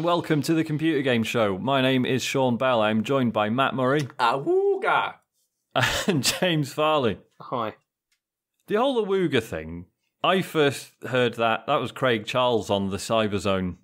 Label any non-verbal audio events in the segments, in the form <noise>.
Hello and welcome to the Computer Game Show. My name is Sean Bell. I'm joined by Mat Murray Awooga. <laughs> and James Farley. Hi. The whole Awooga thing, I first heard that, that was Craig Charles on the Cyberzone.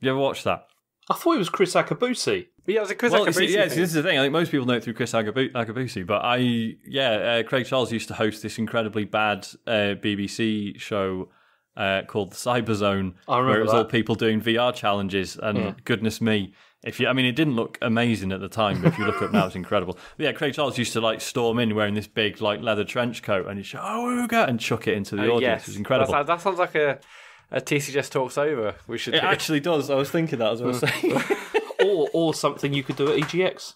You ever watched that? I thought it was Kriss Akabusi. Yeah, it was a Kriss well, Akabusi see, yeah, see, this is the thing. I think most people know it through Kriss Agabu- Agabusi, but I, yeah, uh, Craig Charles used to host this incredibly bad uh, BBC show uh, called the Cyberzone, I remember where it was all people doing VR challenges. And Yeah. goodness me, if you, I mean, it didn't look amazing at the time, but if you look up now, it's incredible. <laughs> But yeah, Craig Charles used to like storm in wearing this big like leather trench coat, and he'd shout "Oh, Ooga," and chuck it into the Oh, audience. yes. It was incredible. That's- that sounds like a, a TCGS talks over. We should. It do. actually does. I was thinking that as I was saying. <laughs> or or something you could do at EGX.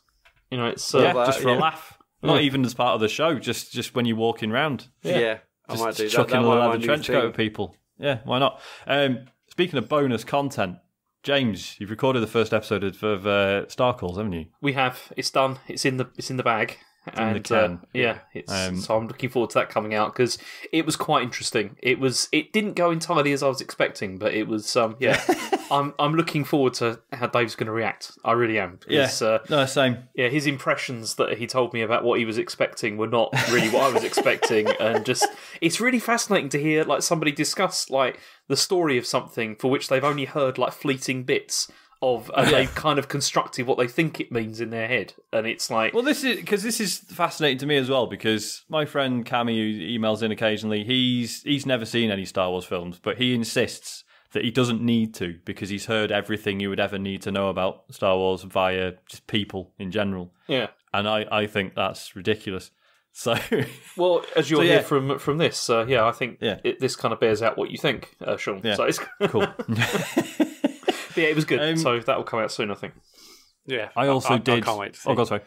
You know, it's uh, yeah, that, just for yeah. a laugh. Not even as part of the show, just just when you're walking round. yeah. I Just might do that. chucking that a might be my leather trench coat at people. Yeah, why not? Um, speaking of bonus content, James, you've recorded the first episode of, of uh, Star Calls, haven't you? we have. It's done. It's in the it's in the bag. and in the can. Uh, yeah, it's Um, so I'm looking forward to that coming out because it was quite interesting. It was it didn't go entirely as I was expecting, but it was um yeah. <laughs> I'm I'm looking forward to how Dave's going to react. I really am. because, Uh, no, same. yeah, his impressions that he told me about what he was expecting were not really what I was expecting, and just it's really fascinating to hear like somebody discuss like the story of something for which they've only heard like fleeting bits of, and Yeah. they've kind of constructed what they think it means in their head, and it's like, Well, this is because this is fascinating to me as well. Because my friend Cammy, who emails in occasionally, he's he's never seen any Star Wars films, but he insists that he doesn't need to because he's heard everything you would ever need to know about Star Wars via just people in general, yeah. and I I think that's ridiculous. So <laughs> Well, as you'll So, yeah. hear from from this, uh, yeah, I think Yeah. it, this kind of bears out what you think, uh, Sean. Yeah. So it's, <laughs> cool. yeah, it was good. Um, so that will come out soon, I think. Yeah. I also I, did. I can't wait to. Oh god, sorry.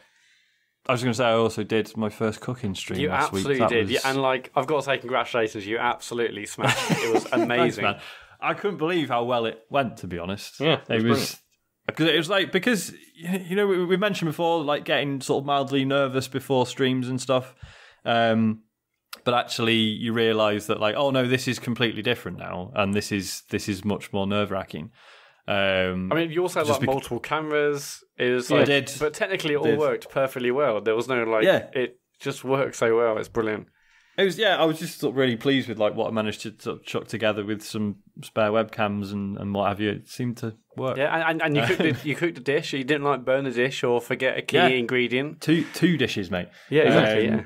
I was going to say I also did my first cooking stream You last absolutely week. Did. was- Yeah, and like I've got to say congratulations. You absolutely smashed it. It was <laughs> Thanks, amazing. man. I couldn't believe how well it went. To be honest, Yeah, it it was was because it was like because you know we, we mentioned before like getting sort of mildly nervous before streams and stuff. Um, but actually, you realise that like oh no, this is completely different now, and this is this is much more nerve wracking. Um, I mean, you also had like multiple cameras. It was Yeah, I like, did. but technically it all Did. worked perfectly well. There was no like, Yeah. it just worked so well. It's brilliant. It was yeah, I was just sort of really pleased with like what I managed to sort of chuck together with some spare webcams and, and what have you. It seemed to work. Yeah, and, and, you cooked the, <laughs> you cooked a dish. You didn't like burn a dish or forget a key Yeah. ingredient. Two two dishes, mate. Yeah, exactly. Um, yeah.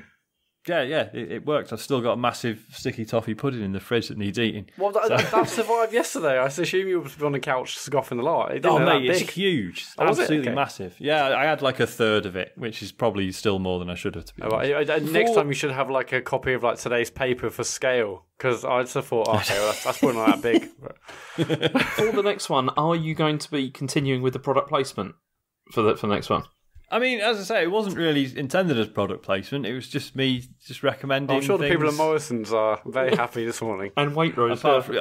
Yeah, yeah, it, it worked. I've still got a massive sticky toffee pudding in the fridge that needs eating. Well, that, that, that survived yesterday. I assume you were on the couch scoffing a lot. It Oh look that mate, it's big. huge, Oh, was it? absolutely Okay. massive. Yeah, I had like a third of it, which is probably still more than I should have. To be Oh, honest. right. Uh, Next For- time you should have like a copy of like today's paper for scale because I just thought, okay, well, that's, that's probably not that big. <laughs> For the next one, are you going to be continuing with the product placement for the for the next one? I mean, as I say, it wasn't really intended as product placement. It was just me just recommending. I'm sure the people at. Morrison's are very happy this morning. And Waitrose. apart from,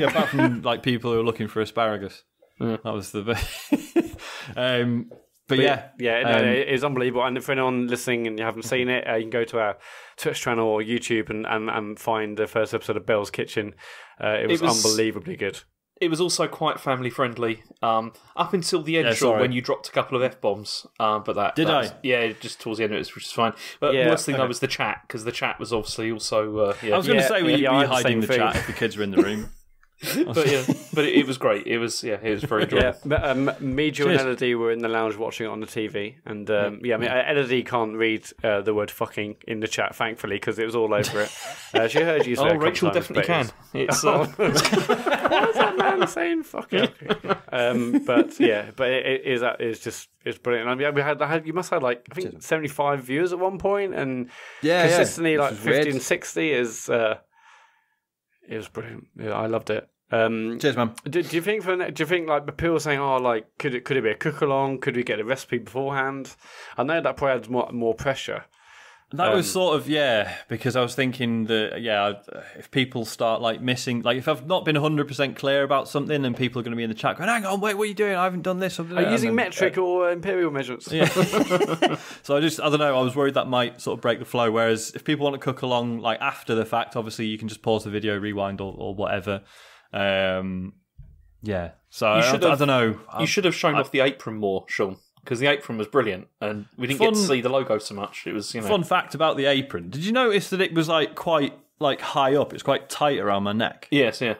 yeah, apart from like people who are looking for asparagus. Yeah. That was the. <laughs> um, but, yeah, Yeah, no, um, it is unbelievable. And for anyone listening and you haven't seen it, uh, you can go to our Twitch channel or YouTube and, and, and find the first episode of Bell's Kitchen. Uh, it, was was- unbelievably good. It was also quite family friendly. Um, up until the end, Yeah, Sean, sorry. when you dropped a couple of f bombs. Um, but that Did that I? was- yeah, just towards the end of it, which is fine. But Yeah, worst thing though was the chat because the chat was obviously also uh, yeah. I was going to Yeah, say, were yeah, you, were you had the hiding the chat if the kids were in the room? <laughs> <laughs> but yeah, but it, it was great. It was yeah, it was very Yeah, enjoyable. but, um, me, Joe, and Cheers. Elodie were in the lounge watching it on the TV, and um, yeah, I mean, Elodie can't read uh, the word "fucking" in the chat, thankfully, because it was all over it. Uh, she heard you <laughs> say it Oh, Rachel times, definitely can. it's- It's uh, <laughs> What is that man saying? Fucking. um, but yeah, but it, it is that is just it's brilliant. I mean, we had, I had you must have like I think seventy five viewers at one point, and Yeah, yeah. consistently like Which is 50 and 60 is uh, it was brilliant. Yeah, I loved it. Um, Cheers, man. do, do you think for do you think like the people saying oh like could it could it be a cook along? Could we get a recipe beforehand? I know that probably adds more more pressure. That Um, was sort of yeah, because I was thinking that yeah, if people start like missing, like if I've not been hundred percent clear about something, then people are going to be in the chat going, "Hang on, wait, what are you doing? I haven't done this." Are you using metric or imperial measurements? Yeah. <laughs> <laughs> so I just I don't know. I was worried that might sort of break the flow. Whereas if people want to cook along like after the fact, obviously you can just pause the video, rewind or, or whatever. Um, Yeah. So I, should I don't know. You should have shown off the apron more, Sean, because the apron was brilliant, and we didn't get to see the logo so much. It was, you know, Fun fact about the apron. Did you notice that it was like quite like high up? It's quite tight around my neck. yes, yeah.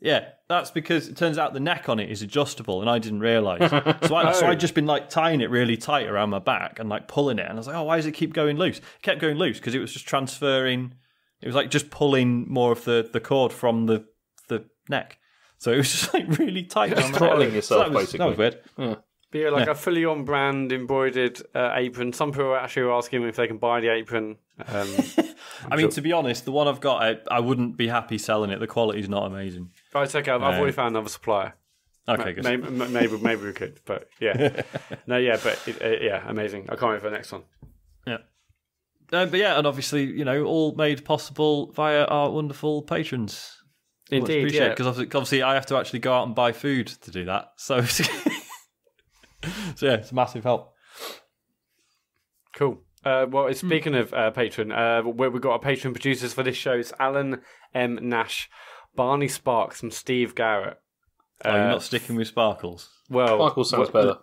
Yeah, that's because it turns out the neck on it is adjustable, and I didn't realise. <laughs> so I so I'd oh. just been like tying it really tight around my back and like pulling it, and I was like, oh, why does it keep going loose? It kept going loose because it was just transferring. It was like just pulling more of the the cord from the the neck. So it was just like really tight. my throttling yourself, that was, basically. That was weird. But yeah, like a fully on brand embroidered uh, apron. Some people are actually asking if they can buy the apron. Um, <laughs> I mean, to be honest, the one I've got, I, I wouldn't be happy selling it. The quality's not amazing. it's okay. I've, I've already found another supplier. Okay, good. Maybe, maybe, maybe we could, but yeah, <laughs> no, yeah, but it, uh, yeah, amazing. I can't wait for the next one. Yeah. Uh, but yeah, and obviously, you know, all made possible via our wonderful patrons. Indeed, yeah. Because obviously, obviously, I have to actually go out and buy food to do that. So, <laughs> <laughs> so yeah, it's a massive help. Cool. Uh, well, Hmm. speaking of uh, patron, uh, we- we've got our patron producers for this show. It's Alan M. Nash, Barney Sparks, and Steve Garrett. Oh, you're Uh, not sticking with sparkles. Well, Sparkles sounds well, better.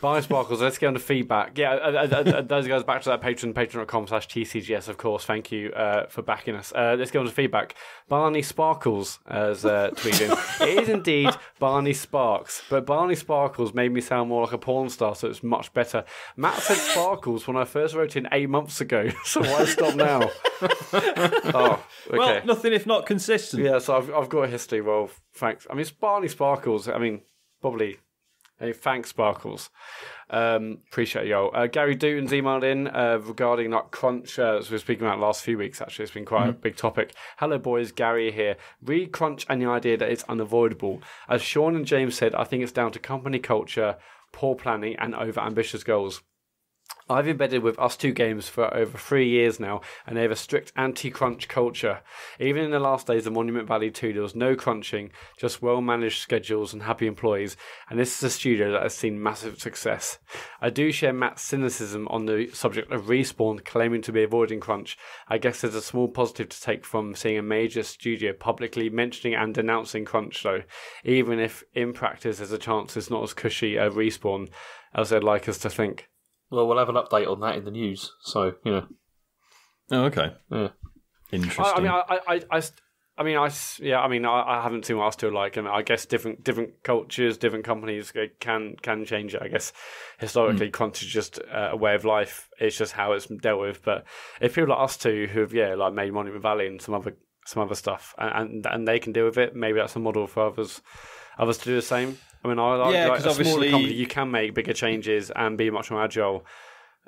Barney Sparkles, let's get on to feedback. Yeah, uh, uh, uh, those guys back to that patron, patreon.com slash TCGS, of course. Thank you uh, for backing us. Uh, let's get on to feedback. Barney Sparkles has uh, tweeted, <laughs> It is indeed Barney Sparks, but Barney Sparkles made me sound more like a porn star, so it's much better. Mat said Sparkles when I first wrote in eight months ago, <laughs> so why stop now? <laughs> oh, okay. Well, nothing if not consistent. Yeah, so I've, I've got a history. Well, thanks. I mean, it's Barney Sparkles. I mean, probably. Hey, thanks, Sparkles. Um, appreciate you. all. Uh, Gary Dutton's emailed in uh, regarding like crunch, uh, as we were speaking about last few weeks. Actually, it's been quite a big topic. Hello, boys. Gary here. Read crunch and the idea that it's unavoidable. As Sean and James said, I think it's down to company culture, poor planning, and over ambitious goals. I've embedded with ustwo games for over three years now, and they have a strict anti-crunch culture. Even in the last days of Monument Valley 2, there was no crunching, just well-managed schedules and happy employees, and this is a studio that has seen massive success. I do share Mat's cynicism on the subject of Respawn claiming to be avoiding crunch. I guess there's a small positive to take from seeing a major studio publicly mentioning and denouncing crunch, though, even if in practice there's a chance it's not as cushy a Respawn as they'd like us to think. Well, we'll have an update on that in the news. So, you know. Oh, okay. Yeah. Interesting. I, I mean, I, I, I, I, st- I mean, I, s- yeah, I mean, I, I haven't seen what else to like, and I guess different, different cultures, different companies uh, can can change it. I guess historically, crunch is just uh, a way of life. It's just how it's dealt with. But if people like ustwo, who have yeah, like made Monument Valley and some other some other stuff, and and, and they can deal with it, maybe that's a model for others, others to do the same. I mean, I like, Yeah, like a smaller company, you can make bigger changes and be much more agile.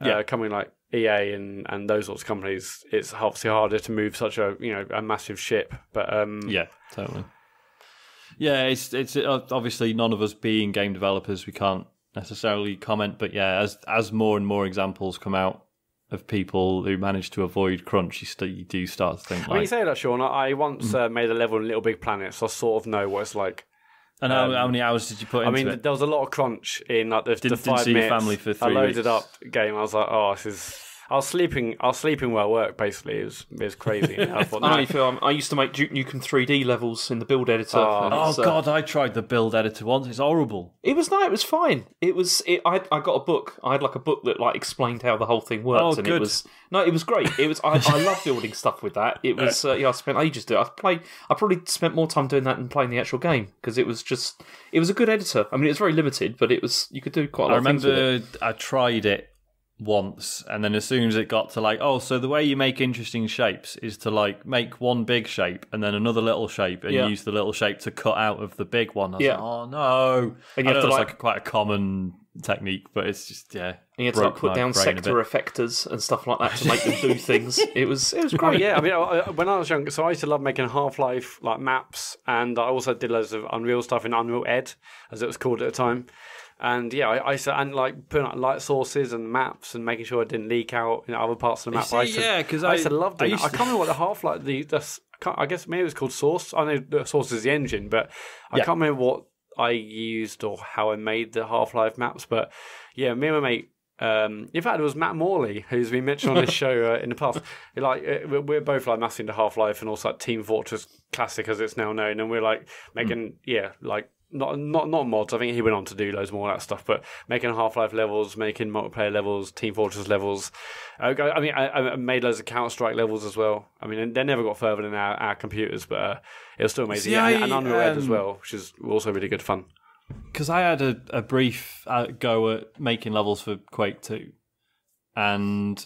Yeah. Uh, company like EA and, and those sorts of companies, it's obviously harder to move such a you know a massive ship. But um, Yeah, totally. Yeah, it's it's uh, obviously none of us being game developers, we can't necessarily comment. But yeah, as as more and more examples come out of people who manage to avoid crunch, you, st- you do start to think I mean, you say that, Sean. I, I once uh, made a level in Little Big Planet, so I sort of know what it's like. And how, um, how many hours did you put in? I mean, it? there was a lot of crunch in like the, the Didn't- didn't five see your family for three I loaded weeks. up game. I was like, oh, this is. I was sleeping. I was sleeping while at work. Basically, it was, it was crazy. And I <laughs> thought, no, only feel, I used to make Duke Nukem 3D levels in the build editor. Oh. Oh it's, uh, god, I tried the build editor once. It's horrible. It was no, it was fine. It was. It, I I got a book. I had like a book that like explained how the whole thing worked, Oh, and good. it was no, it was great. It was. I, I love building stuff with that. It was. Uh, yeah, I spent ages doing. it. I played. I probably spent more time doing that than playing the actual game because it was just. It was a good editor. I mean, it was very limited, but it was. You could do quite a lot I of things with it. remember I tried it once, and then as soon as it got to like, oh, so the way you make interesting shapes is to like make one big shape and then another little shape, and Yeah. use the little shape to cut out of the big one. I was Yeah. like, oh no! And you I have to, it's like- like quite a common technique, but it's just yeah. And you had to like, put down sector effectors and stuff like that to make them do <laughs> things. It was. It was great. yeah, I mean, I, when I was younger, so I used to love making Half Life like maps, and I also did loads of Unreal stuff in Unreal Ed, as it was called at the time. And yeah, I, I used to and like putting out light sources and maps and making sure it didn't leak out in other parts of the map. see, I used to, yeah, 'cause I, used to I- love doing I to- can't remember what the Half Life the, the I, guess maybe it was called Source. I know the Source is the engine, but I Yeah. can't remember what I used or how I made the Half Life maps. But yeah, me and my mate. Um, in fact, it was Matt Morley who's been mentioned on this <laughs> show uh, in the past. Like uh, we're- both like massive into Half Life and also like Team Fortress Classic as it's now known, and we're like making yeah like not not not mods. I think he went on to do loads more of that stuff, but making Half Life levels, making multiplayer levels, Team Fortress levels. Uh, I mean, I, I made loads of Counter Strike levels as well. I mean, they never got further than our, our computers, but uh, it was still amazing. See, yeah, and, I, and Unreal Ed as um, well, which is also really good fun. because I had a, a brief uh, go at making levels for Quake Two, and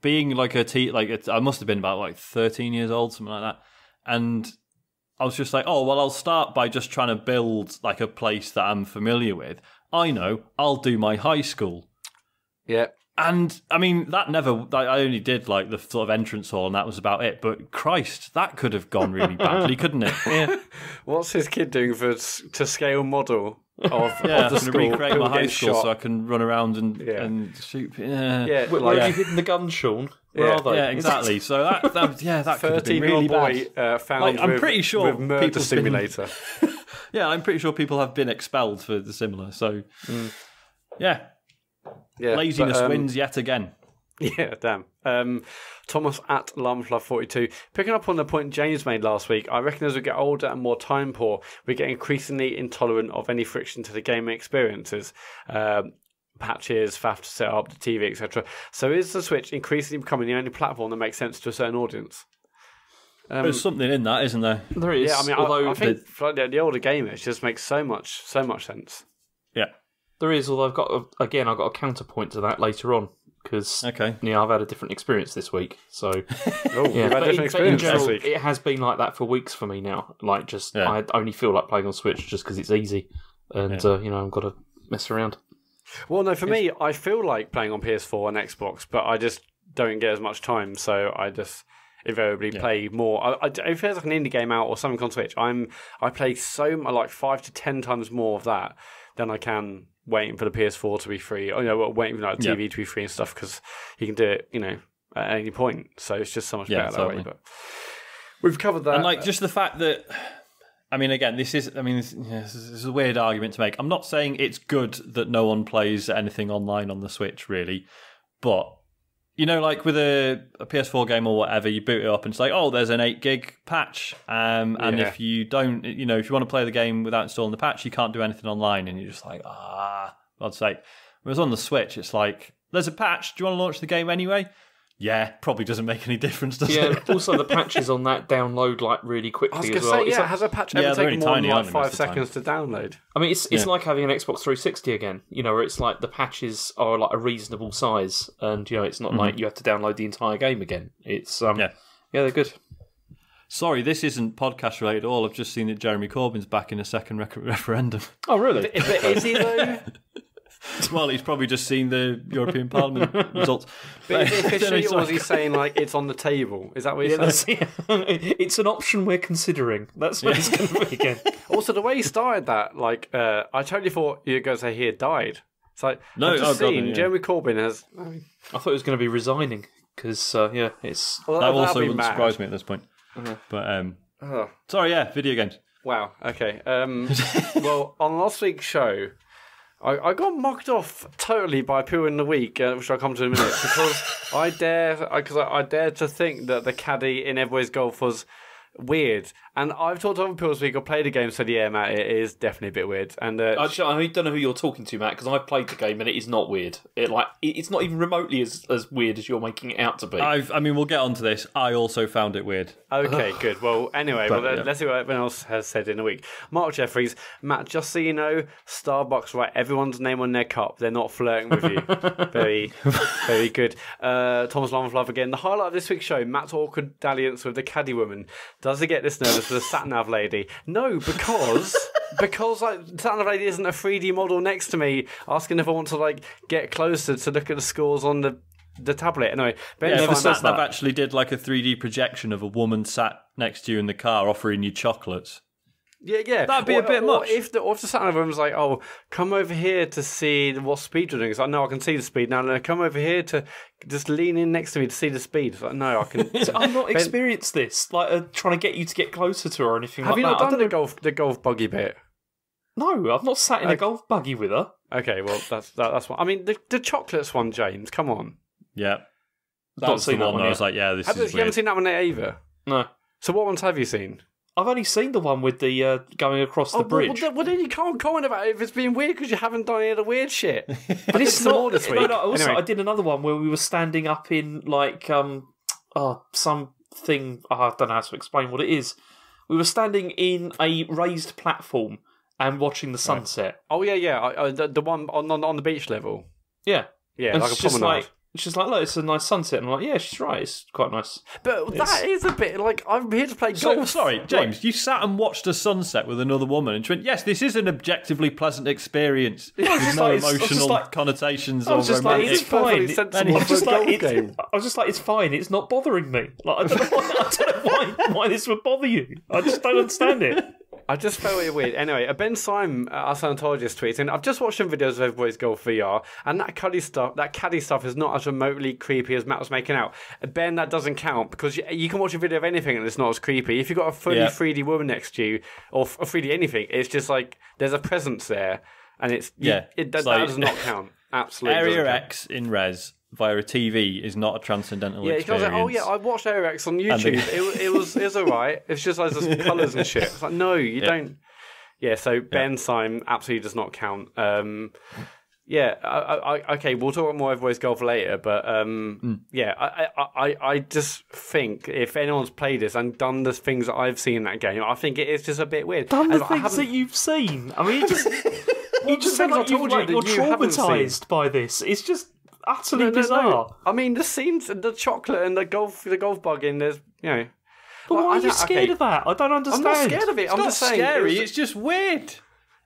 being like a te- like it, I must have been about like thirteen years old, something like that, and I was just like, oh well, I'll start by just trying to build like a place that I'm familiar with. I know I'll do my high school, Yeah, and I mean that never. I I only did like the sort of entrance hall, and that was about it. But Christ, that could have gone really badly, couldn't it? <laughs> Yeah, what's his kid doing for to scale model of, <laughs> yeah. of the I'm school? gonna recreate my high school shot. so I can run around and Yeah. and shoot. Yeah, yeah, Where, like where have you hidden the gun, Sean? Where Yeah. are they? Yeah, exactly. So that, that yeah, that could have been really boy bad. uh, found Like, I'm with, pretty sure with murder people's been- simulator. <laughs> Yeah, I'm pretty sure people have been expelled for the similar. So yeah, Yeah, laziness but, um, wins yet again. <laughs> Yeah, damn. Um, Thomas at Love42. Picking up on the point James made last week, I reckon as we get older and more time poor, we get increasingly intolerant of any friction to the gaming experiences. Um, patches, faff to set up the TV, etc. So is the Switch increasingly becoming the only platform that makes sense to a certain audience? Um, There's something in that, isn't there? There is. yeah, I mean, although I, I think for the, the older gamers, just makes so much, so much sense. Yeah. there is. Although I've got a, again, I've got a counterpoint to that later on because Okay. yeah, I've had a different experience this week. So <laughs> Oh, yeah, you've but in, different but in general, this week. it has been like that for weeks for me now. Like just Yeah. I only feel like playing on Switch just because it's easy, and uh, you know I've got to mess around. Well, no, for me, I feel like playing on PS4 and Xbox, but I just don't get as much time, so I just invariably play more. I, I, if there's like an indie game out or something on Switch, I'm I play so like five to ten times more of that than I can waiting for the PS4 to be free. Or, you know, waiting for like, Yeah. TV to be free and stuff because you can do it, you know, at any point. So it's just so much Yeah, better that way. But we've covered that. and like just the fact that I mean, again, this is I mean, this, this is a weird argument to make. I'm not saying it's good that no one plays anything online on the Switch, really, but you know, like with a, a PS4 game or whatever, you boot it up and it's like, oh, there's an eight gig patch, um, and Yeah. if you don't, you know, if you want to play the game without installing the patch, you can't do anything online, and you're just like, ah, God's sake. Whereas on the Switch, it's like, there's a patch. Do you want to launch the game anyway? Yeah, probably doesn't make any difference, does it? Yeah. it? also, the <laughs> patches on that download like really I quickly was as going to well. say, yeah, like- has a patch Yeah, ever they're taken only more than tiny, like five most of the time? seconds to download? I mean, it's it's Yeah. like having an Xbox 360 again. You know, where it's like the patches are like a reasonable size, and you know, it's not like you have to download the entire game again. It's um, Yeah. yeah, they're good. Sorry, this isn't podcast related at all. I've just seen that Jeremy Corbyn's back in a second rec- <laughs> referendum. Oh, really? Is, it, is he though? <laughs> <laughs> well, he's probably just seen the European Parliament <laughs> results. But is it <laughs> officially, or is he saying like it's on the table? Is that what he's Yeah, saying? that's, it's an option we're considering. That's what it's going to be again. Also, the way he started that, like, uh, I totally thought you were going to say he had died. It's like, No, I've just oh, God, seen yeah. Jeremy Corbyn has. I mean, I thought he was going to be resigning because uh, yeah, it's well, that that'd also wouldn't mad. surprise me at this point. But um, Oh, sorry, yeah, video games. wow. Okay. Um, well, on last week's show, I, I got mugged off totally by Poo in the week, uh, which I'll come to in a minute, <laughs> because I dare, because I, I dare to think that the caddy in Everybody's Golf was weird. And I've talked to other people this week. I played the game, said, "Yeah, Mat, it is definitely a bit weird." And uh, Actually, I don't know who you're talking to, Mat, because I've played the game and it is not weird. It like it's not even remotely as, as weird as you're making it out to be. I've, I mean, we'll get onto this. I also found it weird. Okay, good. Well, anyway, well, But, yeah. let's see what everyone else has said in a week. Mark Jeffries, Matt, just so you know, Starbucks write everyone's name on their cup. They're not flirting with you. <laughs> very, very good. Uh, Thomas Love again. The highlight of this week's show, Matt's awkward dalliance with the caddy woman. Does it get this nervous with the sat nav lady? No, because. <laughs> Because like sat nav lady isn't a 3D model next to me, asking if I want to like get closer to look at the scores on the the tablet. Anyway, Ben Yeah, found the sat nav actually did like a 3D projection of a woman sat next to you in the car offering you chocolates. Yeah, yeah. That'd be a bit or much. If the, or if the sat nav was like, oh, come over here to see what speed you're doing. It's like, no, I can see the speed. Now, no, come over here to just lean in next to me to see the speed. It's like, no, I can. <laughs> I've not experienced this, like uh, trying to get you to get closer to her or anything Have like you that. not I done the know- golf the golf buggy bit? No, I've not sat in a golf buggy with her. Okay, well, that's that, that's one. I mean, the, the chocolates one, James. Come on. Yeah. That's Not was the seen that one one I was like, yeah, this Have, you is haven't seen that one either. No, So, what ones have you seen? I've only seen the one with the uh, going across the Oh, well, bridge. Well, then- well, then you can't comment about it if it's being weird because you haven't done any of the weird shit. <laughs> But it's some not. more this week. no, also, Anyway. I did another one where we were standing up in like um, oh, something. Oh, I don't know how to explain what it is. We were standing in a raised platform and watching the sunset. oh yeah, yeah, I, I, the, the one on, on on the beach level. Yeah, Yeah, and like a she's just promenade. like, she's like, look, it's a nice sunset. And I'm like, yeah, she's right. It's quite nice. but that is a bit like I'm here to play So, golf. sorry, James, you sat and watched a sunset with another woman and she went, Yes, this is an objectively pleasant experience <laughs> with just no like- it's- I was just emotional like- connotations I or was just like, romantic. it's fine. perfectly sensible Then I he- was just a like, golf it's, game. <laughs> I was just like, it's fine. It's not bothering me. Like, I don't know why, <laughs> I don't know why, why this would bother you. I just don't understand it. I just felt it weird. Anyway, a Ben Syme, uh, our Scientologist, tweets, and I've just watched some videos of Everybody's Golf VR, and that caddy stuff, that caddy stuff is not as remotely creepy as Mat was making out. Ben, that doesn't count because you, you can watch a video of anything and it's not as creepy. If you've got a fully Yeah. 3D woman next to you, or, or 3D anything, it's just like there's a presence there, and it's you- Yeah, it, that, like- that does not count. <laughs> Absolutely, Area. X in Rez via a TV is not a transcendental Yeah, because experience. like, oh yeah, I watched Area X on YouTube. the- it, wa- it was it was alright. It's just like there's colours and shit. It's like no, you don't. Yeah, so Ben Syme absolutely does not count. Um, yeah, I, I, I- okay, we'll talk about more Everybody's Golf later, but um, Hmm. yeah, I, I, I, I just think if anyone's played this and done the things that I've seen in that game, I think it is just a bit weird. Done the I things that you've seen. I mean, you just, <laughs> you just the said things I like, you, like you're you traumatized by this. It's just utterly No, no, no. I mean, the scenes, the chocolate and the golf, the golf bug in. There's, you know, But Well, why are you scared okay. of that? I don't understand. I'm not scared of it. it's I'm not just saying, scary, it was- it's just weird.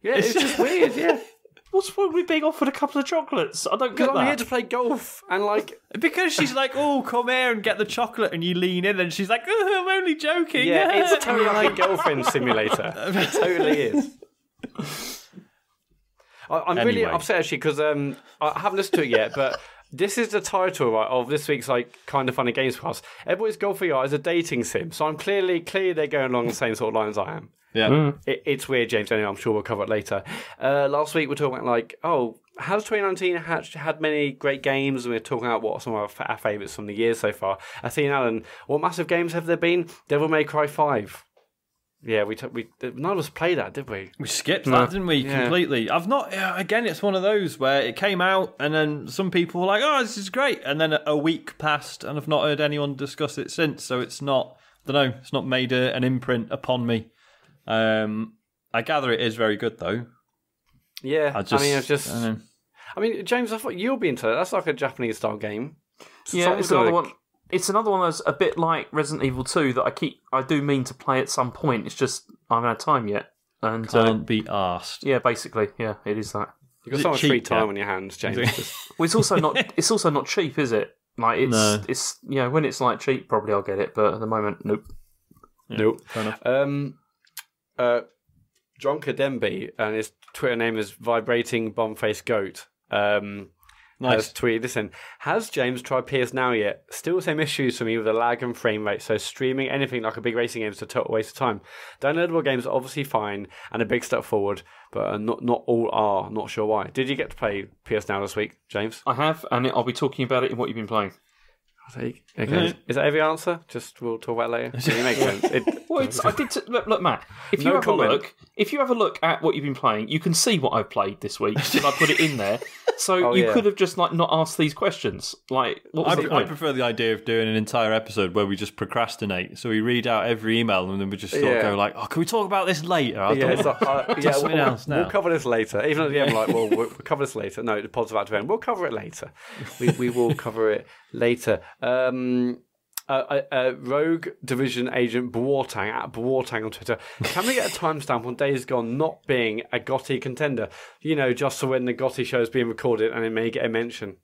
yeah, it's just weird. Yeah. <laughs> What's wrong with being offered a couple of chocolates? I don't get Because I'm here to play golf and like <laughs> Because she's like, oh, come here and get the chocolate, and you lean in, and she's like, oh, I'm only joking. yeah, it's <laughs> totally like a girlfriend simulator. It totally is. I, I'm really upset actually because um, I haven't listened to it yet, but <laughs> this is the title right, of this week's like kind of funny games plus. Everybody's Golf VR is a dating sim, so I'm clearly clearly they're going along the same sort of lines I am. yeah. It, it's weird, James. Anyway, I'm sure we'll cover it later. Uh, last week we were talking about like, oh, has 2019 had, had many great games? And we are talking about what some of our, our favourites from the year so far. Athene Allen, what massive games have there been? Devil May Cry 5. Yeah, we took we none of us played that, did we? We skipped that, didn't we? Yeah. Completely. I've not. Again, it's one of those where it came out, and then some people were like, "Oh, this is great," and then a week passed, and I've not heard anyone discuss it since. So it's not. I don't know. It's not made a, an imprint upon me. Um, I gather it is very good, though. Yeah, I just. I mean, it's just. I don't. I mean, James, I thought you'll be into that. That's like a Japanese style game. Yeah, it's another one. It's another one that's a bit like Resident Evil 2 that I keep. I do mean to play at some point. It's just I haven't had time yet. And uh, Can't be asked. yeah, basically, yeah, it is that. You've got Is so much cheap, free time yeah? on your hands, James. <laughs> Well, it's also not. <laughs> it's also not cheap, is it? Like it's No. it's you know when it's like cheap, probably I'll get it. But at the moment, nope. Nope. Fair enough. Um, uh, Dronka Demby and his Twitter name is Vibrating Bombface Goat. Um, Nice. has tweeted this in. Has James tried PS Now yet? Still the same issues for me with the lag and frame rate, so streaming anything like a big racing game is a total waste of time. Downloadable games are obviously fine and a big step forward, but uh, not not all are. Not sure why. Did you get to play PS Now this week, James? I have, and I'll be talking about it in what you've been playing. Okay. Is that every answer? Just we'll talk about it later. <laughs> It makes sense. It, Well, it's, I did. T- look, look, Mat. If you No have comment. a look, if you have a look at what you've been playing, you can see what I've played this week because I put it in there. So Oh, you yeah. could have just like not asked these questions. Like, what was I, the I prefer the idea of doing an entire episode where we just procrastinate. So we read out every email and then we just sort Yeah. of go like, "Oh, can we talk about this later?" I Yeah, don't it's like, uh, <laughs> yeah something we'll, else now. we'll cover this later. Even at the end, like, well, we'll, we'll cover this later. No, the pod's about to end. We'll cover it later. We, we will cover it later. Um, uh, uh, Rogue Division Agent Boateng at Boateng on Twitter. Can we get a timestamp on Days Gone not being a GOTY contender? You know, just so when the GOTY show is being recorded and it may get a mention.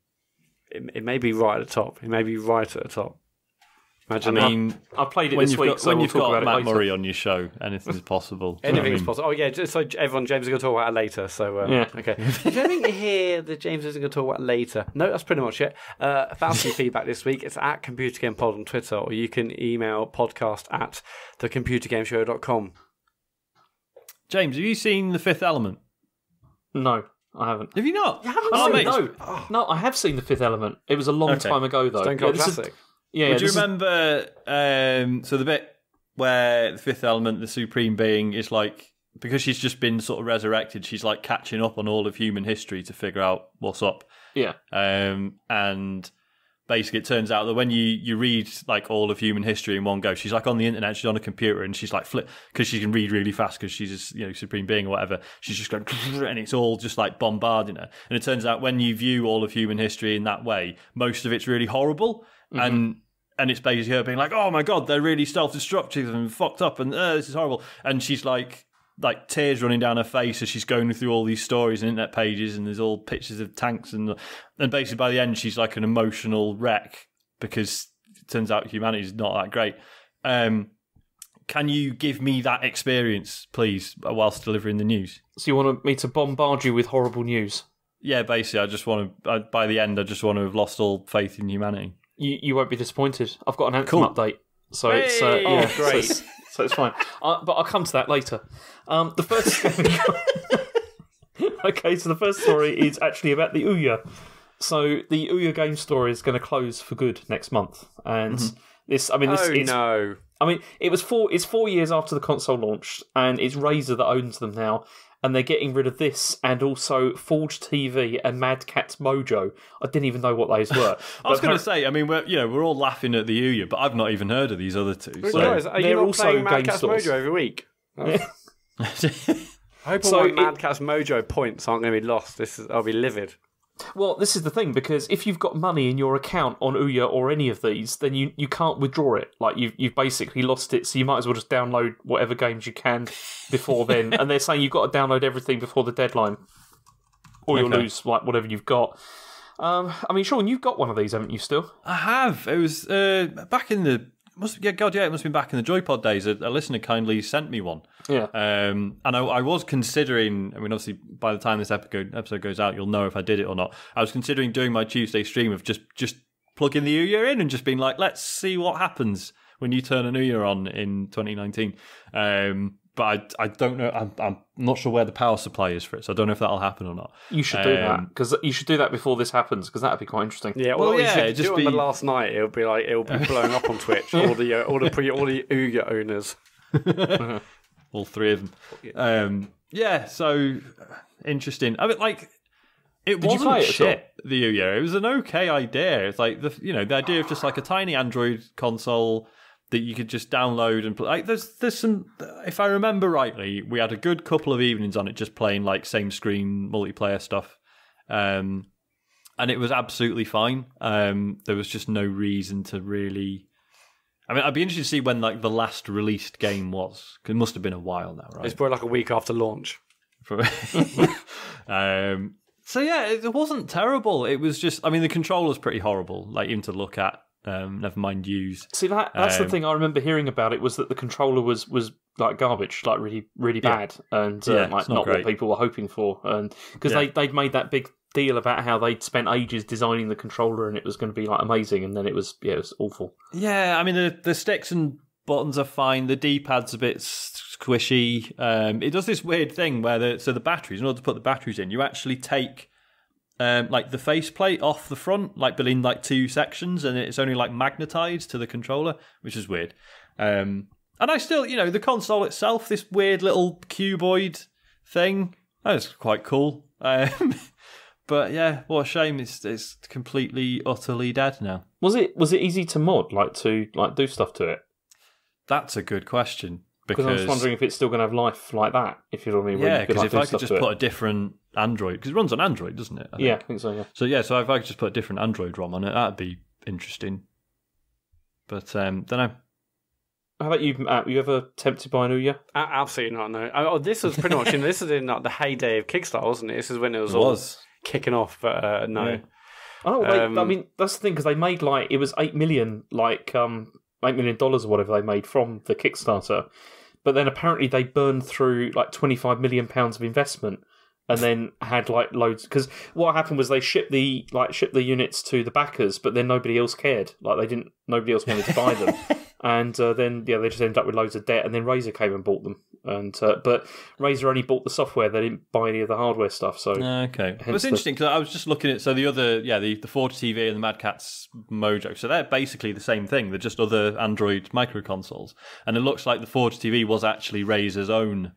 It, it may be right at the top. It may be right at the top. I Imagine that. mean, I played it when this you've week, got, so when we'll you've talk got about Mat. Murray on your show, anything's possible. Do you know I Anything's mean? possible. Oh yeah, just so everyone, James is going to talk about it later. So uh, Yeah. okay. Is there anything here that James isn't going to talk about later? No, that's pretty much it. Uh, found some <laughs> feedback this week. It's at Computer Game Pod on Twitter, or you can email podcast at thecomputergameshow.com. James, have you seen The Fifth Element? No, I haven't. Have you not? You haven't Oh, mate. no, no, I have seen the Fifth Element. It was a long Okay. time ago, though. Stone Yeah, Cold this is- Classic. Yeah, Would you this is- remember? Um, so the bit where the fifth element, the supreme being, is like because she's just been sort of resurrected. She's like catching up on all of human history to figure out what's up. Yeah. Um, and basically, it turns out that when you you read like all of human history in one go, she's like on the internet, she's on a computer, and she's like flip because she can read really fast because she's a you know supreme being or whatever. She's just going <laughs> and it's all just like bombarding her. And it turns out when you view all of human history in that way, most of it's really horrible and. And it's basically her being like, "Oh my god, they're really self-destructive and fucked up, and uh, this is horrible." And she's like, like tears running down her face as she's going through all these stories and internet pages, and there's all pictures of tanks, and and basically by the end she's like an emotional wreck because it turns out humanity is not that great. Um, can you give me that experience, please, whilst delivering the news? So you want me to bombard you with horrible news? Yeah, basically, I just want to. I, by the end, I just want to have lost all faith in humanity. You you won't be disappointed. I've got an Anthem Cool. update. So it's uh, yeah, Oh, so it's- So it's fine. Uh, but I'll come to that later. Um, the first. <laughs> okay, so the first story is actually about the Ouya. So the Ouya game store is going to close for good next month, and this. I mean, this. oh it's, no! I mean, it was four. It's four years after the console launched, and it's Razer that owns them now, and they're getting rid of this and also Forge TV and Mad Catz Mojo. I didn't even know what those were. <laughs> I was going to say, I mean, we're you know we're all laughing at the Ouya, but I've not even heard of these other two. Well, So. guys, are you they're not also playing Mad game Cat's stores. Mojo every week? <laughs> <laughs> I hope all So my it- Mad Catz Mojo points aren't going to be lost. This is I'll be livid. Well, this is the thing because if you've got money in your account on Ouya or any of these, then you, you can't withdraw it. Like you've you've basically lost it, so you might as well just download whatever games you can before then. <laughs> and they're saying you've got to download everything before the deadline, or you'll Okay. lose like whatever you've got. Um, I mean, Sean, you've got one of these, haven't you? Still? I have. It was uh, back in the must yeah, God, yeah, it must have been back in the Joypod days. A, a listener kindly sent me one. Yeah. Um, and I, I was considering. I mean, obviously, by the time this episode episode goes out, you'll know if I did it or not. I was considering doing my Tuesday stream of just just plugging the Ouya in and just being like, let's see what happens when you turn an Ouya on in 2019. Um, but I, I don't know. I'm, I'm not sure where the power supply is for it, so I don't know if that'll happen or not. You should do that Um, because you should do that before this happens because that'd be quite interesting. Yeah, Well, well, yeah, yeah, just just do it on be- the last night. It'll be like it'll be <laughs> blowing up on Twitch. All the uh, all the pre- all the Ouya owners. <laughs> all three of them. Um, yeah, so uh, interesting. I mean, like it you wasn't play it at shit. The Ouya, it was an okay idea. It's like the you know the idea of just like a tiny Android console that you could just download and play. Like there's there's some. If I remember rightly, we had a good couple of evenings on it just playing like same screen multiplayer stuff. Um, and it was absolutely fine. Um, there was just no reason to really. I mean, I'd be interested to see when like the last released game was. it must have been a while now, right? It's probably like a week after launch. <laughs> um, so yeah, it wasn't terrible. It was just, I mean, the controller's pretty horrible, like even to look at. Um, never mind use. See that that's Um, the thing I remember hearing about it was that the controller was was like garbage, like really really Yeah. bad, and uh, Yeah, like not not, what people were hoping for, and because Yeah. they they'd made that big deal about how they'd spent ages designing the controller and it was going to be like amazing, and then it was yeah it was awful. Yeah, I mean the the sticks and buttons are fine. The D pad's a bit squishy. Um, it does this weird thing where the so the batteries, in order to put the batteries in, you actually take um, like the faceplate off the front, like in like two sections, and it's only like magnetized to the controller, which is weird. Um, and I still, you know, the console itself, this weird little cuboid thing, that was quite cool. Um, <laughs> but yeah, what a shame! It's it's completely utterly dead now. Was it was it easy to mod like to like do stuff to it? That's a good question Because I was wondering if it's still going to have life like that. If you know what I mean? yeah, because if I could just to it. put a different Android, because it runs on Android, doesn't it? I yeah, I think so. Yeah. So yeah, so if I could just put a different Android ROM on it, that'd be interesting. But um, don't know. How about you, Mat? Were you ever tempted by an Ouya? A- absolutely not. No. Oh, this was pretty much. You know, this is in like the heyday of Kickstarter, wasn't it? This is when it was It all was. kicking off. But uh, no, Yeah. Oh, they, Um, I mean that's the thing because they made like it was eight million, like um, eight million dollars or whatever they made from the Kickstarter, but then apparently they burned through like twenty five million pounds of investment, and then had like loads. Because what happened was they shipped the like shipped the units to the backers, but then nobody else cared. Like they didn't, nobody else wanted to buy them. <laughs> and uh, then yeah, they just ended up with loads of debt, and then Razer came and bought them. And uh, but Razer only bought the software; they didn't buy any of the hardware stuff. So Okay, but it's the- interesting because I was just looking at so the other yeah the the Forge TV and the Mad Catz Mojo, so they're basically the same thing. They're just other Android micro consoles, and it looks like the Forge TV was actually Razer's own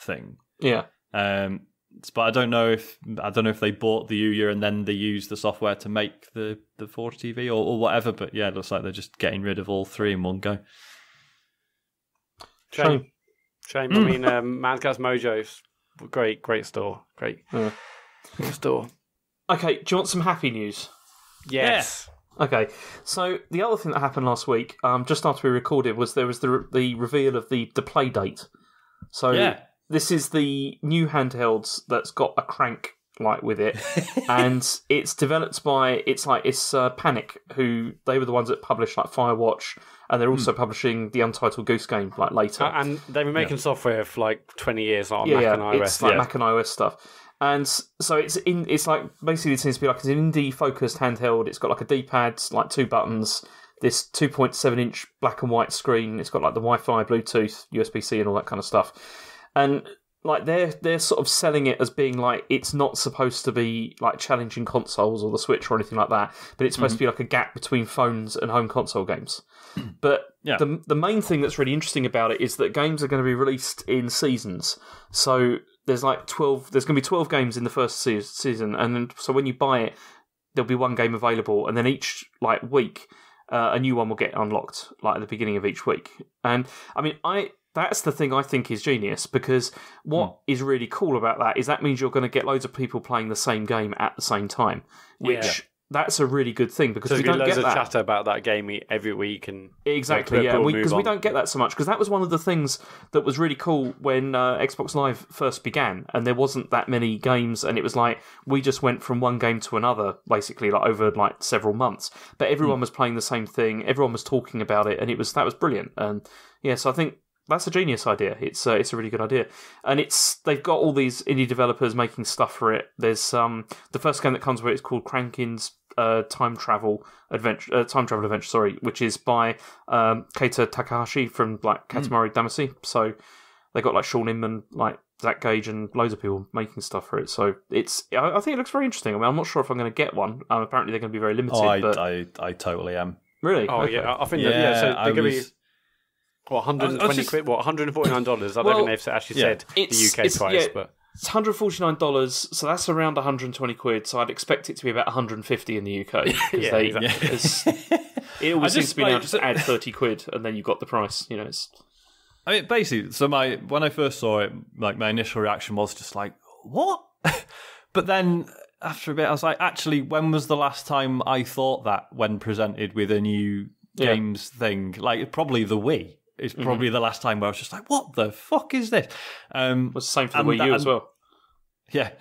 thing. yeah, Um, but I don't know if I don't know if they bought the Ouya and then they used the software to make the the Forge TV or, or whatever. But yeah, it looks like they're just getting rid of all three in one go. Shame. Shame. I mean, um, Mad Catz Mojo's great, great store. Great, Yeah. great store. Okay, do you want some happy news? Yes. Okay, so the other thing that happened last week, um, just after we recorded, was there was the the reveal of the the Playdate. So Yeah. This is the new handhelds that's got a crank light with it, <laughs> and it's developed by it's like it's uh, Panic, who they were the ones that published like Firewatch, and they're also publishing the Untitled Goose Game like later. Uh, and they've been making software for like 20 years on yeah, Mac yeah, and iOS. it's like yeah. Mac and iOS stuff. And so it's in. It's like basically it seems to be like it's an indie focused handheld. It's got like a D pad, like two buttons, this two point seven inch black and white screen. It's got like the Wi-Fi, Bluetooth, USB C, and all that kind of stuff. And like they're they're sort of selling it as being like it's not supposed to be like challenging consoles or the Switch or anything like that, but it's supposed to be like a gap between phones and home console games. <clears throat> But Yeah. the the main thing that's really interesting about it is that games are going to be released in seasons. So there's like twelve. There's going to be twelve games in the first se- season, and then, so when you buy it, there'll be one game available, and then each like week, uh, a new one will get unlocked, like at the beginning of each week. And I mean, I that's the thing I think is genius because what is really cool about that is that means you're going to get loads of people playing the same game at the same time, which. Yeah. That's a really good thing because So we don't loads get of that. chatter about that game every week, and Exactly, Yeah, because move we, don't get that so much. Because that was one of the things that was really cool when uh, Xbox Live first began, and there wasn't that many games, and it was like we just went from one game to another, basically, like over like several months. But everyone was playing the same thing, everyone was talking about it, and it was that was brilliant. And yeah, so I think that's a genius idea. It's uh, it's a really good idea, and it's they've got all these indie developers making stuff for it. There's um the first game that comes with it is called Crankin's uh, time travel adventure, uh, time travel adventure. Sorry, which is by um, Keita Takahashi from like Katamari Damacy. So they got like Shaun Inman, like Zach Gage, and loads of people making stuff for it. So it's I, I think it looks very interesting. I mean, I'm not sure if I'm going to get one. Um, apparently, they're going to be very limited. Oh, I, but I I totally am. really, oh Okay. yeah, I think Yeah, that, yeah. So I they're going to was- be what 120 just- quid, what 149 dollars. I don't Well, think they've actually yeah. said the UK it's- price, yeah. but It's $149, so that's around 120 quid. So I'd expect it to be about 150 in the UK. <laughs> 'cause Yeah, they, exactly. <laughs> it's- it always seems to be now just add 30 quid and then you've got the price. You know, it's I mean, basically, so my when I first saw it, like my initial reaction was just like, "What?" <laughs> but then after a bit, I was like, "Actually, when was the last time I thought that when presented with a new Yeah. games thing? Like, probably the Wii is Mm-hmm. probably the last time where I was just like, "What the fuck is this?" Um, was the same for the And Wii U as well. yeah, <laughs>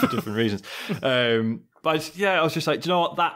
for different reasons. Um, but yeah, I was just like, do you know what that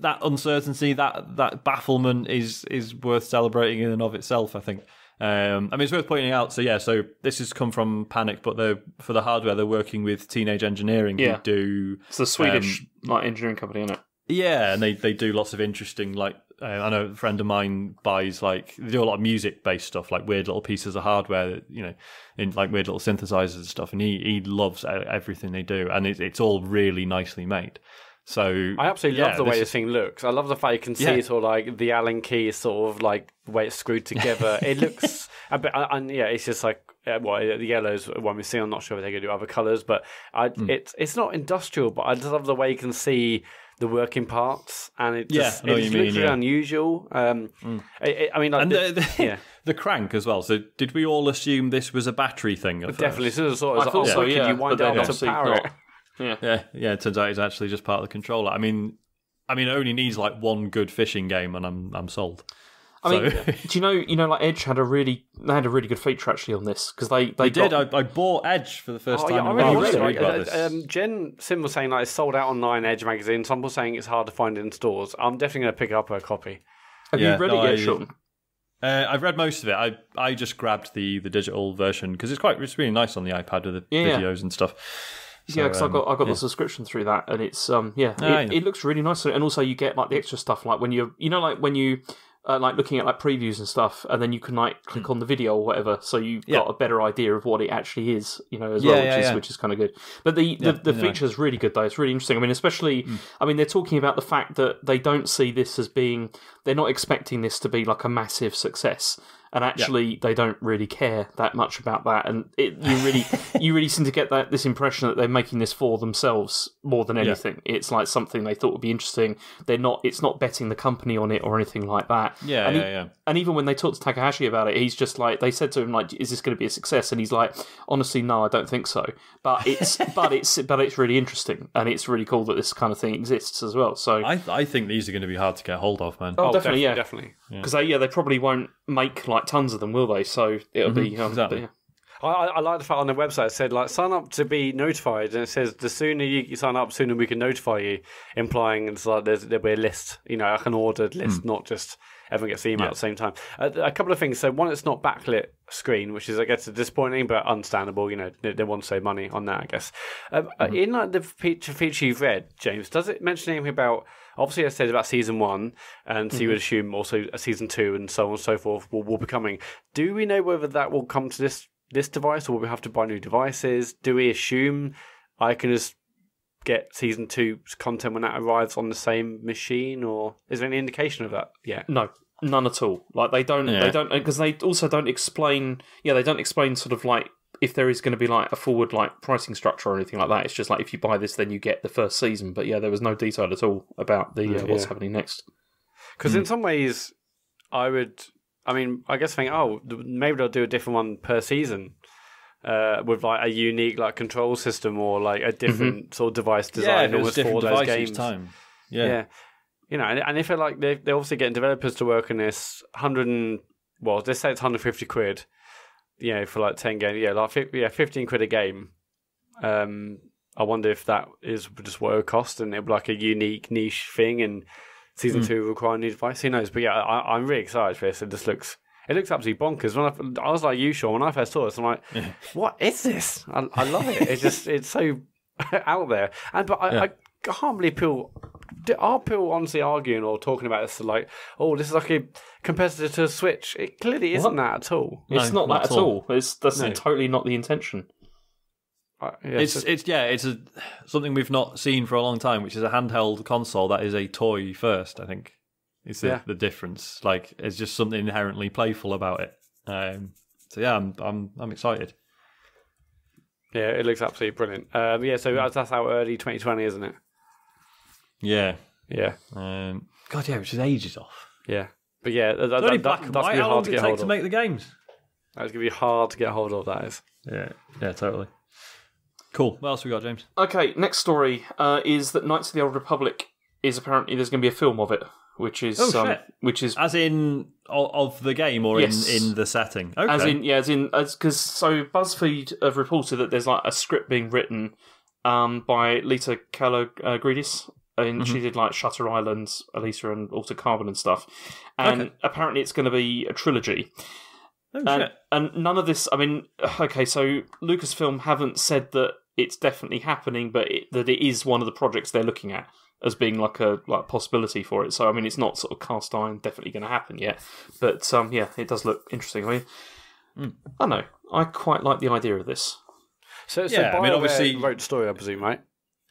that uncertainty, that that bafflement is is worth celebrating in and of itself. I think. Um, I mean, it's worth pointing out. So yeah, so this has come from Panic, but they're for the hardware they're working with Teenage Engineering, Yeah. do It's the Swedish Um, like engineering company, isn't it? yeah, and they they do lots of interesting like. Uh, I know a friend of mine buys like they do a lot of music based stuff, like weird little pieces of hardware, that, you know, in like weird little synthesizers and stuff. And he he loves everything they do, and it, it's all really nicely made. So I absolutely yeah, love the way this thing looks. I love the fact you can see Yeah. sort of like the Allen key is sort of like the way it's screwed together. <laughs> it looks, a bit- and yeah, it's just like uh, well, the yellow's one we see. I'm not sure if they're going to do other colours, but I, Hmm. it's it's not industrial. But I just love the way you can see the working parts, and it Yeah, just I know it just you looks mean, really yeah. unusual. Um, I, I- I mean, like and the- the, the, yeah. <laughs> the crank as well. So did we all assume this was a battery thing? At definitely, first? this is sort of I thought oh, so, can yeah, you wind but it up to power not. it? <laughs> Yeah. Yeah, yeah. It turns out it's actually just part of the controller. I mean, I mean, it only needs like one good fishing game, and I'm I'm sold. I mean, do you know? You know, like Edge had a really they had a really good feature actually on this because they they I did. I, I bought Edge for the first Oh, time. yeah, I in a really while. want wanted to to it. read about Like, this. um, Jen Sim was saying like it's sold out online, Edge magazine. Some people saying it's hard to find in stores. I'm definitely going to pick up a copy. have yeah, you read no, it yet, I- Sean? Uh, I've read most of it. I I just grabbed the the digital version because it's quite it's really nice on the iPad with the Yeah, yeah. videos and stuff. So, yeah, because I um, got I got yeah. the subscription through that, and it's um yeah, Ah, it, yeah. it looks really nice, and also you get like the extra stuff like when you you know like when you uh, like looking at like previews and stuff, and then you can like click on the video or whatever, so you've Hmm. Yeah. got a better idea of what it actually is, you know, as Yeah, well, which yeah, is which is kind of good. But the the, the feature is really good though. It's really interesting. I mean, especially, Hmm. I mean, they're talking about the fact that they don't see this as being, they're not expecting this to be like a massive success. And actually, they don't really care that much about that, and it, you really, <laughs> you really seem to get that this impression that they're making this for themselves more than anything. It's like something they thought would be interesting. They're not. It's not betting the company on it or anything like that. Yeah, and yeah, he- yeah. and even when they talked to Takahashi about it, he's just like they said to him like, "Is this going to be a success?" And he's like, "Honestly, no, I don't think so." But it's <laughs> but it's but it's really interesting, and it's really cool that this kind of thing exists as well. So I I think these are going to be hard to get hold of, man. Oh, Oh, definitely, yeah. definitely. Because they yeah they probably won't make like tons of them, will they? So it'll be um, exactly. yeah. I, I I like the fact on their website it said like sign up to be notified, and it says the sooner you, you sign up, sooner we can notify you, implying it's like there's there'll be a list, you know, like an ordered list, not just everyone gets the email Yeah. at the same time. Uh, a couple of things. So one, it's not backlit screen, which is I guess disappointing, but understandable. You know, they, they want to save money on that, I guess. Um, uh, in like the feature feature you've read, James, does it mention anything about? Obviously, I said about season one, and so you would assume also a season two, and so on and so forth will, will be coming. Do we know whether that will come to this this device, or will we have to buy new devices? Do we assume I can just get season two content when that arrives on the same machine, or is there any indication of that yet? No, none at all. Like they don't, Yeah. they don't, because they also don't explain. Yeah, they don't explain sort of like if there is going to be like a forward like pricing structure or anything like that. It's just like if you buy this, then you get the first season. But yeah, there was no detail at all about the uh, what's happening next. Because in some ways, I would. I mean, I guess think, oh, maybe they'll do a different one per season. Uh, with like a unique like control system or like a different sort of device design it was almost for those games. time. Yeah. Yeah. You know, and, and if they're like they they're obviously getting developers to work on this hundred and well, let's say it's hundred fifty quid. You know, for like ten games, yeah, like yeah, fifteen quid a game. Um, I wonder if that is just what it would cost, and it'd be like a unique niche thing, and season two will require a new device. Who knows? But yeah, I, I'm really excited for this. It just looks. It looks absolutely bonkers. When I, I was like you, Sean, when I first saw this, I'm like, "What is this?" I, I love it. It's just, it's so <laughs> out there. And but I, Yeah. I can't believe people are people honestly arguing or talking about this like, oh, this is like a competitor to Switch. It clearly isn't that at all. It's No, not not that at at all. all. It's that's No. totally not the intention. Uh, yeah, It's so- it's yeah, it's a something we've not seen for a long time, which is a handheld console that is a toy first. I think is the, Yeah. the difference. Like, it's just something inherently playful about it. Um, so yeah, I'm I'm I'm excited. yeah, it looks absolutely brilliant. Um, yeah, so that's, that's out early 2020, isn't it? Yeah. Yeah, Um, God, yeah, which is ages off. yeah. But yeah, that, that, It's only that, black that's and gonna white. be How long hard did to it get take hold to make the games? That's gonna be hard to get hold of. That is. Yeah, yeah, totally. Cool. What else we got, James? Okay, next story uh, is that Knights of the Old Republic is apparently there's going to be a film of it, which is Oh, um, shit. which is As in of the game or Yes. in, in the setting? Okay. As in, yeah, as in, because so BuzzFeed have reported that there's like a script being written um, by Laeta Kalogridis, and Mm-hmm. she did like Shutter Island, Alita, and Altered Carbon and stuff. And Okay. apparently, it's going to be a trilogy. oh, And, shit. and none of this, I mean, <sighs> okay, so Lucasfilm haven't said that it's definitely happening, but it, that it is one of the projects they're looking at as being like a like possibility for it. So I mean, it's not sort of cast iron, definitely going to happen yet. But um, yeah, it does look interesting. I mean, Hmm. I don't know. I quite like the idea of this. So, so Yeah, I mean, BioWare obviously- wrote the story, I presume, right?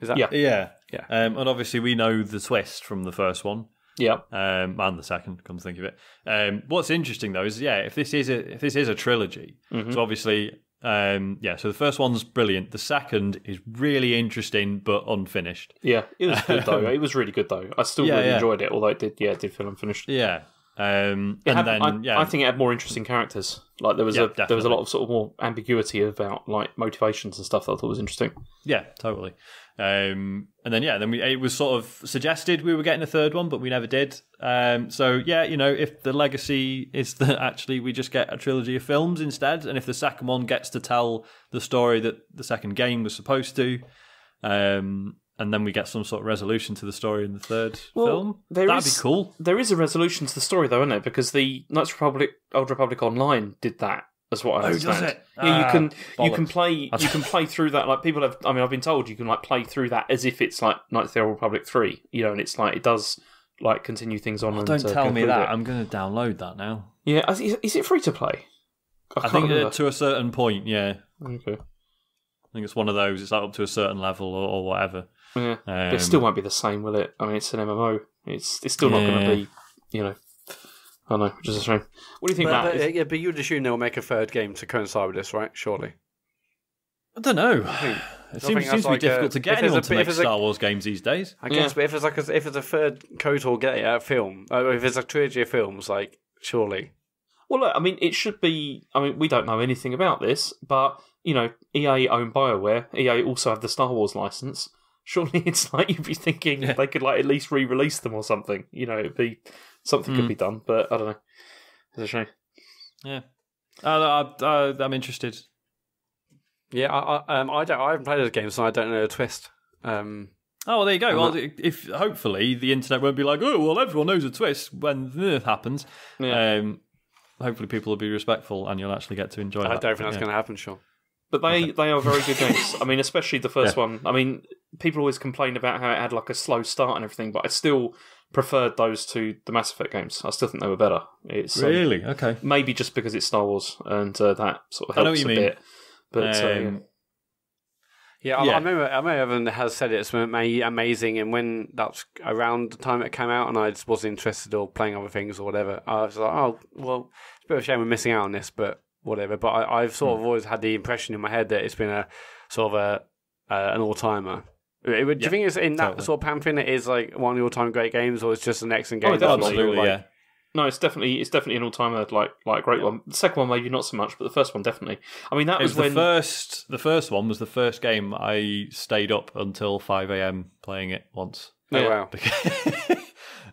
Is that Yeah. Yeah. Yeah. Um, and obviously, we know the twist from the first one. Yeah, um, and the second. Come to think of it, um, what's interesting though is yeah, if this is a if this is a trilogy, Mm-hmm. so obviously, um, yeah, so the first one's brilliant. The second is really interesting but unfinished. yeah, it was good though. <laughs> It was really good though. I still Yeah, really yeah. enjoyed it, although it did, yeah, it did feel unfinished. Yeah, um, and had- then I, yeah, I think it had more interesting characters. Like there was Yeah, a there was a lot of sort of more ambiguity about like motivations and stuff that I thought was interesting. yeah, totally. Um, and then yeah, then we it was sort of suggested we were getting a third one, but we never did. Um, so yeah, you know, if the legacy is <laughs> that actually we just get a trilogy of films instead, and if the second one gets to tell the story that the second game was supposed to, um, and then we get some sort of resolution to the story in the third Well, film, there that'd is- be cool. There is a resolution to the story though, isn't it? Because the Knights Republic Old Republic Online did that. As what I Oh, does understand. it? Yeah, you Ah, can you can play <laughs> you can play through that. Like people have, I mean, I've been told you can like play through that as if it's like Knights of the Old Republic three. You know, and it's like it does like continue things on. and, Don't uh, tell me that. it. I'm going to download that now. Yeah, is, is it free to play? I, I think uh, to a certain point, yeah. okay. I think it's one of those. It's like up to a certain level or, or whatever. Yeah, Um, but it still won't be the same, will it? I mean, it's an MMO. It's it's still not going to be, you know. I don't know, which is a shame. What do you think, But, Matt? but, Is- yeah, but you'd assume they'll make a third game to coincide with this, right? Surely. I don't know. think- It seems, seems to be like a- difficult to get there's anyone a to make if there's a- Star Wars games these days. I guess, Yeah. but if it's like a, if it's a third Kotor get it film, uh, if it's a trilogy of films, like surely. Well, look, I mean, it should be. I mean, we don't know anything about this, but you know, EA own Bioware. EA also have the Star Wars license. Surely, <laughs> it's like you'd be thinking they could like at least re-release them or something. You know, it'd be something Mm. could be done, but I don't know. It's a shame. Yeah. Uh, I, I, I'm interested. Yeah, I, I, um, I don't. I haven't played those games, so I don't know the twist. Um, Oh, well, there you go. I'm Well, not- if hopefully the internet won't be like, oh, well, everyone knows a twist when this happens. Yeah. Um, hopefully, people will be respectful and you'll actually get to enjoy. I that. don't think that's Yeah. going to happen. Sure. But they they are very good <laughs> games. I mean, especially the first Yeah. one. I mean, people always complain about how it had like a slow start and everything, but I still preferred those to the Mass Effect games. I still think they were better. It's um, Really? Okay. maybe just because it's Star Wars and uh, that sort of I know helps what you a mean. bit. But yeah. Um, Yeah, I, Yeah. I remember. I remember Evan has said it's amazing, and when that's around the time it came out, and I just wasn't interested or playing other things or whatever, I was like, oh, well, it's a bit of a shame we're missing out on this, but whatever. But I, I've sort of always had the impression in my head that it's been a sort of a uh, an all timer. Do you Yeah, think it's in that totally. sort of pantheon? It is like one of the all-time great games, or it's just an excellent Oh, game? that's definitely. absolutely, like- yeah. no, it's definitely it's definitely an all timer like like great one. The second one maybe not so much, but the first one definitely. I mean, that It was, was the first. The first one was the first game I stayed up until five a.m. playing it once. Oh, Yeah. wow. <laughs>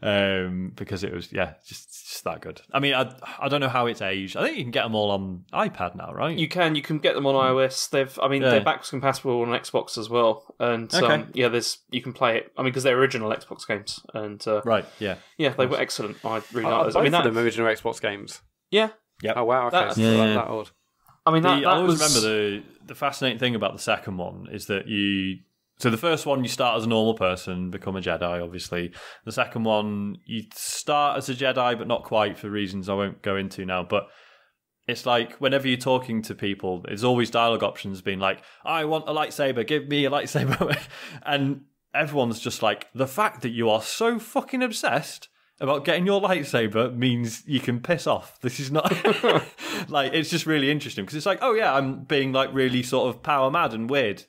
um, because it was yeah, just just that good. I mean, I I don't know how it's aged. I think you can get them all on iPad now, right? you can you can get them on iOS. They've I mean Yeah. they're backwards compatible on Xbox as well, and Okay. um, yeah, there's you can play it. I mean because they're original Xbox games, and uh, right? Yeah. yeah, they were excellent. I really like those. I mean of that them original Xbox games. yeah. Yeah. Oh wow, okay, That's- Yeah, that, yeah. that old. I mean that, The- that I always was remember the the fascinating thing about the second one is that you. So the first one you start as a normal person, become a Jedi, obviously. The second one you start as a Jedi, but not quite for reasons I won't go into now. But it's like whenever you're talking to people, there's always dialogue options being like, "I want a lightsaber, give me a lightsaber," <laughs> and everyone's just like, "The fact that you are so fucking obsessed." About getting your lightsaber means you can piss off. <laughs> This is not <laughs> like it's just really interesting because it's like, oh yeah, I'm being like really sort of power mad and weird,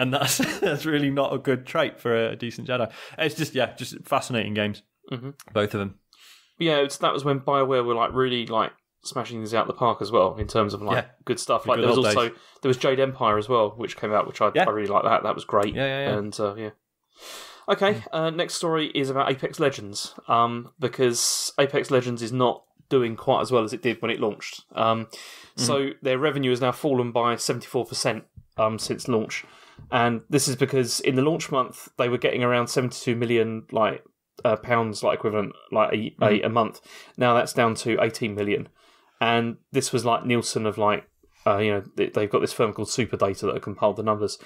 and that's <laughs> that's really not a good trait for a decent Jedi. It's just yeah, just fascinating games, Mhm. both of them. yeah, it's, that was when Bioware were like really like smashing these out the park as well in terms of like Yeah. good stuff. The Like good there was also days. there was Jade Empire as well, which came out, which I, Yeah. I really like that. That was great. Yeah, yeah, yeah. And uh, yeah. Okay, uh, next story is about Apex Legends, um, because Apex Legends is not doing quite as well as it did when it launched. Um, So their revenue has now fallen by seventy four percent um, since launch, and this is because in the launch month they were getting around seventy two million like uh, pounds like equivalent like a, a, a month. Now that's down to eighteen million, and this was like Nielsen of like uh, you know they- they've got this firm called SuperData that have compiled the numbers,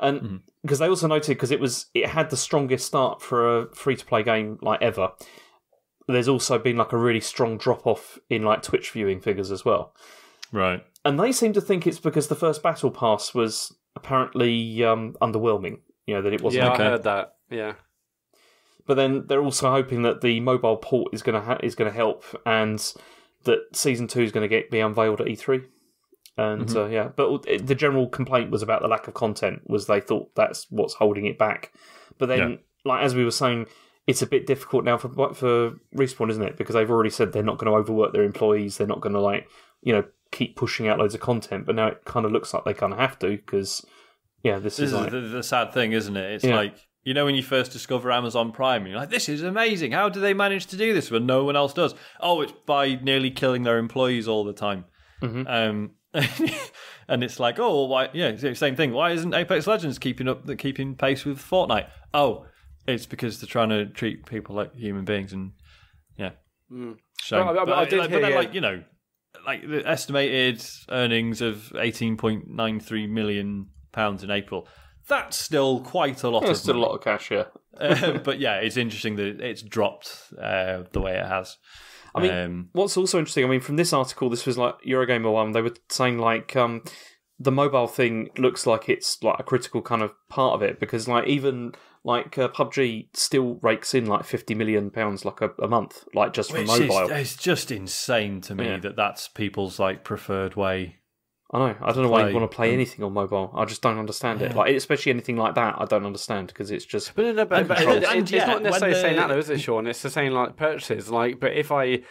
and because they also noted because it was it had the strongest start for a free to play game like ever. There's also been like a really strong drop off in like Twitch viewing figures as well, Right. and they seem to think it's because the first battle pass was apparently um, underwhelming. You know that it wasn't Yeah, okay. I heard that. Yeah. but then they're also hoping that the mobile port is going to ha- is going to help, and that season two is going to get be unveiled at E3. And uh, yeah, but the general complaint was about the lack of content. Was they thought that's what's holding it back. But then, Yeah. like as we were saying, it's a bit difficult now for for Respawn, isn't it? Because they've already said they're not going to overwork their employees. They're not going to like you know keep pushing out loads of content. But now it kind of looks like they kind of have to because yeah, this, This is is like the, the sad thing, isn't it? It's Yeah. like you know when you first discover Amazon Prime, you're like, "This is amazing! How do they manage to do this when no one else does?" Oh, it's by nearly killing their employees all the time. Mhm. Um, <laughs> and it's like, oh, why? Yeah, same thing. Why isn't Apex Legends keeping up, keeping pace with Fortnite? Oh, it's because they're trying to treat people like human beings, and yeah, Mm. shame. Well, I- I- but, I did like, hear, but then, yeah. like you know, like the estimated earnings of eighteen point nine three million pounds in April. that's still quite a lot of still a lot of cash, yeah. <laughs> Uh, but yeah, it's interesting that it's dropped uh, the way it has. I mean, um, What's also interesting, I mean, from this article, this was like Eurogamer one. They were saying like um, the mobile thing looks like it's like a critical kind of part of it because like even like uh, PUBG still rakes in like fifty million pounds like a, a month, like just from which is, mobile. it's just insane to me Yeah. that that's people's like preferred way. I know. I don't know why you want to play anything on mobile. I just don't understand it. Like especially anything like that, I don't understand because it's just. But no, no, but, but control. it- And it's yeah, not necessarily when saying the- that though, is it, Sean? It's the saying like purchases. Like, but if I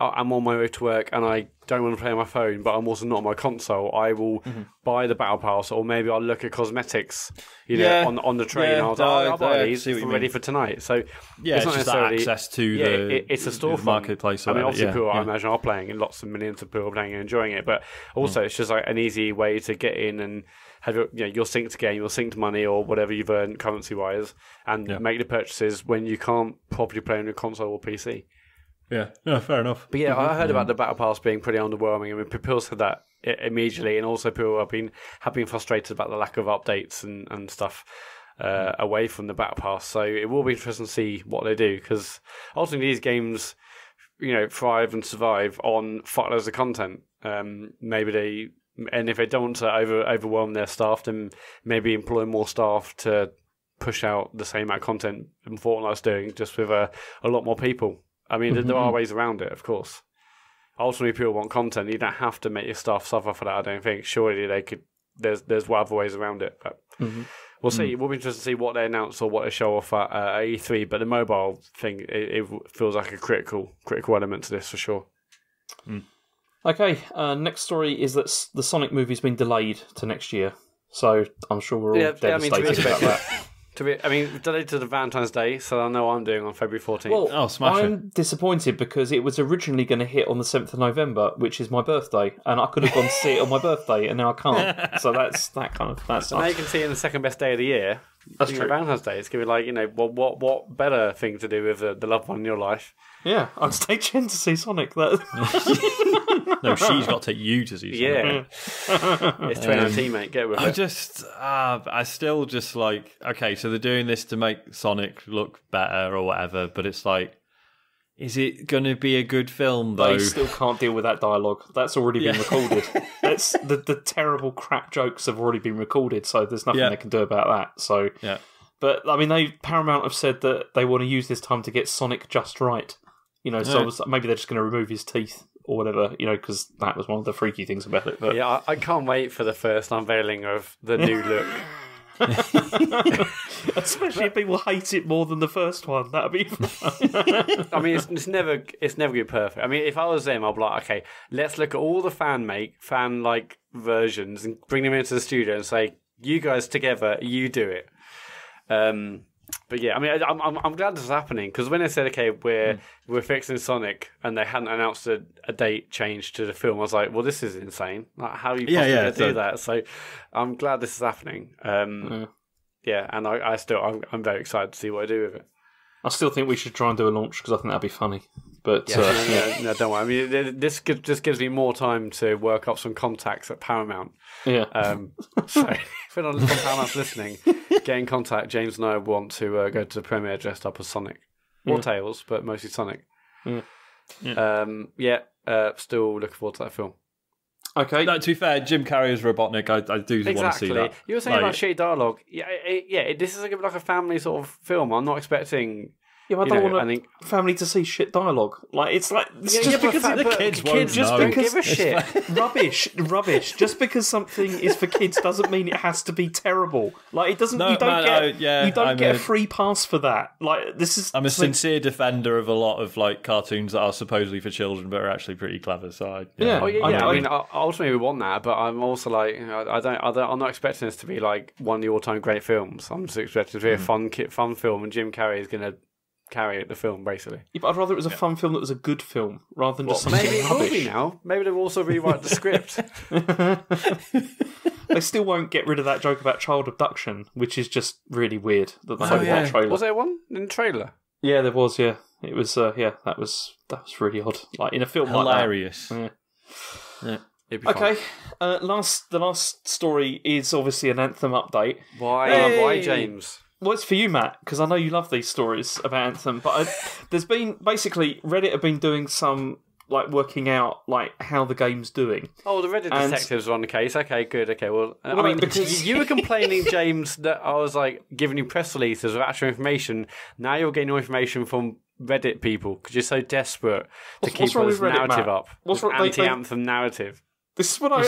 I'm on my way to work and I don't want to play on my phone, but I'm also not on my console, I will Mm-hmm. buy the battle pass, or maybe I'll look at cosmetics, you know, Yeah. on on the train. Yeah, I'll, no, I'll, I'll buy these see what for you ready mean. for tonight. So Yeah, it's it's, not just necessarily access to yeah, the, it, it's a the storefront marketplace. I mean, obviously, yeah, people I imagine are playing, and lots of millions of people are playing and enjoying it. But also, it's just like an easy way to get in and have your, you know, your synced game, your synced money, or whatever you've earned currency wise, and make the purchases when you can't properly play on your console or PC. Yeah, no, fair enough. But yeah, I heard about Mm-hmm. the battle pass being pretty underwhelming. I mean, people said that immediately, and also people have been have been frustrated about the lack of updates and and stuff uh, Mm. away from the battle pass. So it will be interesting to see what they do because ultimately these games, you know, thrive and survive on fuckloads of content. Um, maybe they. And if they don't want to over overwhelm their staff, then maybe employ more staff to push out the same amount of content Fortnite's doing, just with a, a lot more people. I mean, there- are ways around it, of course. Ultimately, people want content. You don't have to make your staff suffer for that. I don't think. Surely they could. There's there's other ways around it, but we'll see. We'll be interested to see what they announce or what they show off at uh, E3. But the mobile thing, it, it feels like a critical critical element to this for sure. Okay, uh, next story is that the Sonic movie's been delayed to next year. So I'm sure we're all Yeah, yeah, I mean, devastated about that. <laughs> To be, I mean, delayed to the Valentine's Day, so I know I'm doing on February 14th. Well, Oh, smash. I'm disappointed because it was originally going to hit on the 7th of November, which is my birthday, and I could have gone to see it on my birthday, and now I can't. <laughs> So that's that kind of that's now you can see it in the second best day of the year. That's You know, true. Valentine's Day. It's gonna be like you know what what what better thing to do with the, the loved one in your life? Yeah, I'd stay Chen to see Sonic. That <laughs> <laughs> No, she's got to take you to see. something. Yeah, it's training a teammate. Get with I it. just, uh, I still just like, okay, so they're doing this to make Sonic look better or whatever, but it's like, is it going to be a good film though? they still can't deal with that dialogue. That's already been Yeah. recorded. <laughs> That's the the terrible crap jokes have already been recorded, so there's nothing Yeah. they can do about that. So, Yeah. but I mean, they Paramount have said that they want to use this time to get Sonic just right. You know, so. Was- maybe they're just going to remove his teeth or whatever. You know, because that was one of the freaky things about it. But yeah, I, I can't wait for the first unveiling of the new <laughs> look. <laughs> especially if people hate it more than the first one, that'd be. <laughs> I mean, it's, it's never it's never gonna be perfect. I mean, if I was them, I'd be like, okay, let's look at all the fan make fan like versions and bring them into the studio and say, you guys together, you do it. Um, but yeah, I mean, I- I'm I'm, I'm glad this is happening because when they said, okay, we're Hmm. we're fixing Sonic, and they hadn't announced a, a date change to the film, I was like, well, this is insane. Like, how are you Yeah, yeah, gonna do that? So, I'm glad this is happening. Um, yeah, and I, I still I'm, I'm very excited to see what I do with it. I still think we should try and do a launch because I think that'd be funny. But Yeah, uh, no, no, no, don't worry. I mean, this gives, just gives me more time to work up some contacts at Paramount. yeah, Um, so <laughs> if anyone from Paramount's listening, get in contact. James and I want to uh, go to the premiere dressed up as Sonic or Tails, but mostly Sonic. Yeah. Um, yeah. Uh, still looking forward to that film. okay. No, to be fair, Jim Carrey's Robotnik, I, I do want to Exactly. see that. You were saying Like, about shitty dialogue. Yeah, it, yeah. It, this is like a, like a family sort of film. I'm not expecting. Yeah, but I You don't know, want I think family to see shit dialogue. Like it's like it's Yeah, just yeah, because fa- the kids won't kids just know. Because give a <laughs> shit. rubbish, rubbish. Just because something is for kids doesn't mean it has to be terrible. Like it doesn't. No, you don't man, get. I- yeah, you don't I'm get a, a- free pass for that. Like this is. I'm a something- sincere defender of a lot of like cartoons that are supposedly for children but are actually pretty clever. So I, Yeah. Oh yeah, I- yeah. I, I- mean, ultimately we want that, but I'm also like, you know, I don't, I don't, I'm not expecting this to be like one of the all-time great films. I'm just expecting it to be a mm. fun, fun film, and Jim Carrey is going to carry the film basically. Yeah, but I'd rather it was a fun film that was a good film rather than just something Maybe it will rubbish. be now. Maybe they'll also rewrite the script. <laughs> <laughs> They still won't get rid of that joke about child abduction, which is just really weird that they have yeah. that trailer. Was there one in the trailer? Yeah, there was. Yeah, it was. Uh, yeah, that was that was really odd. Like in a film like that. hilarious. Yeah. It'd be Okay. fun. Uh, last, the last story is obviously an Anthem update. Why? Hey! Why, James? Well, it's for you, Matt, because I know you love these stories about Anthem. But I, <laughs> there's been basically Reddit have been doing some like working out like how the game's doing. Oh, the Reddit And- detectives are on the case. Okay, good. Okay, well, I mean, because- you were complaining, <laughs> James, that I was like giving you press releases of actual information. Now you're getting your information from Reddit people because you're so desperate to What's- keep what's this Reddit, narrative up. What's wrong- anti-anthem narrative. This is what I.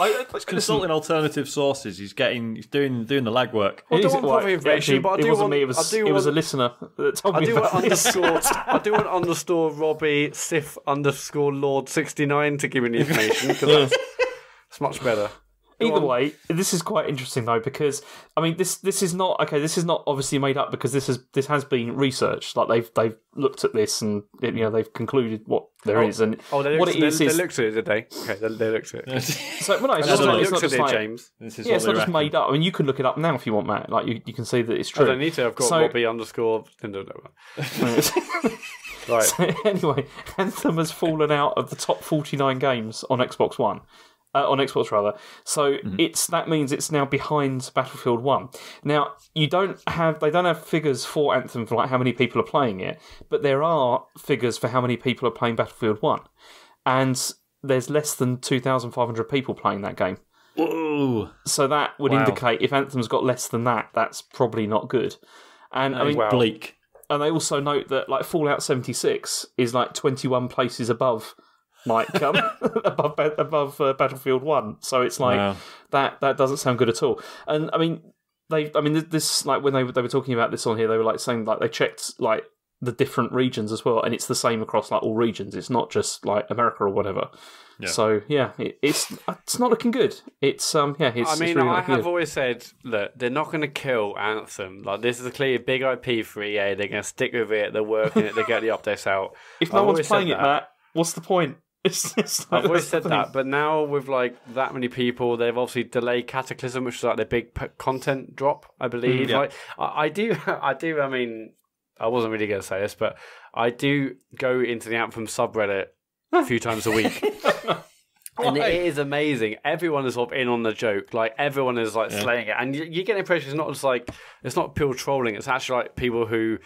I, I Consulting alternative sources. He's getting. He's doing doing the legwork. I do Is want it- proper well, information, actually, but I it do wasn't want- me. It was I do it was a want- listener that told I me do about want this. <laughs> underscore. I do want underscore Robbie Sif underscore Lord sixty nine to give me the information because that's, that's much better. Either on. way, this is quite interesting though because I mean this this is not okay. This is not obviously made up because this has this has been researched. Like they've they've looked at this and you know they've concluded what there oh. is and Oh, they what looked, it is they, is they looked at it, did they? Okay, they, they looked at it. <laughs> <laughs> so well, no, it's, just it's not at just it, like James. This is yeah, what it's not just reckon. made up. I mean, you can look it up now if you want, Matt. Like you, you can see that it's true. I don't need to. I've got So- Robbie underscore. No, no, no. Right. So anyway, <laughs> Anthem has fallen out of the top 49 games on Xbox One. Uh, on Xbox rather, so it's that means it's now behind Battlefield One. Now you don't have they don't have figures for Anthem for like how many people are playing it, but there are figures for how many people are playing Battlefield One, and there's less than two thousand five hundred people playing that game. Whoa. So that would Wow. indicate if Anthem's got less than that, that's probably not good. And I mean, wow. Bleak. and they also note that like Fallout 76 is like 21 places above like come <laughs> above above uh, Battlefield 1 so it's like Wow. that that doesn't sound good at all and I mean they I mean this like when they they were talking about this on here they were like saying like they checked like the different regions as well and it's the same across like all regions it's not just like America or whatever Yeah. so yeah it, it's it's not looking good it's um yeah it's I mean, it's really I have good. always said, look, they're not going to kill Anthem. Like, this is a clear big IP for EA. They're going to stick with it. They're working it. They get the <laughs> updates out. if no I've one's playing it. Matt what's the point <laughs> it's, I've always said that, but now with like that many people, they've obviously delayed Cataclysm, which is like their big p- content drop, I believe. Mm, yeah. Like, I, I do, <laughs> I do. I mean, I wasn't really going to say this, but I do go into the Anthem subreddit a few times a week. <laughs> And it is amazing. Everyone is sort of in on the joke. Like everyone is like slaying it, and you, you get the impression it's not just like it's not pure trolling. It's actually like people who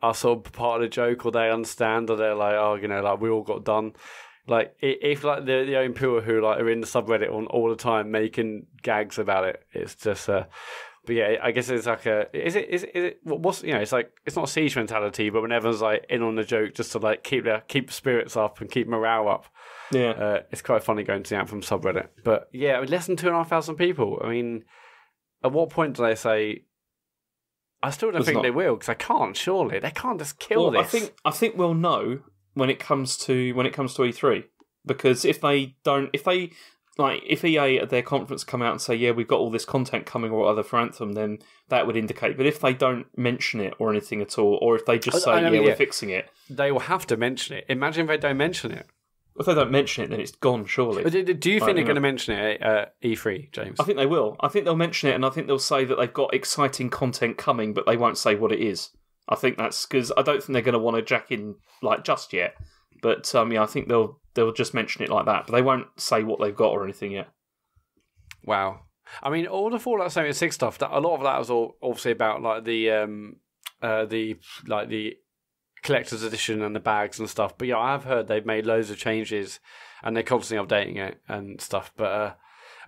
are sort of part of the joke, or they understand, or they're like, oh, you know, like we all got done. Like if like the the own people who like are in the subreddit on all the time making gags about it, it's just. Uh, but yeah, I guess it's like a is it is it, is it what- what's you know it's like it's not a siege mentality, but when everyone's like in on the joke, just to like keep their keep spirits up and keep morale up. yeah Uh, it's quite funny going to the Anthem subreddit. But yeah, less than two and a half thousand people. I mean, at what point do they say? I still don't There's think not- they will because I can't. Surely they can't just kill well, this. I think I think we'll know when it comes to when it comes to E3 because if they don't, if they like, if EA at their conference come out and say, "Yeah, we've got all this content coming or other for Anthem," then that would indicate. But if they don't mention it or anything at all, or if they just say, I- I "Yeah, mean, we're fixing it," they will have to mention it. Imagine if they don't mention it. if they don't mention it, then it's gone. Surely, But do, do you think they're going to mention it at uh, E3, James? I think they will. I think they'll mention it, and I think they'll say that they've got exciting content coming, but they won't say what it is. I think that's because I don't think they're going to want to jack in like just yet. But um, yeah, I think they'll they'll just mention it like that, but they won't say what they've got or anything yet. Wow. I mean, all the Fallout 76 stuff. That a lot of that was all obviously about like the um, uh, the like the collector's edition and the bags and stuff. But yeah, I have heard they've made loads of changes and they're constantly updating it and stuff. But uh,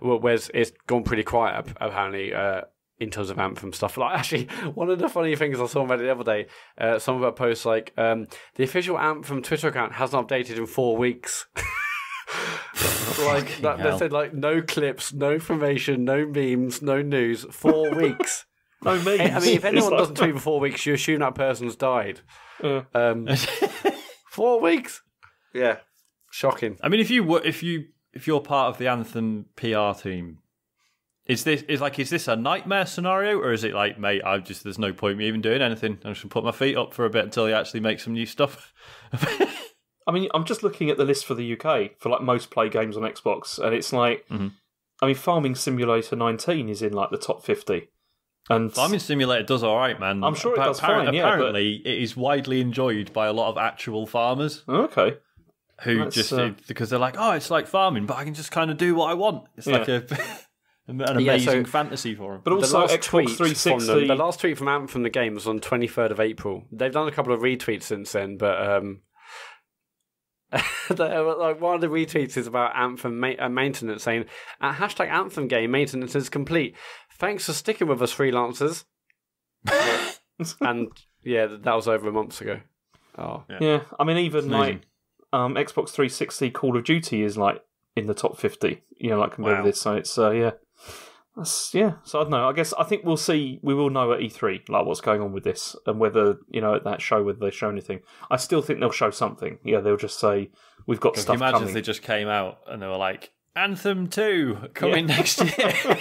well, whereas it's gone pretty quiet apparently. Uh, in terms of Anthem stuff, like <laughs> actually, one of the funny things I saw on Reddit the other day, uh, some of our posts like um, the official Anthem Twitter account hasn't updated in four weeks. <laughs> like that, they said like no clips, no information, no memes, no news. Four <laughs> weeks. No memes. I mean, if anyone like- doesn't tweet for four weeks, you assume that person's died. Yeah. Um, four weeks. Yeah, shocking. I mean, if you were, if you if you're part of the Anthem PR team, is this is like is this a nightmare scenario or is it like, mate, I just there's no point me even doing anything. I'm just gonna put my feet up for a bit until they actually make some new stuff. <laughs> I mean, I'm just looking at the list for the UK for like most play games on Xbox, and it's like, Mhm. I mean, Farming Simulator 19 is in like the top 50, and Farming Simulator does all right, man. I'm sure it does fine, yeah, but- Apparently, it is widely enjoyed by a lot of actual farmers. okay, who That's, just uh, because they're like, oh, it's like farming, but I can just kind of do what I want. It's like a <laughs> an Yeah, amazing so- fantasy for him. But the also last Xbox tweet from 360. them, the last tweet from Anthem from the game was on 23rd of April. They've done a couple of retweets since then, but um, <laughs> like one of the retweets is about Anthem ma- uh, maintenance, saying uh, hashtag Anthem game maintenance is complete. Thanks for sticking with us, freelancers. <laughs> and yeah, that was over a month ago. Oh, Yeah, yeah I mean, even like um, Xbox 360 Call of Duty is like in the top 50. You know, like compared Wow. to this. So it's uh, yeah, that's yeah. So I don't know. I guess I think we'll see. We will know at E3 like what's going on with this and whether you know at that show whether they show anything. I still think they'll show something. Yeah, they'll just say we've got Can you stuff imagine coming. if they just came out and they were like, Anthem 2 coming next year? <laughs>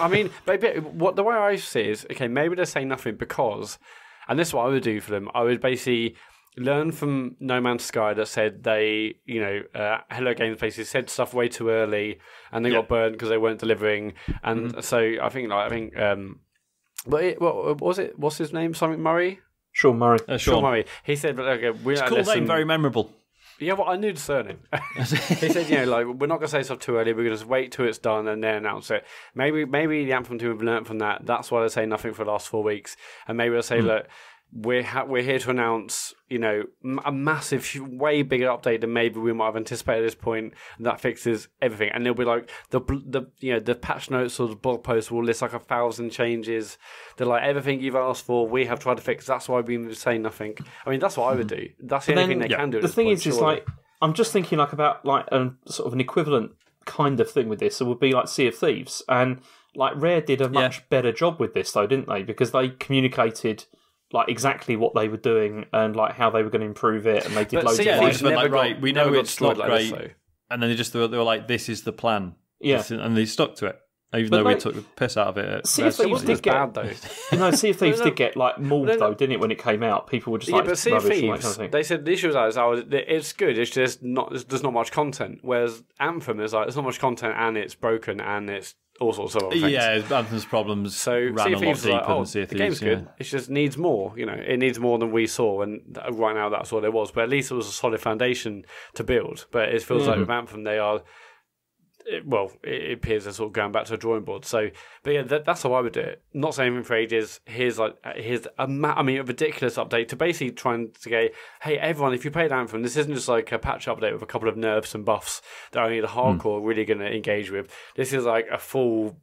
I mean, maybe what the way I see it is okay. Maybe they're saying nothing because, and this is what I would do for them. I would basically learn from No Man's Sky that said they, you know, uh, Hello Games basically said stuff way too early, and they got burned because they weren't delivering. And so I think, like, I think, um, but it, what was it? What's his name? Something Murray. Sean Murray. Uh, Sean Sean. Murray. He said, but okay, we're It's a cool listen- name, very memorable. yeah, well, I knew the surname. <laughs> he said, you know, like we're not going to say stuff too early. We're going to wait till it's done and then announce it. Maybe, maybe the Anthem team have learned from that. That's why they say nothing for the last four weeks. And maybe they'll say, look, we're ha- we're here to announce, you know, m- a massive, way bigger update than maybe we might have anticipated at this point. That fixes everything, and they'll be like the the you know the patch notes or the blog post will list like a thousand changes. They're like everything you've asked for, we have tried to fix. That's why we've been saying nothing. I mean, that's what I would hmm. do. That's the But only then- thing they yeah, can do. at the this thing point, is, is like I'm just thinking like about like a sort of an equivalent kind of thing with this. It would be like Sea of Thieves, and like Rare did a much better job with this though, didn't they? Because they communicated like exactly what they were doing and like how they were going to improve it, and they did But loads Sea of of yeah, like, but like, got- right, we know it's not destroyed like great. though. And then they just they were like, "This is the plan." Yeah. This and they stuck to it, even But though we took the piss out of it. at See if they It Season. did get- bad though. you know, Sea of Thieves No, <laughs> no. did get like mauled No, no. though, didn't it? When it came out, people were just Yeah, like but see of rubbish Thieves, kind of they said the issue is oh, that it's, it's good. It's just not. There's not much content. Whereas Anthem is like there's not much content and it's broken and it's all sorts of other things. Yeah, Anthem's problems So ran a lot deeper like, oh, than Sea of the game's good. It just needs more. You know, it needs more than we saw, and right now that's all it was. But at least it was a solid foundation to build. But it feels hmm. like with Anthem, they are. It, well, it, appears they're sort of going back to a drawing board. So, but yeah, that, that's how I would do it. Not saying anything for ages. Here's like here's a ma- I mean a ridiculous update to basically trying to go, hey everyone, if you played Anthem, this isn't just like a patch update with a couple of nerfs and buffs that only the hardcore are really going to engage with. This is like a full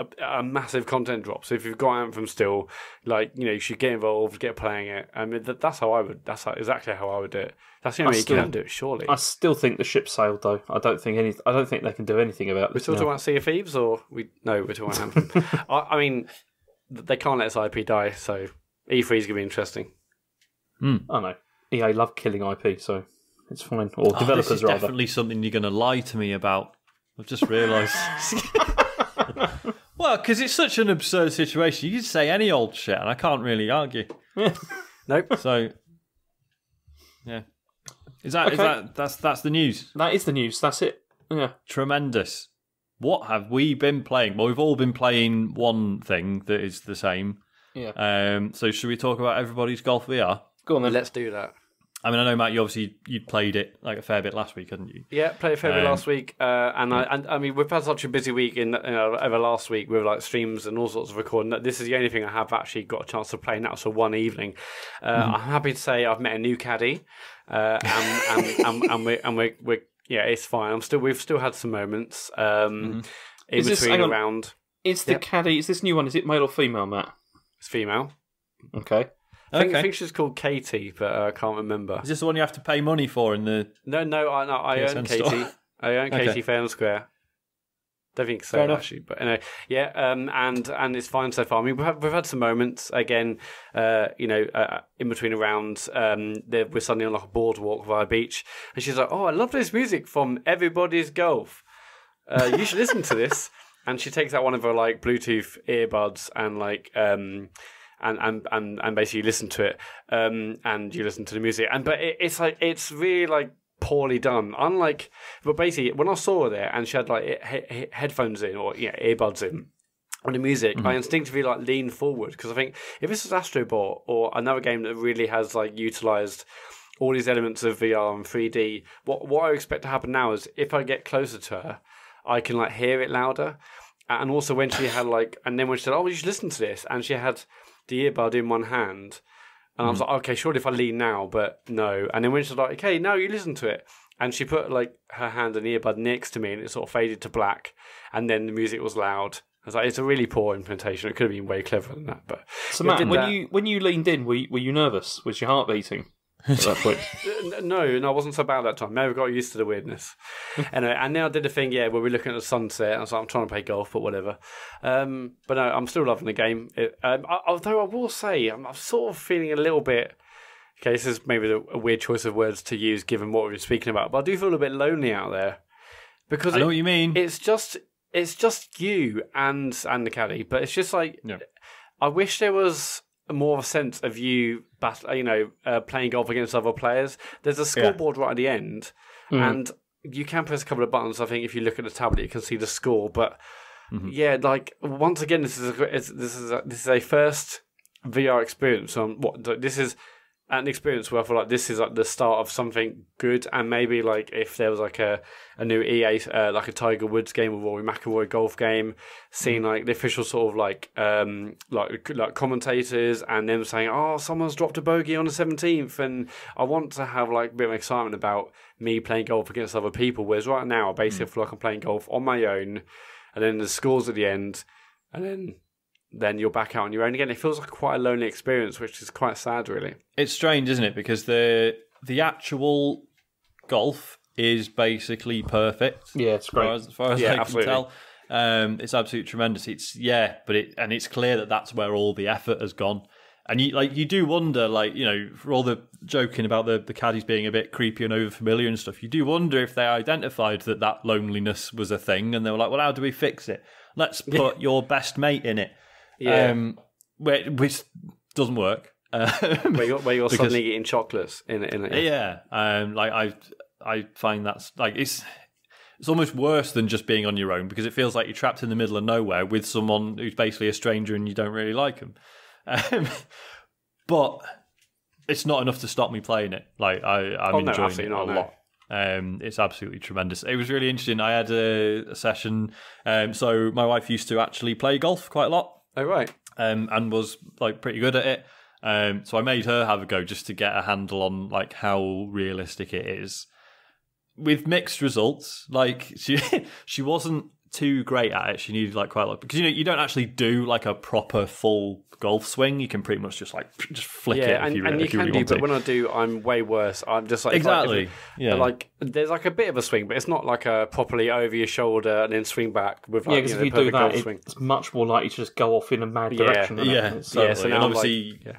a, a massive content drop. So if you've got Anthem still, like you know, you should get involved, get playing it. I mean, that, that's how I would. That's how, exactly how I would do it. That's the only way you still- can do it, surely. I still think the ship sailed though. I don't think any. I don't think they can do anything about we're this. still now. talking about Sea of Thieves, or we no, we're talking about Anthem. <laughs> I, I mean, they can't let this IP die, so E3 is gonna be interesting. Hmm. I know. EA love killing IP, so it's fine. Or Oh, developers this is rather. definitely something you're going to lie to me about. I've just realised. <laughs> <laughs> well, because it's such an absurd situation. You could say any old shit, and I can't really argue. <laughs> Nope. So, yeah, is that is Okay. that that's that's the news? That is the news. That's it. Yeah. Tremendous. What have we been playing? Well, we've all been playing one thing that is the same. Yeah. Um, so should we talk about everybody's golf VR? Go on then. Let's do that. I mean, I know Matt, you obviously you played it like a fair bit last week, hadn't you? Yeah, played a fair bit Um, last week, uh, and I and I mean we've had such a busy week in know, over last week with like streams and all sorts of recording. that This is the only thing I have actually got a chance to play now. So one evening, uh, Mm-hmm. I'm happy to say I've met a new caddy, uh, and and and, and we and we we yeah, it's fine. I'm still we've still had some moments um, Mm-hmm. in Is this- between on. around. Is the Yep. caddy? Is this new one? Is it male or female, Matt? It's female. Okay. I think, I think she's called Katie, but uh, I can't remember. Is this the one you have to pay money for in the? No, no, I no, I PSN own store. Katie. I own <laughs> Okay. Katie Fair Square. Don't think so actually, but anyway, yeah, um, and and it's fine so far. I mean, we've had, we've had some moments again, uh, you know, uh, in between rounds. Um, we're suddenly on like a boardwalk by a beach, and she's like, "Oh, I love this music from Everybody's Golf. Uh, you should listen to this." <laughs> And she takes out one of her like Bluetooth earbuds and like um, and and and and basically listen to it. Um, and you listen to the music, and but it, it's like it's really like poorly done. Unlike, but basically, when I saw her there and she had like he- he- headphones in or yeah earbuds in. On the music, I instinctively like lean forward because I think if this is Astro Bot or another game that really has like utilized all these elements of VR and 3D. What what I expect to happen now is if I get closer to her, I can like hear it louder. And also when she had like, and then when she said, "Oh, you should listen to this," and she had the earbud in one hand, and I was hmm. like, "Okay, surely if I lean now," but no. And then when she's like, "Okay, now you listen to it," and she put like her hand and earbud next to me, and it sort of faded to black, and then the music was loud. I was like, "It's a really poor implementation. It could have been way cleverer than that." But So Matt, when that. you when you leaned in, were you, were you nervous? Was your heart beating at that point? No, no, I wasn't so bad that time. Maybe I got used to the weirdness. <laughs> anyway, and then I did a thing, yeah, where we're looking at the sunset. I was like, I'm trying to play golf, but whatever. Um, but no, I'm still loving the game. It, um, I, although I will say, I'm, I'm sort of feeling a little bit. Okay, this is maybe the, a weird choice of words to use given what we've been speaking about, but I do feel a bit lonely out there because I know it- what you mean. it's just it's just you and and the caddy, but it's just like Yeah. I wish there was more of a sense of you, you know, uh, playing golf against other players. There's a scoreboard right at the end, and you can press a couple of buttons. I think if you look at the tablet, you can see the score. But yeah, like once again, this is a, this is a, this is a first VR experience. On what this is an experience where I feel like this is like the start of something good, and maybe like if there was like a, a new EA uh, like a Tiger Woods game or Rory McIlroy golf game, seeing like the official sort of like um like like commentators and them saying, oh, someone's dropped a bogey on the seventeenth, and I want to have like a bit of excitement about me playing golf against other people. Whereas right now, I basically feel like I'm playing golf on my own, and then the scores at the end, and then. Then you're back out on your own again. It feels like quite a lonely experience, which is quite sad, really. It's strange, isn't it? Because the the actual golf is basically perfect. Yeah, it's as far great. as, as, Yeah, I can absolutely. tell. Um, it's absolutely tremendous. It's yeah, but it and it's clear that that's where all the effort has gone. And you like you do wonder, like you know, for all the joking about the the caddies being a bit creepy and over familiar and stuff, you do wonder if they identified that that loneliness was a thing, and they were like, well, how do we fix it? Let's <laughs> put your best mate in it. Yeah. Um, which, which doesn't work. Um, <laughs> where you're, where you're Because- suddenly eating chocolates in in it. yeah, um, like I, I find that's like it's it's almost worse than just being on your own because it feels like you're trapped in the middle of nowhere with someone who's basically a stranger and you don't really like them. Um, <laughs> but it's not enough to stop me playing it. Like I, I'm Oh, no, enjoying it absolutely a not, no. lot. Um, it's absolutely tremendous. It was really interesting. I had a, a session. Um, so my wife used to actually play golf quite a lot Oh right. um, and was like pretty good at it. Um, so I made her have a go just to get a handle on like how realistic it is. With mixed results, like <laughs> she she wasn't too great at it. She needed like quite a lot because you know you don't actually do like a proper full golf swing. You can pretty much just like <laughs> just flick it Yeah, if and, you, and really, you if you can really do, want but to. when I do, I'm way worse. I'm just like if I- Exactly, if- yeah. Like there's like a bit of a swing, but it's not like a properly over your shoulder and then swing back with Yeah, like because you if you do that, golf swing. it's much more likely to just go off in a mad Yeah, direction. isn't yeah, It's- totally. yeah, so and now I'm like- obviously, yeah.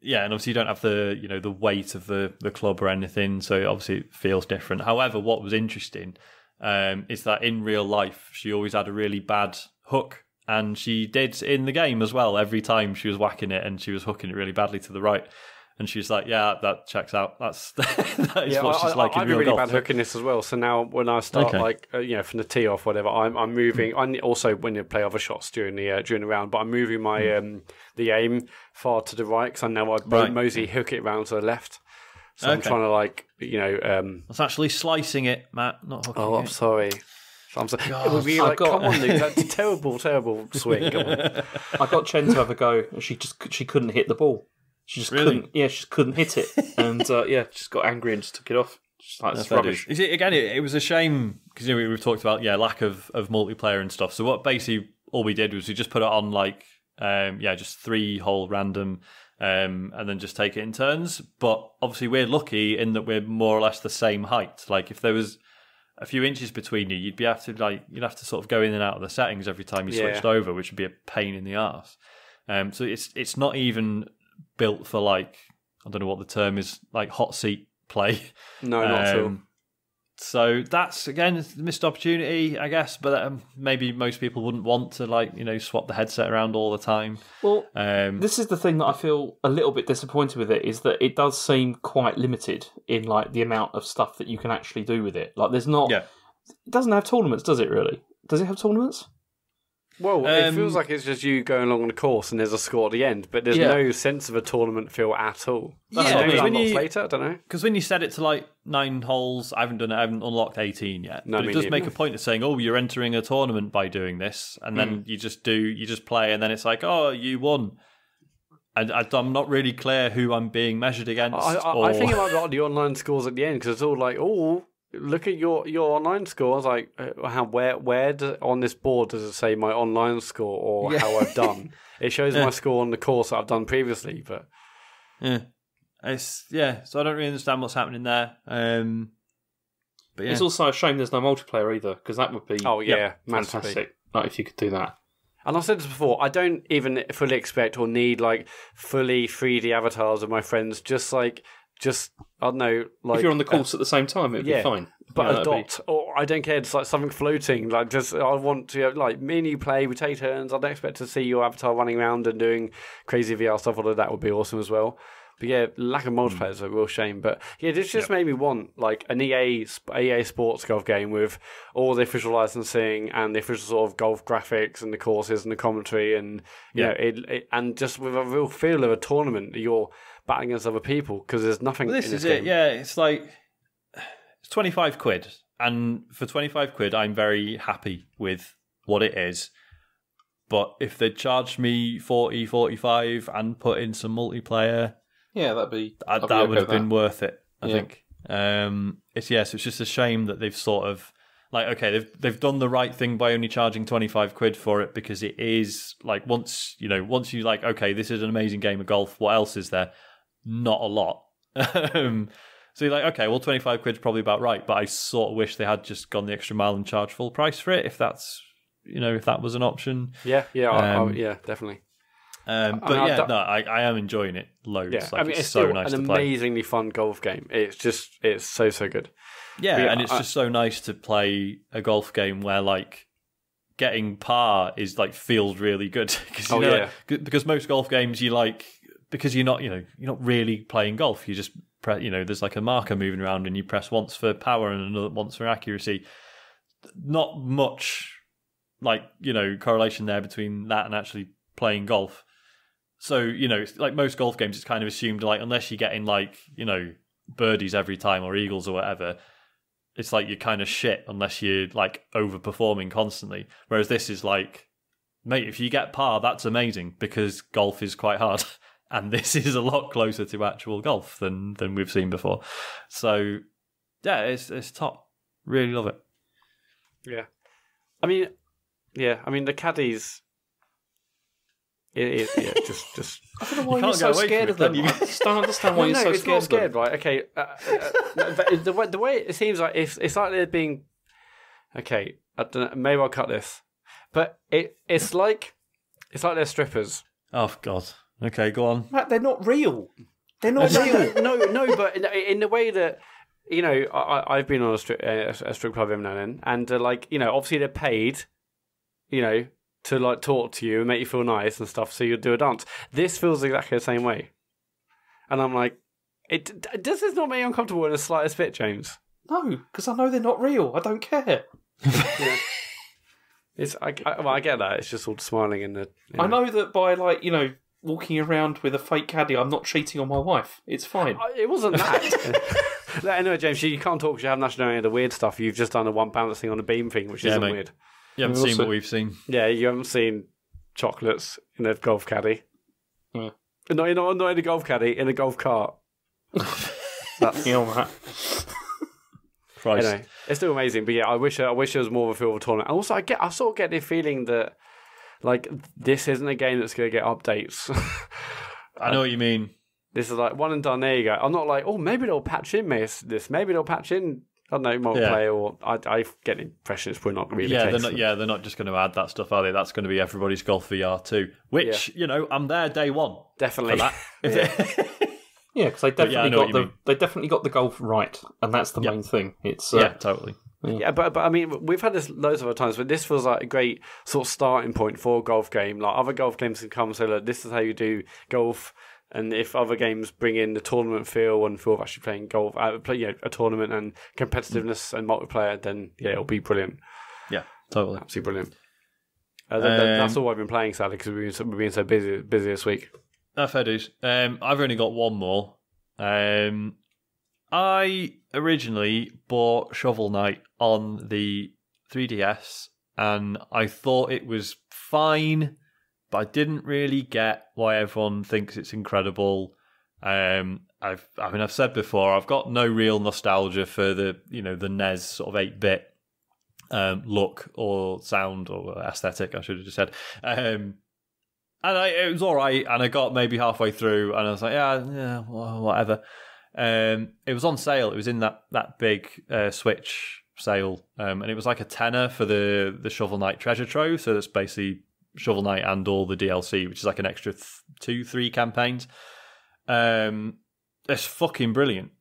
yeah, and obviously you don't have the you know the weight of the the club or anything, so obviously it feels different. However, what was interesting um, is that in real life she always had a really bad hook, and she did in the game as well. Every time she was whacking it, and she was hooking it really badly to the right. And she's like, "Yeah, that checks out. That's <laughs> that is Yeah, what I, she's I, like I in a real really golf." bad hooking this as well. So now when I start Okay. like uh, you know from the tee off whatever, I'm I'm moving. I also when you play other shots during the uh, during the round, but I'm moving my um the aim far to the right because I know I Right. mosey hook it round to the left. So I'm trying to like you know um That's actually slicing it, Matt, not hooking Oh, I'm it. sorry. I'm sorry. It would be like, got- come on, Luke, that's a terrible, terrible swing. Come on. <laughs> I got Chen to have a go, and she just she couldn't hit the ball. She just Really? couldn't. Yeah, she just couldn't hit it, and uh, yeah, just got angry and just took it off. Just like it's rubbish. dues. You see, again, it, it was a shame because you know, we, we've talked about yeah lack of, of multiplayer and stuff. So what basically all we did was we just put it on like um, yeah just three whole random um, and then just take it in turns. But obviously we're lucky in that we're more or less the same height. Like if there was a few inches between you, you'd be have to like you'd have to sort of go in and out of the settings every time you Yeah. switched over, which would be a pain in the ass. Um, so it's it's not even built for like I don't know what the term is like hot seat play. No, not at all. So that's again a missed opportunity, I guess. But um, maybe most people wouldn't want to like you know swap the headset around all the time. Well, Um, this is the thing that I feel a little bit disappointed with it is that it does seem quite limited in like the amount of stuff that you can actually do with it. Like, there's not. Yeah. It doesn't have tournaments, does it? Really? Does it have tournaments? Well, it Um, feels like it's just you going along the course and there's a score at the end, but there's Yeah. no sense of a tournament feel at all. Yeah, Maybe I mean, it when you- later. I don't know. Because when you set it to like nine holes, I haven't done it. I haven't unlocked eighteen yet. No, but it does neither. make a point of saying, "Oh, you're entering a tournament by doing this," and then you just do, you just play, and then it's like, "Oh, you won." And I, I'm not really clear who I'm being measured against. I, I, or... I think it might be like the online scores at the end because it's all like, oh, look at your, your online score. I was like, uh, how where where do, on this board does it say my online score or how I've done? <laughs> It shows my score on the course that I've done previously, but yeah, it's yeah. So I don't really understand what's happening there. Um, but yeah, It's also a shame there's no multiplayer either, because that would be oh yeah, massively. fantastic. Like if you could do that. And I've said this before, I don't even fully expect or need like fully 3D avatars of my friends. Just like, just I don't know, like if you're on the uh, course at the same time, it'd yeah, be fine. but Yeah, a that'd be- dot, or I don't care. It's like something floating. Like just I want to like me and you play. We take turns. I don't expect to see your avatar running around and doing crazy VR stuff. Although that would be awesome as well. But yeah, lack of multiplayer hmm. is a real shame. But yeah, this just made me want like an EA EA Sports golf game with all the official licensing and the official sort of golf graphics and the courses and the commentary and you Yeah. know it, it and just with a real feel of a tournament. You're battling against other people because there's nothing. Well, this in is this it. game. Yeah, it's like it's twenty five quid, and for twenty five quid, I'm very happy with what it is. But if they charged me 40, 45 and put in some multiplayer, Yeah, that'd be. I, I'd be that okay would have with been worth it. I Yeah. think. Um, it's yes, it's just a shame that they've sort of like okay, they've they've done the right thing by only charging twenty five quid for it because it is like once you know once you like okay, this is an amazing game of golf. What else is there? Not a lot. <laughs> um, so you're like okay, well twenty five quid's probably about right, but I sort of wish they had just gone the extra mile and charged full price for it if that's you know if that was an option. yeah, yeah, I- I- Um, yeah, definitely. Um, I but mean, yeah, no, I, I am enjoying it loads. Yeah, like, I mean, it's, it's, so nice an to play. amazingly fun golf game. It's just, it's so so good. Yeah, yeah, and it's I- just so nice to play a golf game where like getting par is like feels really good <laughs> because you Oh, know yeah. c- because most golf games you like because you're not you know you're not really playing golf. You just you know there's like a marker moving around and you press once for power and another once for accuracy. Not much like you know correlation there between that and actually playing golf. So you know like most golf games it's kind of assumed like unless you're getting like you know birdies every time or eagles or whatever it's like you're kind of shit unless you're like overperforming constantly. Whereas this is like, mate, if you get par, that's amazing because golf is quite hard, <laughs> and this <laughs> is a lot closer to actual golf than than we've seen before. So, yeah, it's it's top. Really love it. Yeah, I mean, yeah, I mean the caddies. It is yeah, <laughs> just just. I don't know why You you are so scared from of them. you? I just don't understand why Well, you're no, so it's scared not of them. scared, right? Okay, uh, uh, the, the way the way it seems like it's it's like they're being. Okay, I don't know, maybe I'll cut this, but it it's like it's like they're strippers. Oh God. Okay, go on. Mat, they're not real. They're not <laughs> real. no, no, but in, in the way that you know, I, I've been on a strip, a, a strip club every now and then, and uh, like you know, obviously they're paid, you know, to like talk to you and make you feel nice and stuff. So you do a dance. This feels exactly the same way, and I'm like, it does this not make you uncomfortable in the slightest bit, James? No, because I know they're not real. I don't care. <laughs> It's I, I, well, I get that. It's just all smiling in the. you I know that by like you know walking around with a fake caddy, I'm not cheating on my wife. It's fine. I- It wasn't that. <laughs> <laughs> No, anyway, James, you can't talk because you haven't actually done any of the weird stuff. You've just done a one bounce thing on a beam thing, which Yeah, isn't mate. weird. You haven't seen also- what we've seen. Yeah, you haven't seen chocolates in a golf caddy. Yeah. No, you're not, not in a golf caddy, in a golf cart. <laughs> That's You know, Mat. Christ. anyway, it's still amazing. But yeah, I wish I wish there was more of a feel of a tournament. And also, I get I sort of get the feeling that like this isn't a game that's going to get updates. <laughs> I know what you mean. this is like one and done. There you go. I'm not like, oh, maybe they'll patch in this. This maybe they'll patch in. I don't know multiplayer, or I, I get the impression it's probably not going to be Yeah, the they're case. not. Yeah, they're not just going to add that stuff, are they? That's going to be everybody's golf VR too. Which you know, I'm there day one Definitely. for that. <laughs> Yeah, <laughs> because they yeah, I definitely know what got the mean. they definitely got the golf right, and that's the Yeah. main thing. It's uh, yeah, totally. Yeah, but but I mean, we've had this loads of other times, but this feels like a great sort of starting point for a golf game. Like other golf games can come and say, look, this is how you do golf. And if other games bring in the tournament feel and feel of actually playing golf, uh, play, you know, a tournament and competitiveness and multiplayer, then yeah, it'll be brilliant, Yeah, totally. absolutely brilliant. Uh, that- that's Um, all I've been playing, sadly, because we've been so, we've been so busy busy this week. Uh, fair dues. Um, I've only got one more. Um, I originally bought Shovel Knight on the 3DS, and I thought it was fine, but I didn't really get why everyone thinks it's incredible. Um, I've, I mean, I've said before, I've got no real nostalgia for the, you know, the NES sort of eight bit um, look or sound or aesthetic. I should have just said. Um, and I, it was all right. And I got maybe halfway through, and I was like, yeah, yeah, whatever. Um, it was on sale. It was in that that big uh, Switch sale, um, and it was like a tenner for the the Shovel Knight Treasure Trove. So that's basically Shovel Knight and all the DLC, which is like an extra th- two, three campaigns. Um, it's fucking brilliant.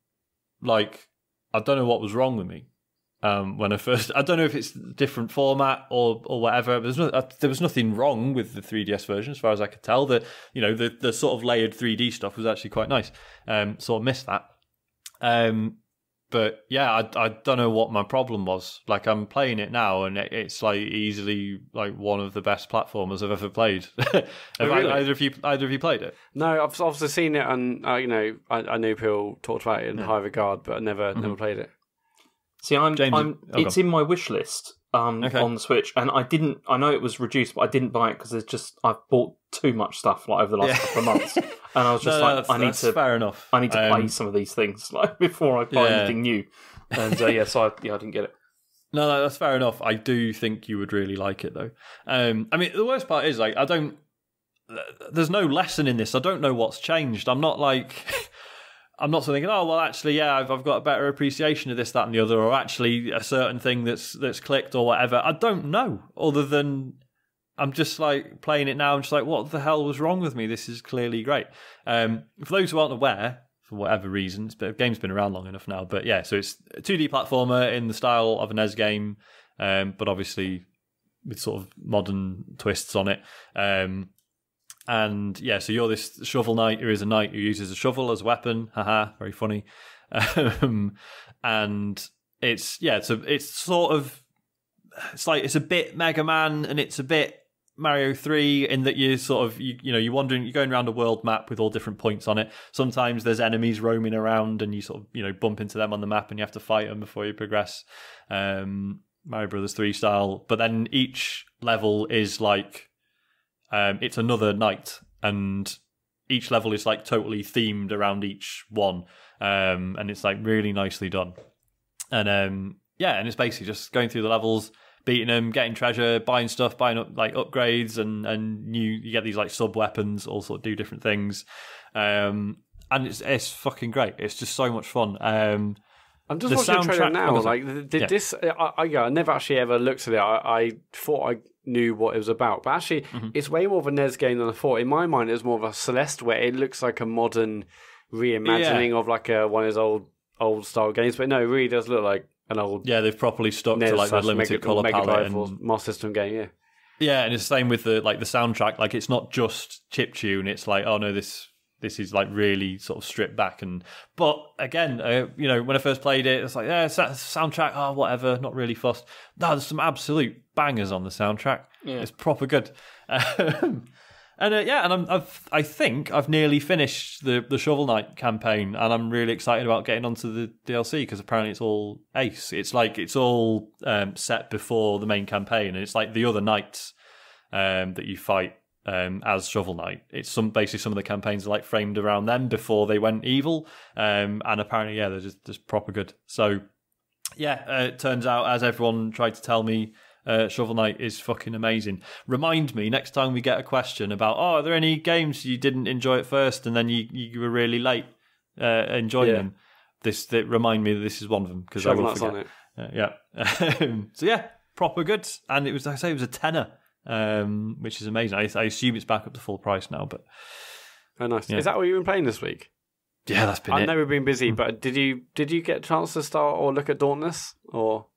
Like, I don't know what was wrong with me um, when I first. I don't know if it's different format or or whatever. There's no, uh, there was nothing wrong with the 3DS version, as far as I could tell. The you know the the sort of layered 3D stuff was actually quite nice. Um, so I missed that. Um, but yeah, I I don't know what my problem was. Like I'm playing it now, and it, it's like easily like one of the best platformers I've ever played. <laughs> Have really? either of you either of you played it? No, I've obviously seen it, and uh, you know, I, I knew people talked about it in high regard, but I never Mm-hmm. never played it. See, I'm, James, I'm oh, it's in my wish list um, Okay. on the Switch, and I didn't. I know it was reduced, but I didn't buy it because there's just I've bought too much stuff like over the last Yeah. couple of months, <laughs> and I was just No, like, that's- I need that's to, fair enough. I need to Um, play some of these things <laughs> like before I buy Yeah. anything new. And uh, yeah, so I, yeah, I didn't get it. <laughs> No, no, that's fair enough. I do think you would really like it, though. Um, I mean, the worst part is like I don't. There's no lesson in this. I don't know what's changed. I'm not like. I'm not thinking, oh well, actually, yeah, I've, I've got a better appreciation of this, that, and the other, or actually a certain thing that's that's clicked or whatever. I don't know, other than I'm just like playing it now. I'm just like, what the hell was wrong with me? This is clearly great. Um, for those who aren't aware, for whatever reasons, but the game's been around long enough now. But yeah, so it's a 2D platformer in the style of a NES game, um, but obviously with sort of modern twists on it. Um, and yeah, so you're this shovel knight who is a knight who uses a shovel as a weapon. Haha, very funny. <laughs> Um, and it's yeah, so it's sort of it's like it's a bit Mega Man and it's a bit Mario 3 in that you sort of you, you know you're wandering you're going around a world map with all different points on it. Sometimes there's enemies roaming around and you sort of you know bump into them on the map and you have to fight them before you progress. Um, Mario Brothers 3 style, but then each level is like um, it's another night and each level is like totally themed around each one um, and it's like really nicely done and um, yeah and it's basically just going through the levels beating them getting treasure buying stuff buying up like upgrades and and new you get these like sub weapons all sort of do different things um, and it's it's fucking great it's just so much fun um, I'm just The watching the trailer now. Like, did Yeah. this? I, I, I never actually ever looked at it. I, I thought I knew what it was about, but actually, Mm-hmm. it's way more of a NES game than I thought. In my mind, it was more of a Celeste, where it looks like a modern reimagining of like a, one of those old old style games. But no, it really does look like an old yeah they've properly stuck NES to like the limited Mega, color Mega palette and Master System game. Yeah, Yeah, and it's the same with the like the soundtrack. Like it's not just chip tune. It's like oh no, this this is like really sort of stripped back. And but again, uh, you know, when I first played it, it's like yeah, soundtrack. Oh, whatever. Not really fussed. No, there's some absolute bangers on the soundtrack. yeah. It's proper good. <laughs> Um, and uh, yeah, and I'm, I've I think I've nearly finished the the Shovel Knight campaign, and I'm really excited about getting onto the DLC because apparently it's all ace. It's like it's all um, set before the main campaign, and it's like the other knights um, that you fight um, as Shovel Knight. It's some basically some of the campaigns are like framed around them before they went evil, um, and apparently yeah, they're just, just proper good. So yeah, uh, it turns out as everyone tried to tell me. Uh, Shovel Knight is fucking amazing. Remind me next time we get a question about, oh, are there any games you didn't enjoy at first and then you, you were really late uh, enjoying Yeah. them? This that remind me that this is one of them because I will forget. Uh, yeah. <laughs> so yeah, proper good, and it was like I say it was a tenner, um, which is amazing. I, I assume it's back up to full price now, but Oh, nice. Yeah. Is that what you've been playing this week? yeah, that's been I it. know we've been busy, but did you did you get a chance to start or look at Dauntless or?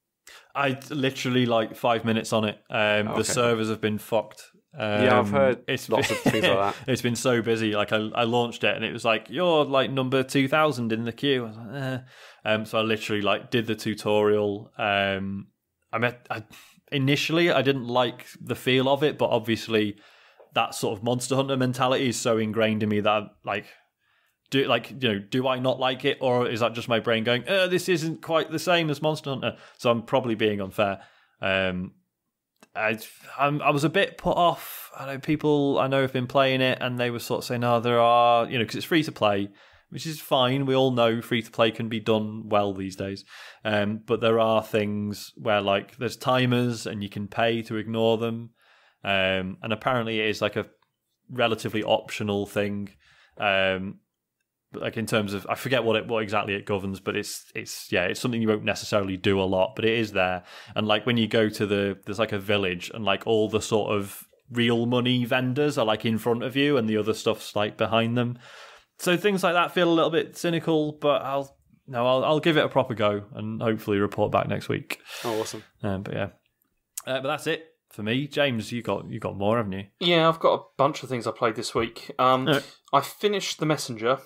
I literally like five minutes on it. Um, Okay. The servers have been fucked. Um, Yeah, I've heard it's lots of things like that. <laughs> It's been so busy. Like I, I launched it and it was like you're like number two thousand in the queue. I was like, eh. um, so I literally like did the tutorial. Um, I met I. initially I didn't like the feel of it, but obviously that sort of Monster Hunter mentality is so ingrained in me that like do like you know do I not like it? Or is that just my brain going uh, this isn't quite the same as Monster Hunter? So I'm probably being unfair. Um I I'm, I was a bit put off. I know people I know have been playing it and they were sort of saying oh there are you know because it's free to play which is fine we all know free to play can be done well these days um but there are things where like there's timers and you can pay to ignore them um and apparently it is like a relatively optional thing um like in terms of I forget what it what exactly it governs, but it's it's yeah, it's something you won't necessarily do a lot, but it is there. And like when you go to the there's like a village and like all the sort of real money vendors are like in front of you and the other stuff's like behind them. So things like that feel a little bit cynical, but I'll no, I'll I'll give it a proper go and hopefully report back next week. Oh, awesome. Um, but yeah, uh, but that's it for me. James, you got you got more, haven't you? Yeah, I've got a bunch of things I played this week. Um, Alright. I finished The Messenger.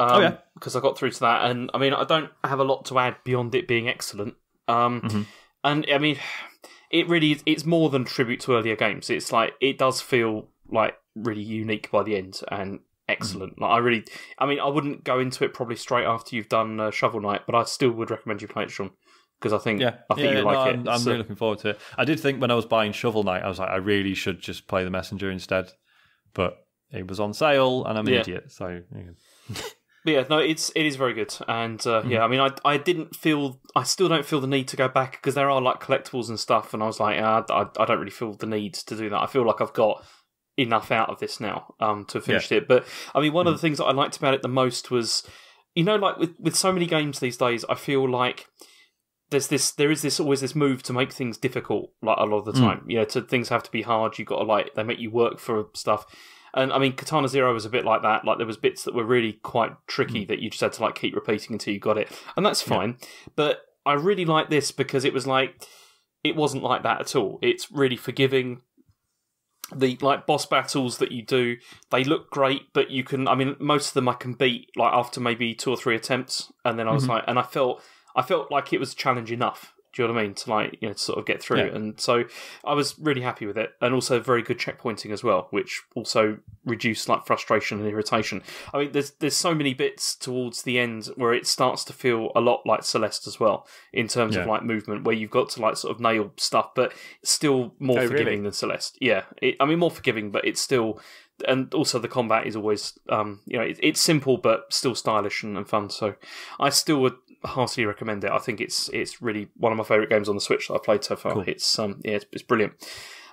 Um, Oh, yeah. because I got through to that, and I mean, I don't have a lot to add beyond it being excellent. Um, Mhm. and I mean, it really is, it's more than tribute to earlier games. It's like it does feel like really unique by the end and excellent. Mm-hmm. Like I really, I mean, I wouldn't go into it probably straight after you've done uh, Shovel Knight, but I still would recommend you play it, Sean, because I think Yeah, I think yeah, you no, like I'm, it. I'm So- really looking forward to it. I did think when I was buying Shovel Knight, I was like, I really should just play the Messenger instead, but it was on sale, and I'm an Yeah. idiot. So yeah. <laughs> But yeah, no, it's it is very good, and uh, yeah, I mean, I I didn't feel, I still don't feel the need to go back because there are like collectibles and stuff, and I was like, ah, I I don't really feel the need to do that. I feel like I've got enough out of this now um to finish it. But I mean, one of the things that I liked about it the most was, you know, like with with so many games these days, I feel like there's this there is this always this move to make things difficult like a lot of the time. You know to things have to be hard you got to like they make you work for stuff. And i mean katana zero was a bit like that like there was bits that were really quite tricky that you just had to like keep repeating until you got it. And that's fine but i really like this because it was like it wasn't like that at all. It's really forgiving the like boss battles that you do they look great but you can i mean most of them i can beat like after maybe two or three attempts. And then i was mm-hmm. like and i felt i felt like it was a challenge enough do you know what i mean to like you know to sort of get through Yeah. and so i was really happy with it and also very good checkpointing as well which also reduced like frustration and irritation i mean there's there's so many bits towards the end where it starts to feel a lot like celeste as well in terms of like movement where you've got to like sort of nail stuff but still more Oh, forgiving really? than Celeste. Yeah, it, I mean more forgiving, but it's still, and also the combat is always, um, you know, it, it's simple but still stylish and, and fun. So I still would heartily recommend it. I think it's it's really one of my favorite games on the Switch that I've played so far. Cool. It's um, yeah, it's, it's brilliant.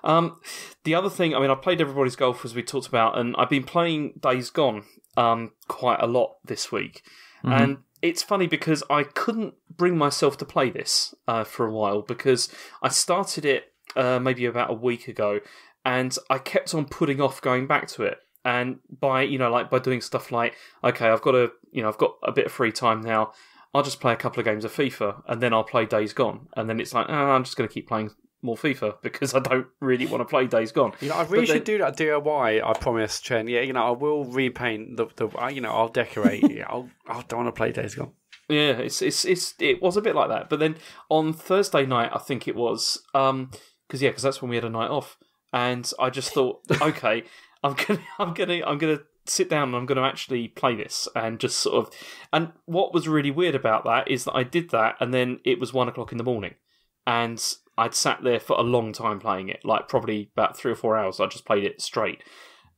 Um, the other thing, I mean, I played Everybody's Golf as we talked about, and I've been playing Days Gone um, quite a lot this week. And it's funny because I couldn't bring myself to play this uh, for a while because I started it uh, maybe about a week ago, and I kept on putting off going back to it. And by you know, like by doing stuff like, okay, I've got a you know, I've got a bit of free time now. I'll just play a couple of games of FIFA, and then I'll play Days Gone. And then it's like, oh, I'm just going to keep playing more FIFA <laughs> because I don't really want to play Days Gone. You know, I really then- should do that DIY. I promise, Chen. Yeah, you know, I will repaint the the. You know, I'll decorate. <laughs> yeah, I'll. I don't want to play Days Gone. Yeah, it's it's it's it was a bit like that. But then on Thursday night, I think it was, um, because yeah, because that's when we had a night off, and I just thought, <laughs> okay, I'm gonna, I'm gonna, I'm gonna sit down and I'm gonna actually play this and just sort of. And what was really weird about that is that I did that, and then it was one o'clock in the morning, and I'd sat there for a long time playing it, like probably about three or four hours. I just played it straight,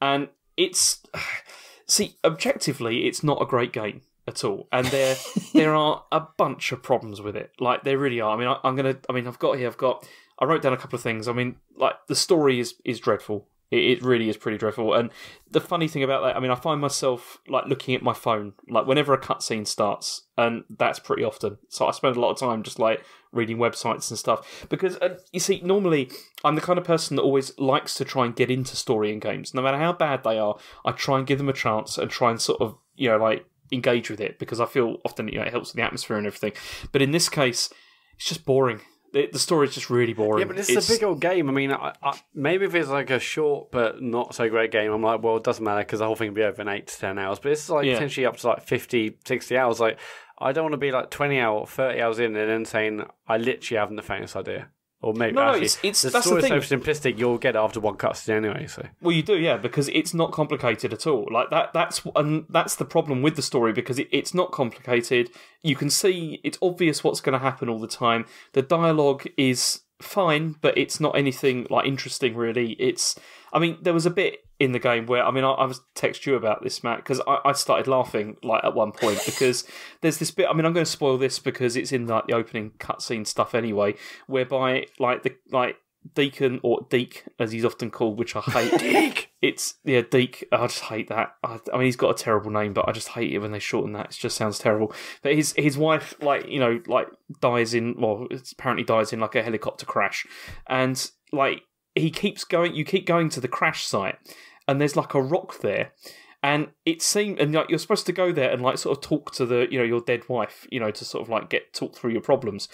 and it's <sighs> see objectively, it's not a great game at all, and there <laughs> there are a bunch of problems with it. Like there really are. I mean, I, I'm gonna. I mean, I've got here. I've got. I wrote down a couple of things. I mean, like the story is is dreadful. It, really is pretty dreadful. And the funny thing about that, I mean, I find myself like looking at my phone, like whenever a cutscene starts, and that's pretty often. So I spend a lot of time just like reading websites and stuff because uh, you see, normally I'm the kind of person that always likes to try and get into story in games, no matter how bad they are. I try and give them a chance and try and sort of you know like engage with it because I feel often you know it helps with the atmosphere and everything. But in this case, it's just boring. The, the story is just really boring. Yeah, but this It's- is a big old game. I mean, I, I, maybe if it's like a short but not so great game, I'm like, well, it doesn't matter because the whole thing will be over in eight to ten hours. But this is like Yeah. potentially up to like 50, 60 hours. Like, I don't want to be like 20 hours, 30 hours in and then saying, I literally haven't the faintest idea. Or maybe No, actually, it's- it's- the that's the thing. so simplistic. You'll get it after one cutscene anyway. So Well, you do, yeah, because it's not complicated at all. Like that. That's and that's the problem with the story because it, it's not complicated. You can see it's obvious what's going to happen all the time. The dialogue is fine, but it's not anything like interesting really. It's. I mean, there was a bit in the game where I mean, I, I was text you about this, Mat, because I, I started laughing like at one point because <laughs> there's this bit. I mean, I'm going to spoil this because it's in like the opening cutscene stuff anyway, whereby like the like Deacon or Deek as he's often called, which I hate. <laughs> Deek It's yeah, Deek I just hate that. I, I mean, he's got a terrible name, but I just hate it when they shorten that. It just sounds terrible. But his his wife, like you know, like dies in well, it's apparently dies in like a helicopter crash, and like he keeps going. You keep going to the crash site, and there's like a rock there. And it seemed, and like you're supposed to go there and like sort of talk to the, you know, your dead wife, you know, to sort of like get talk through your problems.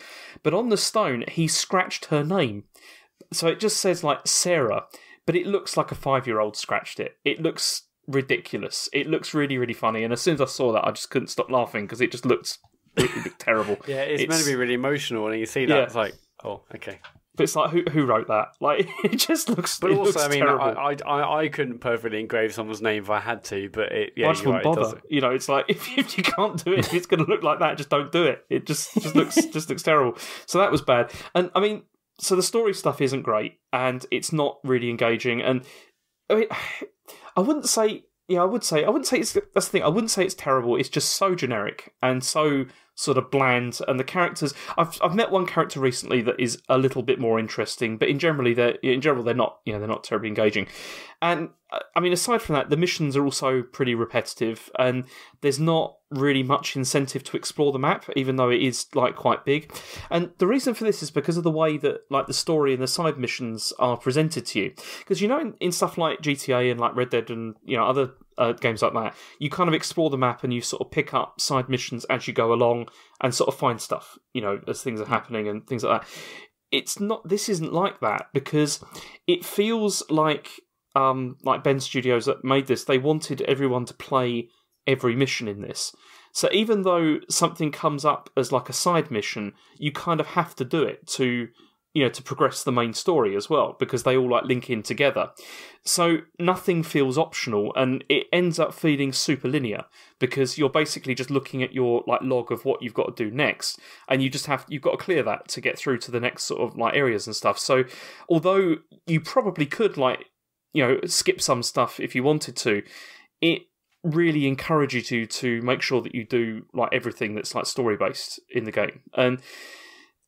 But on the stone, he scratched her name, so it just says like Sarah, but it looks like a five year old scratched it. It looks ridiculous. It looks really, really funny. And as soon as I saw that, I just couldn't stop laughing because it just looked, it looked terrible. <laughs> yeah, it's, meant to be really emotional, and you see that Yeah. it's like, oh, okay. But it's like, who who wrote that? Like, <laughs> it just looks. But it also, looks I mean, terrible. I, I I I couldn't perfectly engrave someone's name if I had to, but it yeah, I just wouldn't right, it bother. You know, it's like <laughs> if, if you can't do it, it's going to look like that, just don't do it. It just just looks <laughs> just looks terrible. So that was bad. And I mean, so the story stuff isn't great, and it's not really engaging. And I mean, <sighs> I wouldn't say. Yeah, I would say I wouldn't say it's that's the thing. I wouldn't say it's terrible. It's just so generic and so sort of bland. And the characters, I've I've met one character recently that is a little bit more interesting, but in generally they're in general they're not you know they're not terribly engaging. And uh, I mean, aside from that, the missions are also pretty repetitive, and there's not really much incentive to explore the map, even though it is like quite big. And the reason for this is because of the way that like the story and the side missions are presented to you. Because you know, in, in stuff like GTA and like Red Dead and you know other uh, games like that, you kind of explore the map and you sort of pick up side missions as you go along and sort of find stuff, you know, as things are happening and things like that. It's not. This isn't like that because it feels like um, like Bend Studios that made this, they wanted everyone to play every mission in this. So even though something comes up as like a side mission, you kind of have to do it to you know to progress the main story as well because they all like link in together. So nothing feels optional and it ends up feeling super linear because you're basically just looking at your like log of what you've got to do next and you just have you've got to clear that to get through to the next sort of like areas and stuff. So although you probably could like you know skip some stuff if you wanted to, it really encourages you to make sure that you do like everything that's like story based in the game and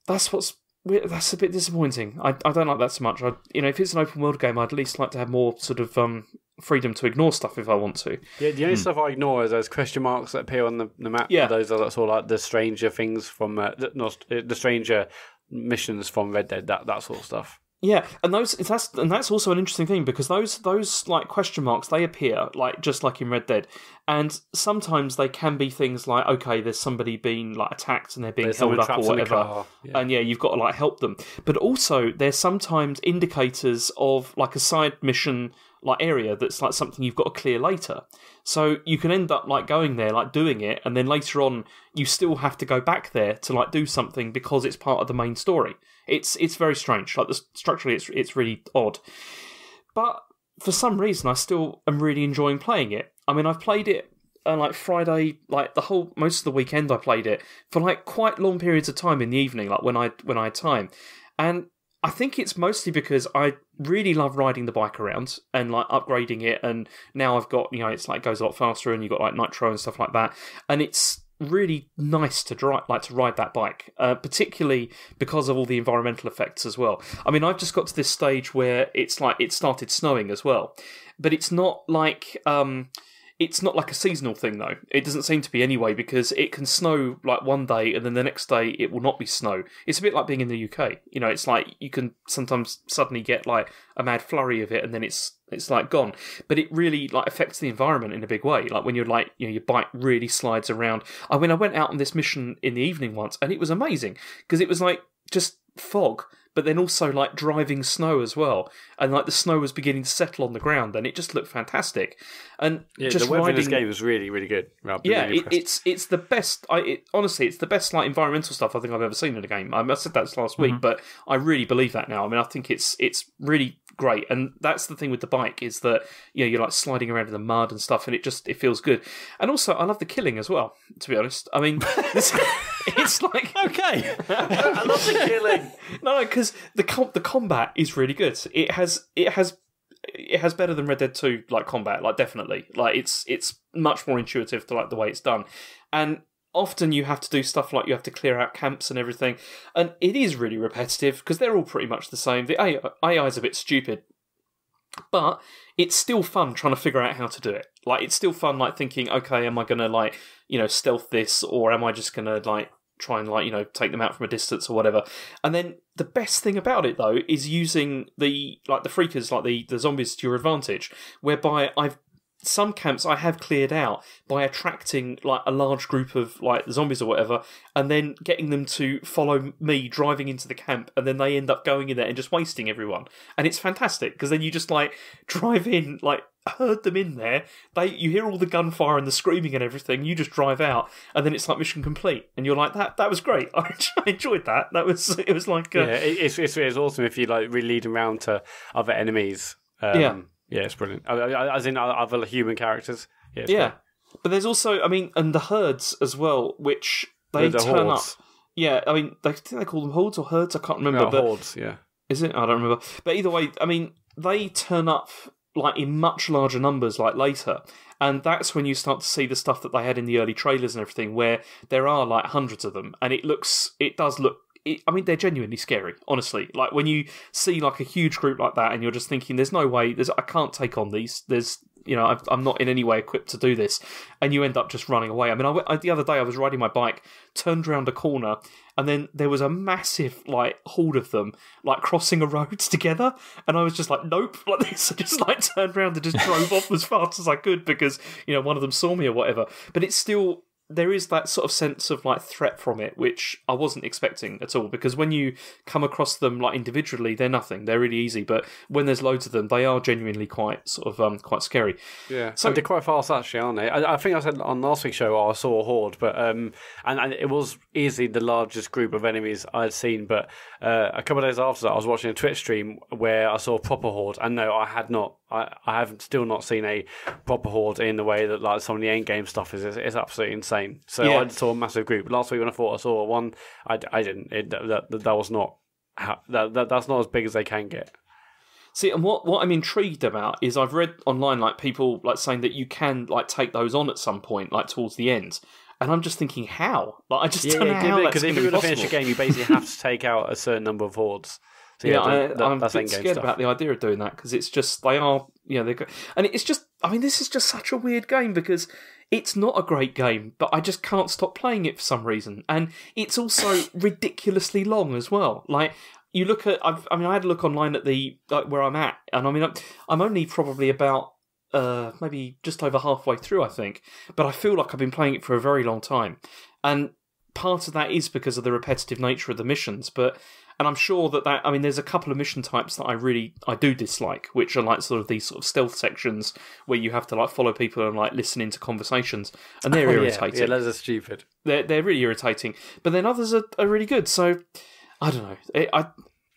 that's what's that's a bit disappointing. I, I don't like that so much. I you know if it's an open world game, I'd at least like to have more sort of um, freedom to ignore stuff if I want to. Yeah, the only stuff I ignore is those question marks that appear on the, the map. Yeah. those are sort of like the stranger things from uh, the, not, the stranger missions from Red Dead. That that sort of stuff. Yeah, and those that's and that's also an interesting thing because those those like question marks they appear like just like in Red Dead, and sometimes they can be things like okay, there's somebody being like attacked and they're being There's held up or trapped in the whatever. Yeah. and yeah, you've got to like help them. But also there's sometimes indicators of like a side mission like area that's like something you've got to clear later. So you can end up like going there, like doing it, and then later on you still have to go back there to like do something because it's part of the main story. It's it's very strange. Like the, structurally, it's it's really odd. But for some reason, I still am really enjoying playing it. I mean, I've played it uh, like Friday, like the whole most of the weekend. I played it for like quite long periods of time in the evening, like when I when I had time, and I think it's mostly because I really love riding the bike around and like upgrading it, and now I've got you know it's like goes a lot faster, and you've got like nitro and stuff like that, and it's really nice to drive like to ride that bike uh, particularly because of all the environmental effects as well. I mean i've just got to this stage where it's like it started snowing as well. But it's not like um it's not like a seasonal thing though. It doesn't seem to be anyway because it can snow like one day and then the next day it will not be snow. It's a bit like being in the uk you know it's like you can sometimes suddenly get like a mad flurry of it and then it's it's like gone. But it really like affects the environment in a big way. Like when you're like you know your bike really slides around. I mean i went out on this mission in the evening once and it was amazing because it was like just fog but then also like driving snow as well, and like the snow was beginning to settle on the ground, and it just looked fantastic. And Yeah, just the weather in this game was really, really good. Yeah, really it, it's it's the best. I it, honestly, it's the best like environmental stuff I think I've ever seen in a game. I, I said that last Mm-hmm. week, but I really believe that now. I mean, I think it's it's really great, and that's the thing with the bike is that you know you're like sliding around in the mud and stuff, and it just it feels good. And also, I love the killing as well. To be honest, I mean, this, <laughs> it's like <laughs> Okay. <laughs> I love the killing. no, no, because the com- the combat is really good. It has it has it has better than Red Dead Two like combat, like definitely. Like it's it's much more intuitive to like the way it's done, and often you have to do stuff like you have to clear out camps and everything, and it is really repetitive because they're all pretty much the same. The AI is a bit stupid, but it's still fun trying to figure out how to do it. Like it's still fun, like thinking, okay, am I gonna like you know stealth this, or am I just gonna like try and like you know take them out from a distance or whatever? And then the best thing about it though is using the like the freakers, like the the zombies, to your advantage, whereby I've some camps I have cleared out by attracting like a large group of like zombies or whatever, and then getting them to follow me driving into the camp, and then they end up going in there and just wasting everyone, and it's fantastic because then you just like <laughs> drive in like herd them in there. They you hear all the gunfire and the screaming and everything. You just drive out, and then it's like mission complete, and you're like that. That was great. <laughs> I enjoyed that. That was it was like uh, Yeah, it, it's, it's it's awesome if you like really lead them around to other enemies. Um, Yeah. Yeah, it's brilliant. As in other human characters. Yeah, yeah. But there's also, I mean, and the herds as well, which they. The- turn up. Yeah, I mean, they I think they call them hordes or herds. I can't remember, No, but hordes. Yeah, is it? I don't remember. But either way, I mean, they turn up like in much larger numbers, like later, and that's when you start to see the stuff that they had in the early trailers and everything, where there are like hundreds of them, and it looks, it does look. It, I mean, they're genuinely scary, honestly. Like when you see like a huge group like that, and you're just thinking, "There's no way. There's I can't take on these. There's you know, I've, I'm not in any way equipped to do this," and you end up just running away. I mean, I, I, the other day I was riding my bike, turned around a corner, and then there was a massive like horde of them like crossing a road <laughs> together, and I was just like, "Nope!" <laughs> Like this, I just like turned around and just drove off as fast as I could because you know one of them saw me or whatever. But it's still there is that sort of sense of like threat from it, which I wasn't expecting at all. Because when you come across them like individually, they're nothing; they're really easy. But when there's loads of them, they are genuinely quite sort of um quite scary. yeah. So- So they're quite fast, actually, aren't they? I, I think I said on last week's show oh, I saw a horde, but um, and, and it was easily the largest group of enemies I'd seen. But uh, a couple of days after that, I was watching a Twitch stream where I saw a proper horde, and no, I had not. I, I haven't still not seen a proper horde in the way that like some of the end game stuff is. It's, it's absolutely insane. So Yeah. I saw a massive group. Last week when I thought I saw one, I, I didn't. It, that, that that was not. That, that that's not as big as they can get. See, and what, what I'm intrigued about is I've read online like people like saying that you can like take those on at some point, like towards the end. And I'm just thinking, how? Like, I just don't know how that's because if going to you be want to finish a game, you basically have to take out a certain number of hordes. So Yeah, yeah, I, that, I'm a bit scared stuff. about the idea of doing that because it's just they are, you know, they go, and it's just. I mean, this is just such a weird game because it's not a great game, but I just can't stop playing it for some reason, and it's also <laughs> ridiculously long as well. Like you look at, I've, I mean, I had a look online at the like where I'm at, and I mean, I'm, I'm only probably about. Uh, maybe just over halfway through, I think. But I feel like I've been playing it for a very long time, and part of that is because of the repetitive nature of the missions. But and I'm sure that that I mean, there's a couple of mission types that I really I do dislike, which are like sort of these sort of stealth sections where you have to like follow people and like listen into conversations, and they're <laughs> Oh, irritating. Yeah, those are stupid. They're they're really irritating. But then others are, are really good. So I don't know. It, I.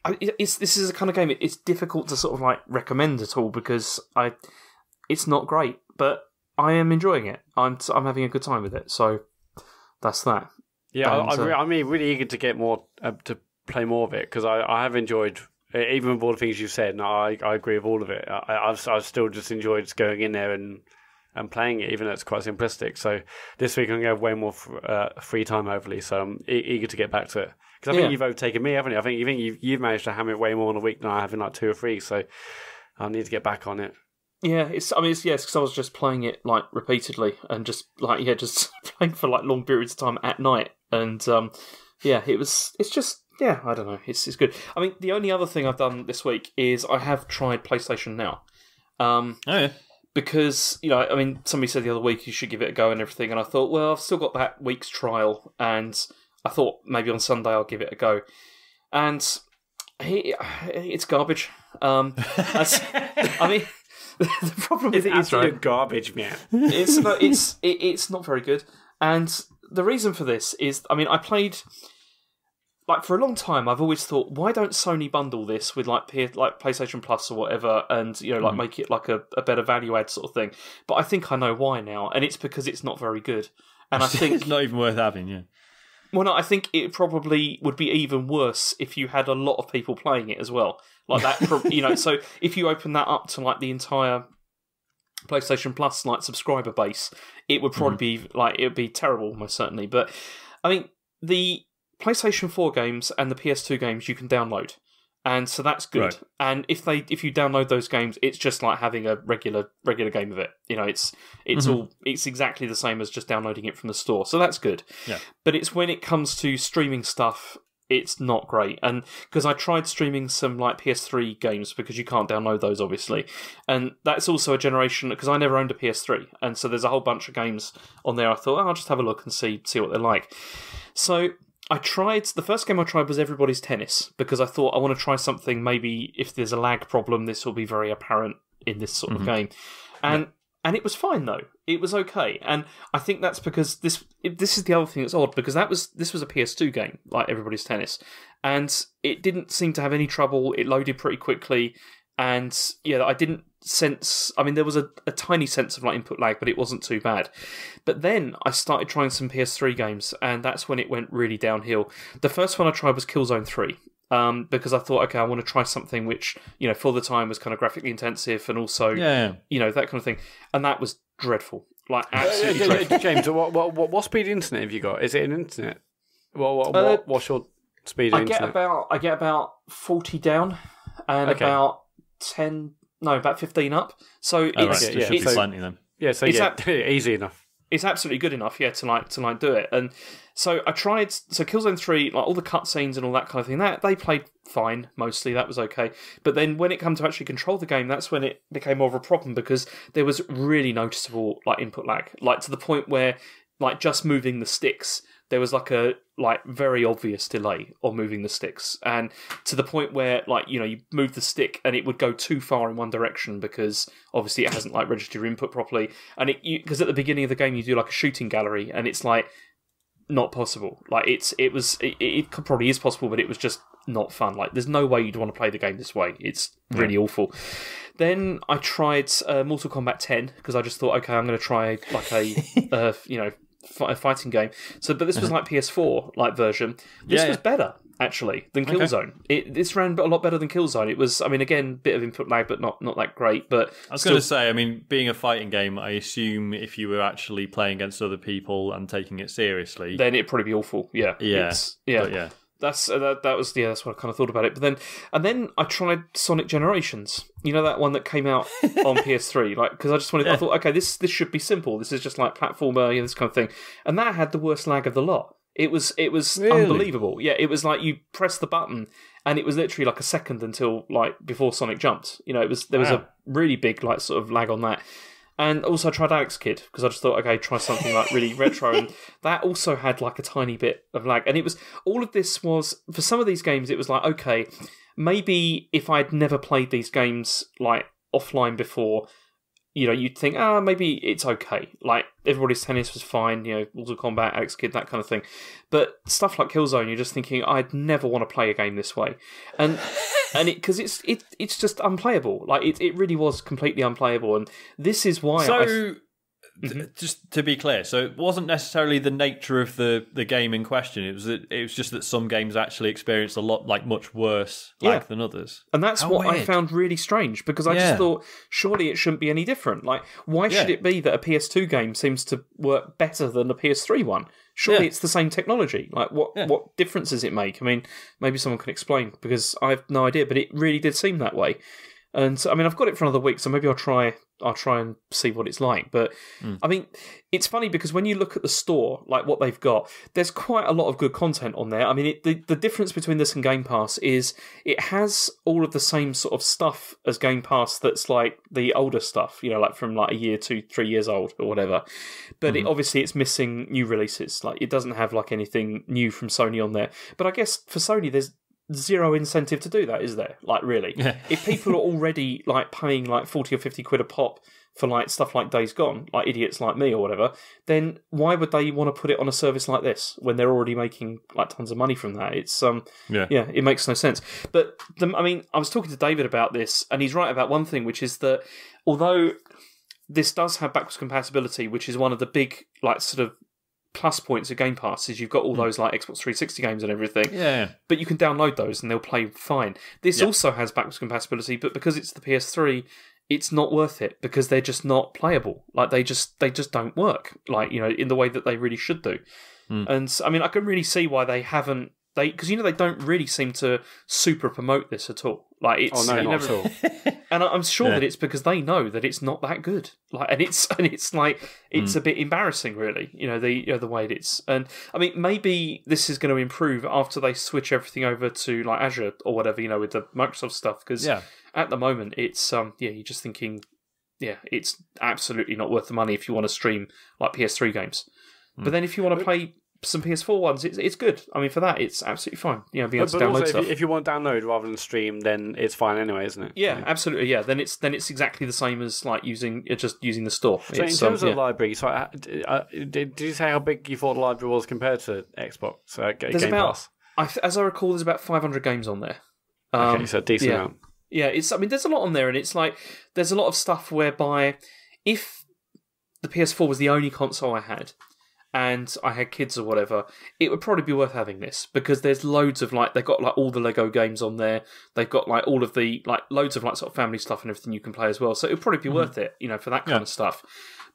I, it's this is a kind of game. It, it's difficult to sort of like recommend at all because I, it's not great, but I am enjoying it. I'm I'm having a good time with it. So that's that. Yeah, I, And, I, uh, re- I'm really eager to get more uh, to play more of it because I, I have enjoyed even with all the things you've said. And I I agree with all of it. I, I've I've still just enjoyed just going in there and and playing it, even though it's quite simplistic. So this week I'm going to have way more f- uh, free time, hopefully. So I'm e- eager to get back to it because I think Yeah. you've overtaken me, haven't you? I think you think you've, you've managed to hammer it way more in a week than I have in like two or three. So I need to get back on it. Yeah, it's. I mean, it's yes, because I was just playing it like repeatedly and just like yeah, just <laughs> playing for like long periods of time at night, and um, yeah, it was. It's just yeah, I don't know. It's it's good. I mean, the only other thing I've done this week is I have tried PlayStation Now, um, Oh yeah. because you know, I mean, somebody said the other week you should give it a go and everything, and I thought, well, I've still got that week's trial, and I thought maybe on Sunday I'll give it a go, and He, it's garbage. Um, <laughs> I mean, <laughs> the problem with it is right. Garbage, man. it's not it's it, it's not very good and the reason for this is i mean i played like for a long time i've always thought why don't sony bundle this with like like playstation plus or whatever and you know like mm-hmm. make it like a, a better value add sort of thing but i think i know why now and it's because it's not very good and i <laughs> think it's not even worth having. Yeah. well, no, I think it probably would be even worse if you had a lot of people playing it as well. Like that, you know. <laughs> So if you open that up to like the entire PlayStation Plus like subscriber base, it would probably mm-hmm. be like it would be terrible, most certainly. But I mean, the PlayStation Four games and the PS2 games you can download, and so that's good. Right. And if they if you download those games, it's just like having a regular regular game of it. You know, it's it's mm-hmm. all it's exactly the same as just downloading it from the store. So that's good. Yeah. But it's when it comes to streaming stuff, it's not great. And because I tried streaming some like PS3 games because you can't download those obviously, and that's also a generation because I never owned a PS3, and so there's a whole bunch of games on there. I thought oh, I'll just have a look and see see what they're like. So I tried the first game I tried was Everybody's Tennis because I thought I want to try something. Maybe if there's a lag problem, this will be very apparent in this sort of mm-hmm. game, and and it was fine though. It was okay, and I think that's because this this is the other thing that's odd because that was this was a PS2 game like Everybody's Tennis, and it didn't seem to have any trouble. It loaded pretty quickly, and yeah, I didn't sense. I mean, there was a, a tiny sense of like input lag, but it wasn't too bad. But then I started trying some PS3 games, and that's when it went really downhill. The first one I tried was Killzone Three. Um, because I thought, okay, I want to try something which, you know, for the time was kind of graphically intensive and also, Yeah. you know, that kind of thing. And that was dreadful. Like, Uh, absolutely uh, dreadful. James, what, what what what speed internet have you got? Is it an internet? What what, Uh, what what's your speed of I get about I get about forty down and Okay. about ten no about fifteen up. So Oh, right. it's So yeah, should be so- plenty then. yeah, so Is yeah, that- <laughs> easy enough. it's absolutely good enough, yeah, to like to like do it. And so I tried so Killzone three, like all the cutscenes and all that kind of thing. That they played fine mostly. That was okay. But then when it came to actually control the game, that's when it became more of a problem because there was really noticeable like input lag, like to the point where like just moving the sticks. There was like a like very obvious delay on moving the sticks, and to the point where like you know you move the stick and it would go too far in one direction because obviously it hasn't like registered your input properly, and it because at the beginning of the game you do like a shooting gallery and it's like not possible. Like it's it was it, it probably is possible, but it was just not fun. Like there's no way you'd want to play the game this way. It's really awful. Then I tried uh, Mortal Kombat 10 because I just thought, okay, I'm going to try like a <laughs> uh, you know fighting game. So, but this was uh-huh. like PS4 like version. This Yeah, was yeah. better actually than Killzone. It this ran a lot better than Killzone. It was, I mean, again, bit of input lag, but not not that great. But I was still- going to say, I mean, being a fighting game, I assume if you were actually playing against other people and taking it seriously, then it'd probably be awful. Yeah, yeah, It's- yeah. but yeah, That's uh, that. That was yeah. That's what I kind of thought about it. But then, and then I tried Sonic Generations. You know that one that came out on <laughs> PS3. Like because I just wanted. I thought, okay, this this should be simple. This is just like platformer, you know, this kind of thing. And that had the worst lag of the lot. It was it was Really? unbelievable. Yeah, it was like you press the button and it was literally like a second until like before Sonic jumped. You know, it was there was Wow. a really big like sort of lag on that. And also I tried Alex Kidd because I just thought, okay, try something like really <laughs> retro, and that also had like a tiny bit of lag. And it was all of this was for some of these games, it was like, okay, maybe if I'd never played these games like offline before, you know, you'd think, ah, maybe it's okay. Like everybody's tennis was fine, you know, Mortal Kombat, Alex Kidd, that kind of thing. But stuff like Killzone, you're just thinking, I'd never want to play a game this way, and <laughs> and it because it's it it's just unplayable. Like it it really was completely unplayable, and this is why. So, I, d- Mm-hmm. just to be clear, so it wasn't necessarily the nature of the, the game in question. It was that it was just that some games actually experienced a lot like much worse lag Yeah. than others. And that's How what I found really strange because I Yeah. just thought surely it shouldn't be any different. Like, why should it be that a PS2 game seems to work better than a PS3 one? Surely Yeah. it's the same technology. Like, what Yeah. what difference does it make? I mean, maybe someone can explain because I have no idea, but it really did seem that way. And so, I mean, I've got it for another week, so maybe I'll try. I'll try and see what it's like. But hmm. I mean, it's funny because when you look at the store, like what they've got, there's quite a lot of good content on there. I mean, it, the the difference between this and Game Pass is it has all of the same sort of stuff as Game Pass. That's like the older stuff, you know, like from like a year, two, three years old or whatever. But it, hmm. obviously, it's missing new releases. Like it doesn't have like anything new from Sony on there. But I guess for Sony, there's zero incentive to do that, is there? Like, really? <laughs> if people are already like paying like forty or fifty quid a pop for like stuff like Days Gone, like idiots like me or whatever, then why would they want to put it on a service like this when they're already making like tons of money from that? It's um, Yeah. yeah, it makes no sense. But the, I mean, I was talking to David about this, and he's right about one thing, which is that although this does have backwards compatibility, which is one of the big like sort of plus points of Game Pass, is you've got all hmm. those like Xbox 360 games and everything Yeah. but you can download those and they'll play fine. This also has backwards compatibility, but because it's the PS3, it's not worth it because they're just not playable. Like they just they just don't work. Like you know in the way that they really should do. Hmm. And I mean, I can really see why they haven't. They because you know they don't really seem to super promote this at all. Like it's Oh no, not never- at all. <laughs> and I- I'm sure Yeah. that it's because they know that it's not that good. Like, and it's <laughs> and it's like it's a bit embarrassing, really. You know the you know, the way it is. And I mean, maybe this is going to improve after they switch everything over to like Azure or whatever. You know, with the Microsoft stuff. Because Yeah. at the moment, it's um yeah, you're just thinking, yeah, it's absolutely not worth the money if you want to stream like PS3 games. But then if you want to play some PS4 ones, it's it's good. I mean, for that, it's absolutely fine. You know, being able But, to download also, if stuff. you, if you want to download rather than stream, then it's fine anyway, isn't it? yeah, absolutely. Yeah, then it's then it's exactly the same as like using uh, just using the store. So in It's, terms um, of yeah. library, so uh, d- uh, did, did you say how big you thought the library was compared to Xbox uh, Game about, Pass? I as I recall, there's about 500 games on there. Okay, Um, so a decent yeah. amount. Yeah, it's. I mean, there's a lot on there, and it's like there's a lot of stuff whereby if the PS4 was the only console I had, and I had kids or whatever, it would probably be worth having this because there's loads of like they've got like all the Lego games on there. They've got like all of the like loads of like sort of family stuff and everything you can play as well. So it would probably be worth it, you know, for that kind Yeah. of stuff.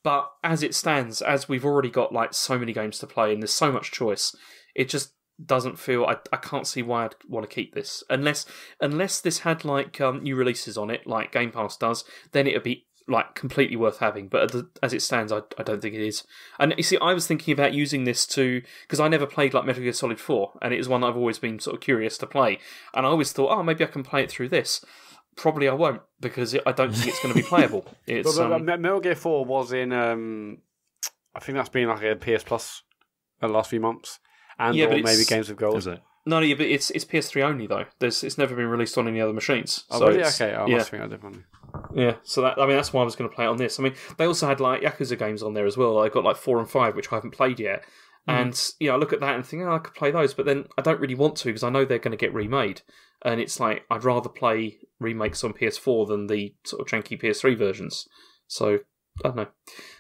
But as it stands, as we've already got like so many games to play and there's so much choice, it just doesn't feel I, I can't see why I'd want to keep this unless unless this had like um, new releases on it like Game Pass does then it would be like completely worth having but as- as it stands I, I don't think it is and you see I was thinking about using this to because I never played like Metal Gear Solid 4 and it is one that I've always been sort of curious to play and I always thought oh maybe I can play it through this probably I won't because it, I don't think it's going to be playable <laughs> it's But, but, um, Metal Gear 4 was in, um, I think that's been like a PS Plus the last few months. And Yeah, or maybe Games of Gold. Is it? No, no, yeah, but it's it's PS3 only though. There's it's never been released on any other machines. Oh, so really? it's- Okay, I yeah. must think I did one. Yeah, so that I mean that's why I was going to play it on this. I mean they also had like Yakuza games on there as well. I got like four and five, which I haven't played yet. And you know I look at that and think, oh, I could play those, but then I don't really want to because I know they're going to get remade. And it's like I'd rather play remakes on PS4 than the sort of janky PS3 versions. So I don't know,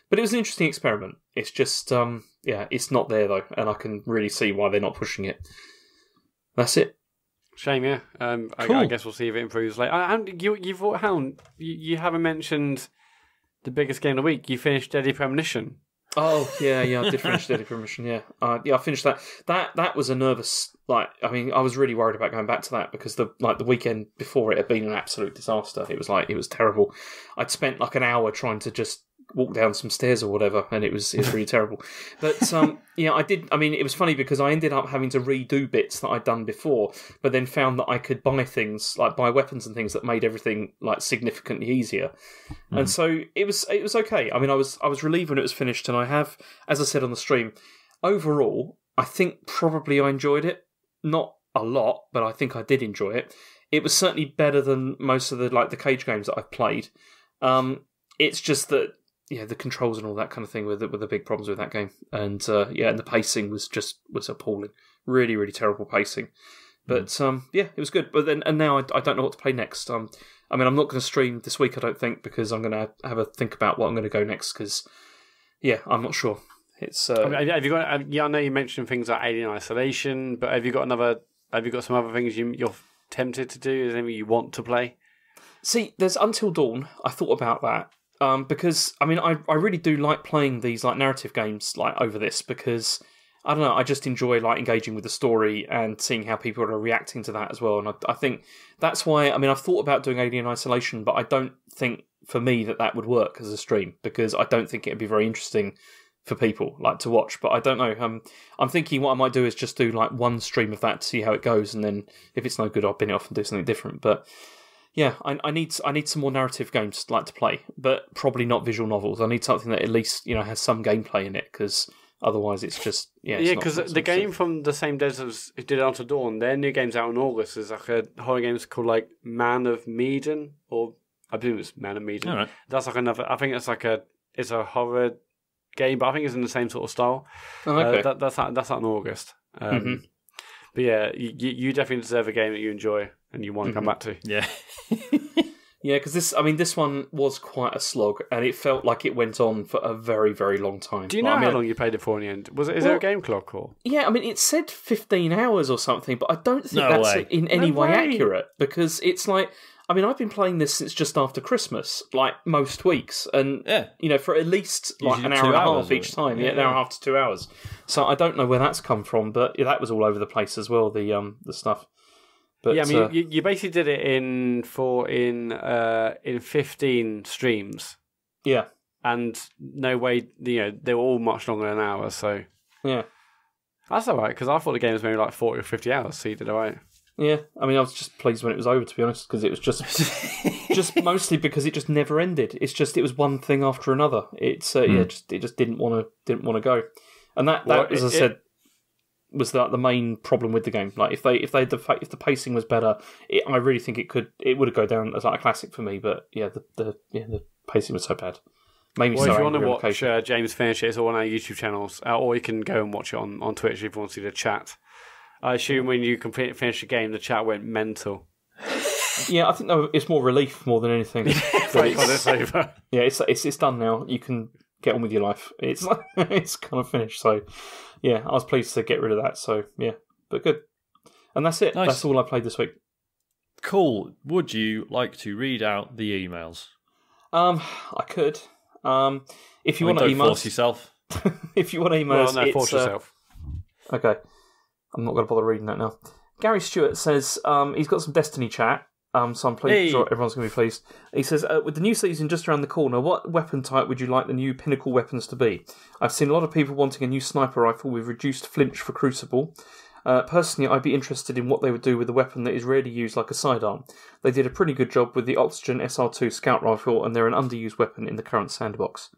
but it was an interesting experiment. It's just um yeah, it's not there though, and I can really see why they're not pushing it. That's it. Shame, yeah. Um, I, Cool. I guess we'll see if it improves later. And you, you've Hound, you, you haven't mentioned the biggest game of the week. You finished Deadly Premonition. Oh yeah, yeah, I did finish Deadly Premonition. Yeah, uh, yeah, I finished that. That that was a nervous. Like, I mean, I was really worried about going back to that because the like the weekend before it had been an absolute disaster. It was like it was terrible. I'd spent like an hour trying to just walk down some stairs or whatever, and it was it was really terrible. But um, <laughs> yeah, I did. I mean, it was funny because I ended up having to redo bits that I'd done before, but then found that I could buy things like buy weapons and things that made everything like significantly easier. And so it was it was okay. I mean, I was I was relieved when it was finished, and I have, as I said on the stream, overall, I think probably I enjoyed it. Not a lot, but I think I did enjoy it. It was certainly better than most of the like the cage games that I've played. Um, it's just that yeah, the controls and all that kind of thing were the, were the big problems with that game, and uh, yeah, and the pacing was just was appalling. Really, really terrible pacing. But um, yeah, it was good. But then and now I, I don't know what to play next. Um, I mean, I'm not going to stream this week. I don't think because I'm going to have a think about what I'm going to go next. Because yeah, I'm not sure. It's uh, I mean, have you got? have- Yeah, I know you mentioned things like Alien Isolation, but have you got another? Have you got some other things you, you're tempted to do? Is there anything you want to play? See, there's Until Dawn. I thought about that um, because I mean, I I really do like playing these like narrative games like over this because I don't know, I just enjoy like engaging with the story and seeing how people are reacting to that as well. And I, I think that's why I mean I've thought about doing Alien Isolation, but I don't think for me that that would work as a stream because I don't think it'd be very interesting for people like to watch. But I don't know. Um, I'm thinking what I might do is just do like one stream of that to see how it goes, and then if it's no good, I'll bin it off and do something different. But yeah, I, I need I need some more narrative games to like to play, but probably not visual novels. I need something that at least you know has some gameplay in it because Otherwise, it's just yeah. It's yeah, because the game from the same devs who did Until Dawn, their new game's out in August. Is like a horror game called like Man of Medan, or I believe it's Man of Medan. All right. That's like another. I think it's like a it's a horror game, but I think it's in the same sort of style. Oh, Uh, okay. that, that's out, that's out in August. Um, Mhm. But yeah, you, you you definitely deserve a game that you enjoy and you want to come Mhm. back to. Yeah. <laughs> Yeah, because this, I mean, this one was quite a slog, and it felt like it went on for a very, very long time. Do you Like, know I mean, how long you played it for in the end? Was it? Is there a game clock or? Yeah, I mean, it said 15 hours or something, but I don't think No that's way. in any No way, way. accurate because it's like, I mean, I've been playing this since just after Christmas, like most weeks, and Yeah. you know, for at least like Usually an hour two and a hours, half each or- time. Yeah, yeah, an hour and a half to two hours. So I don't know where that's come from, but yeah, that was all over the place as well. The um the stuff. But yeah, I mean, uh, you, you basically did it in for in uh in fifteen streams, yeah, and no way, you know, they were all much longer than an hour. So yeah, that's all right because I thought the game was maybe like forty or fifty hours. So you did all right. yeah. I mean, I was just pleased when it was over, to be honest, because it was just <laughs> just mostly because it just never ended. It's just it was one thing after another. It's uh, yeah, just it just didn't want to didn't want to go, and that that Well, as I it- said was that the main problem with the game. Like if they if they the if the pacing was better, it, I really think it could it would have go down as like a classic for me. But yeah, the the yeah the pacing was so bad. Maybe Well, if you want to watch uh, James finish it, it's all on our YouTube channels, uh, or you can go and watch it on, on Twitch if you want to see the chat. I assume when you complete finish the game, the chat went mental. yeah, I think though it's more relief more than anything. That Thank God it's- it's over. yeah, it's it's it's done now. You can get on with your life. It's <laughs> it's kind of finished. So yeah, I was pleased to get rid of that. So yeah, but good. And that's it. Nice. That's all I played this week. Cool. Would you like to read out the emails? Um, I could. Um, if you I mean, want to don't email, force yourself. <laughs> if you want to email Well, us, no, it's, force uh, yourself. Okay. I'm not going to bother reading that now. Gary Stewart says um, he's got some Destiny chat, um, so I'm pleased, Hey. sure everyone's going to be pleased. He says, uh, with the new season just around the corner, what weapon type would you like the new pinnacle weapons to be? I've seen a lot of people wanting a new sniper rifle with reduced flinch for Crucible. Uh, personally, I'd be interested in what they would do with a weapon that is rarely used like a sidearm. They did a pretty good job with the Oxygen SR2 scout rifle, and they're an underused weapon in the current sandbox.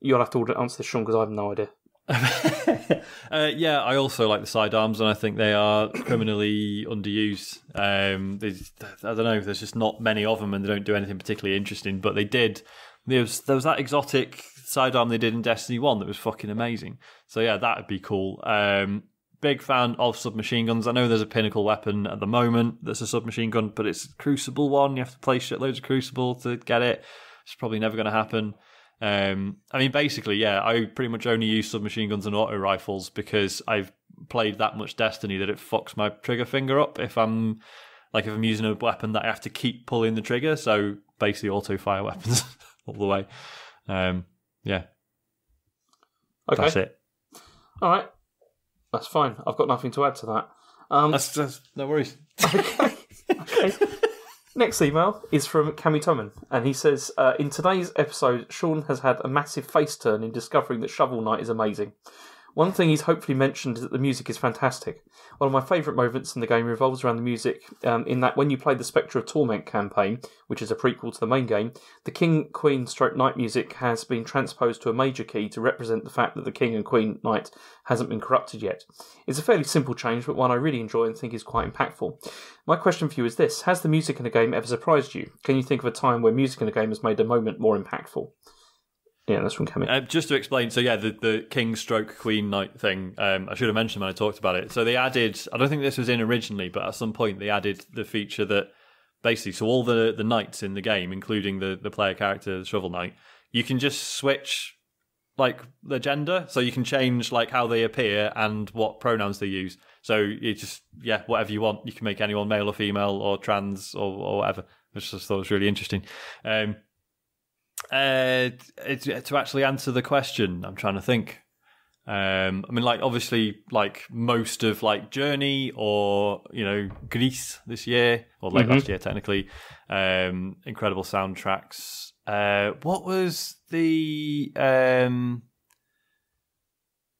You'll have to answer this, Sean, because I have no idea. <laughs> uh, yeah, I also like the sidearms, and I think they are criminally underused. Um, they, I don't know. There's just not many of them, and they don't do anything particularly interesting. But they did. There was there was that exotic sidearm they did in Destiny One that was fucking amazing. So yeah, that would be cool. Um, big fan of submachine guns. I know there's a pinnacle weapon at the moment that's a submachine gun, but it's a Crucible one. You have to play shitloads of Crucible to get it. It's probably never going to happen. Um, I mean, basically, yeah, I pretty much only use submachine guns and auto rifles because I've played that much Destiny that it fucks my trigger finger up if I'm like if I'm using a weapon that I have to keep pulling the trigger. So basically, auto fire weapons <laughs> all the way. Um, yeah, Okay. that's it. All right. That's fine. I've got nothing to add to that. Um, That's, that's no worries. <laughs> okay. <laughs> okay. Next email is from Cami Toman, and he says, uh, In today's episode, Sean has had a massive face turn in discovering that Shovel Knight is amazing. One thing he's hopefully mentioned is that the music is fantastic. One of my favourite moments in the game revolves around the music, um, in that when you play the Spectre of Torment campaign, which is a prequel to the main game, the King, Queen, stroke Knight music has been transposed to a major key to represent the fact that the King and Queen Knight hasn't been corrupted yet. It's a fairly simple change, but one I really enjoy and think is quite impactful. My question for you is this Has the music in a game ever surprised you? Can you think of a time where music in a game has made a moment more impactful? Yeah, that's from Cami. Uh, just to explain, so yeah, the, the King Stroke Queen Knight thing, um, I should have mentioned when I talked about it. So they added, I don't think this was in originally, but at some point they added the feature that basically, so all the, the knights in the game, including the, the player character, the Shovel Knight, you can just switch like the gender. So you can change like how they appear and what pronouns they use. So you just, yeah, whatever you want. You can make anyone male or female or trans or, or whatever, which I just thought was really interesting. Um, uh, it, to actually answer the question, I'm trying to think. Um, I mean, like obviously, like most of like Journey or you know Gris this year or late last year, technically, um, incredible soundtracks. Uh, what was the um,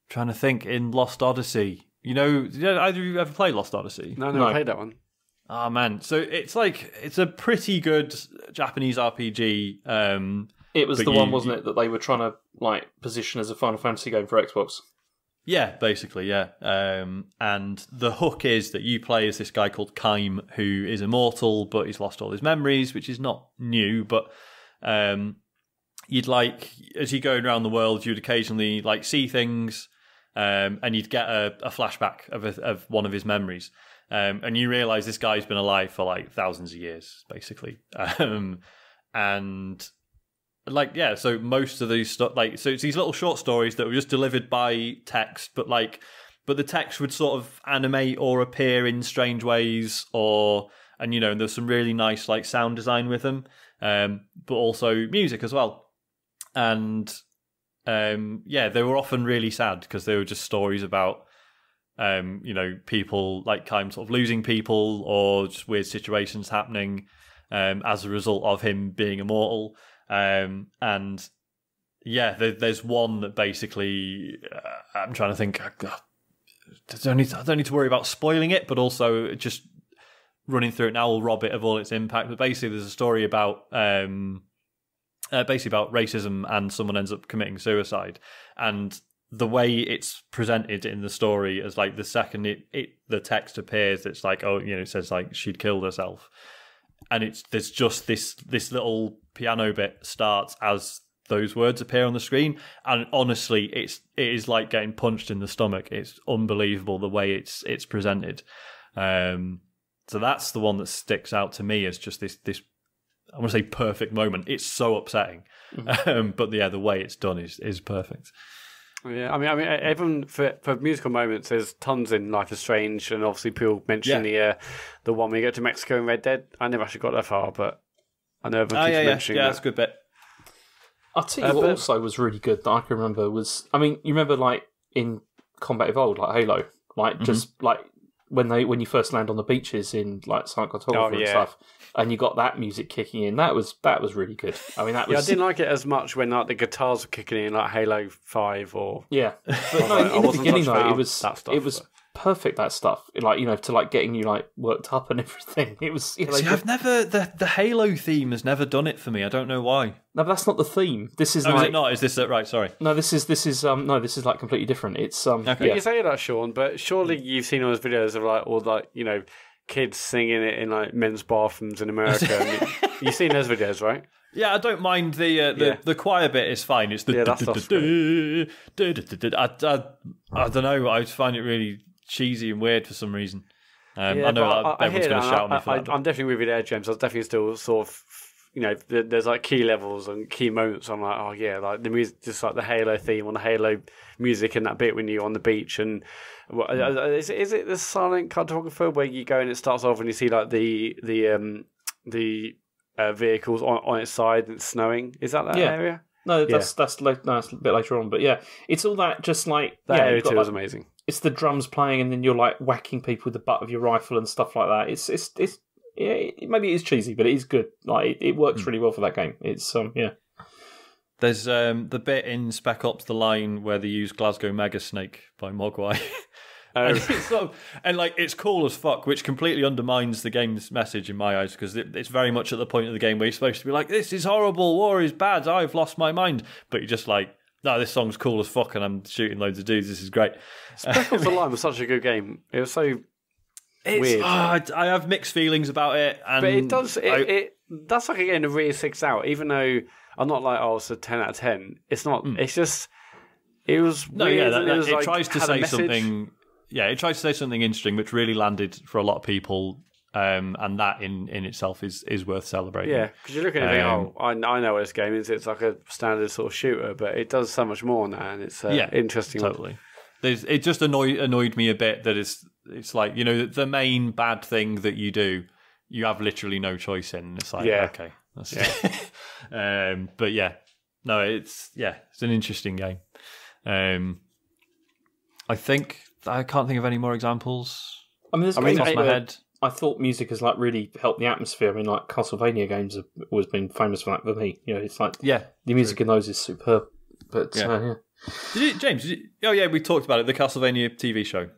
trying to think in Lost Odyssey? You know, did either of you ever play Lost Odyssey? No, I never No. played that one. Oh man, so it's like it's a pretty good Japanese RPG. Um, It was But the you- one, wasn't it, that they were trying to like position as a Final Fantasy game for Xbox? Yeah, basically, yeah. Um, and the hook is that you play as this guy called Kaim, who is immortal, but he's lost all his memories, which is not new. But um, you'd like, as you're going around the world, you'd occasionally like see things, um, and you'd get a, a flashback of a, of one of his memories, um, and you realize this guy's been alive for like thousands of years, basically. <laughs> Um, and like yeah so most of these stuff like so it's these little short stories that were just delivered by text but like but the text would sort of animate or appear in strange ways or and you know there's some really nice like sound design with them um but also music as well. And um yeah they were often really sad because they were just stories about um you know people like kind of sort of losing people or just weird situations happening um as a result of him being immortal um, and yeah, there, there's one that basically uh, I'm trying to think. I don't, need to, I don't need to worry about spoiling it, but also just running through it now will rob it of all its impact. But basically, there's a story about um, uh, basically about racism, and someone ends up committing suicide, and the way it's presented in the story as like the second it, it the text appears, it's like oh you know it says like she'd killed herself, and it's there's just this this little piano bit starts as those words appear on the screen. And honestly it's it is like getting punched in the stomach. It's unbelievable the way it's it's presented. Um so that's the one that sticks out to me as just this this i want to say perfect moment. It's so upsetting. Mm-hmm. <laughs> um, but yeah the way it's done is is perfect yeah, I mean, I mean, even for for musical moments, there's tons in Life is Strange, and obviously people mention yeah. the uh, the one we go to Mexico in Red Dead. I never actually got that far, but I know everyone oh, keeps yeah, mentioning yeah. that. that's a good bit. I'll tell you uh, what but- also was really good that I can remember was I mean, you remember like in Combat Evolved, like Halo, like Mm-hmm. just like when they when you first land on the beaches in like Silent Cartographer and stuff, and you got that music kicking in. That was that was really good. I mean, that Yeah, I didn't like it as much when like the guitars were kicking in, like Halo Five or yeah. <laughs> But no, like, I in the beginning though, it was that stuff, it was but- perfect. That stuff, like you know, to like getting you like worked up and <laughs> everything. It was. You know, See, they I've never the the Halo theme has never done it for me. I don't know why. no, but that's not the theme. This is Oh, is it not? Is this it? Right, sorry. no, this is this is um no, this is like completely different. It's um Okay. yeah. You say that, Sean, but surely you've seen all those videos of like all like you know kids singing it in like men's bathrooms in America. <laughs> and you, you've seen those videos, right? Yeah, I don't mind the uh, the, Yeah. the choir bit is fine. It's the Yeah, that I, I, I don't know. I just find it really cheesy and weird for some reason. Um, I know that everyone's going to shout at me I, I, that. I'm definitely with you there, James. I was definitely still sort of, you know, there's like key levels and key moments. I'm like, oh yeah, like the music, just like the Halo theme on the Halo music and that bit when you're on the beach and. what- Hmm. uh, Is, it the silent cartographer where you go and it starts off and you see like the the um the uh, vehicles on, on its side and it's snowing? Is that that Yeah. area? No, that's that's like no, that's a bit later on, but yeah, it's all that just like That yeah, area you've got, too was like, amazing. it's the drums playing, and then you're like whacking people with the butt of your rifle and stuff like that. It's it's it's yeah, it, maybe it is cheesy, but it is good. Like it, it works really well for that game. It's um yeah, There's um, the bit in Spec Ops: The Line where they use Glasgow Mega Snake by Mogwai. <laughs> <laughs> Oh. and, it's sort of, and like it's cool as fuck, which completely undermines the game's message in my eyes because it, it's very much at the point of the game where you're supposed to be like, "This is horrible, war is bad, I've lost my mind," but you're just like, "No, this song's cool as fuck, and I'm shooting loads of dudes. This is great." Spec Ops: The Line was such a good game. It was so It's, Weird. ah, I I have mixed feelings about it, and But it does. It, I- it that's like getting a really six out. Even though I'm not like, oh, it's a ten out of ten. It's not. It's just. It was. No, weird yeah, that, that- it, was, it like, tries to say something. Yeah, it tries to say something interesting, which really landed for a lot of people, um, and that in, in itself is is worth celebrating. Yeah, because you're looking at it, Um, oh, I, I know what this game is. It's like a standard sort of shooter, but it does so much more than that, and it's uh, yeah, interesting. Totally. There's, it just annoyed annoyed me a bit that it's it's like you know the main bad thing that you do, you have literally no choice in. It's like Yeah. okay, that's <laughs> um, but yeah, no, it's yeah, it's an interesting game. Um, I think I can't think of any more examples. I mean, there's I mean, games off my head. I thought music has like really helped the atmosphere. I mean, like Castlevania games have always been famous for that for me. You know, it's like Yeah, the music in those is superb. But Yeah. uh, yeah. Did you, James? Did you, oh yeah, we talked about it. The Castlevania TV show,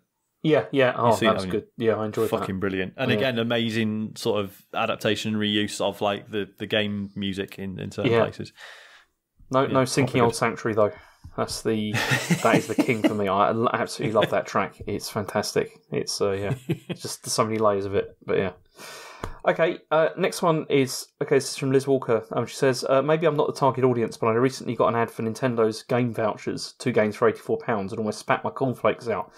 Yeah, yeah. Oh, seen that was that, good. Yeah, I enjoyed that. fucking brilliant, and Yeah. again, amazing sort of adaptation and reuse of like the, the game music in, in certain Yeah. places. that. No, no sinking old sanctuary though. That's the that is the king for me. I absolutely love that track. It's fantastic. It's uh, yeah, it's <laughs> just so many layers of it. But yeah. Okay, uh, next one is okay. This is from Liz Walker. Um, she says, uh, "Maybe I'm not the target audience, but I recently got an ad for Nintendo's game vouchers, two games for eighty four pounds, and almost spat my cornflakes out.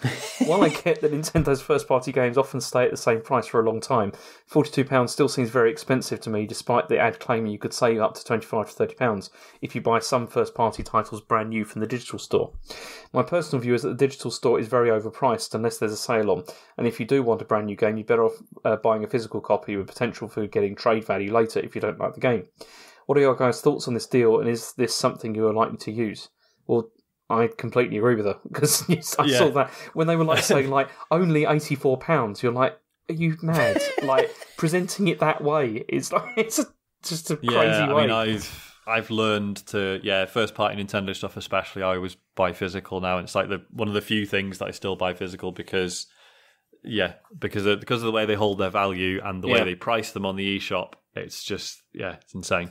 While I get that Nintendo's first party games often stay at the same price for a long time, forty two pounds still seems very expensive to me, despite the ad claiming you could save up to £25 to thirty pounds if you buy some first party titles brand new from the digital store. My personal view is that the digital store is very overpriced unless there's a sale on, and if you do want a brand new game, you're better off uh, buying a physical copy with potential for getting trade value later if you don't like the game. What are your guys' thoughts on this deal, and is this something you are likely to use? Well, I completely agree with her <laughs> because <laughs> I Yeah. saw that when they were like <laughs> saying like only eighty four pounds. You're like, are you mad? like presenting it that way is like it's a, just a crazy yeah, way. I mean, I've I've learned to yeah, first party Nintendo stuff especially. I always buy physical now. and It's like the one of the few things that I still buy physical because yeah, because of, because of the way they hold their value and the way they price them on the eShop. It's just yeah, it's insane.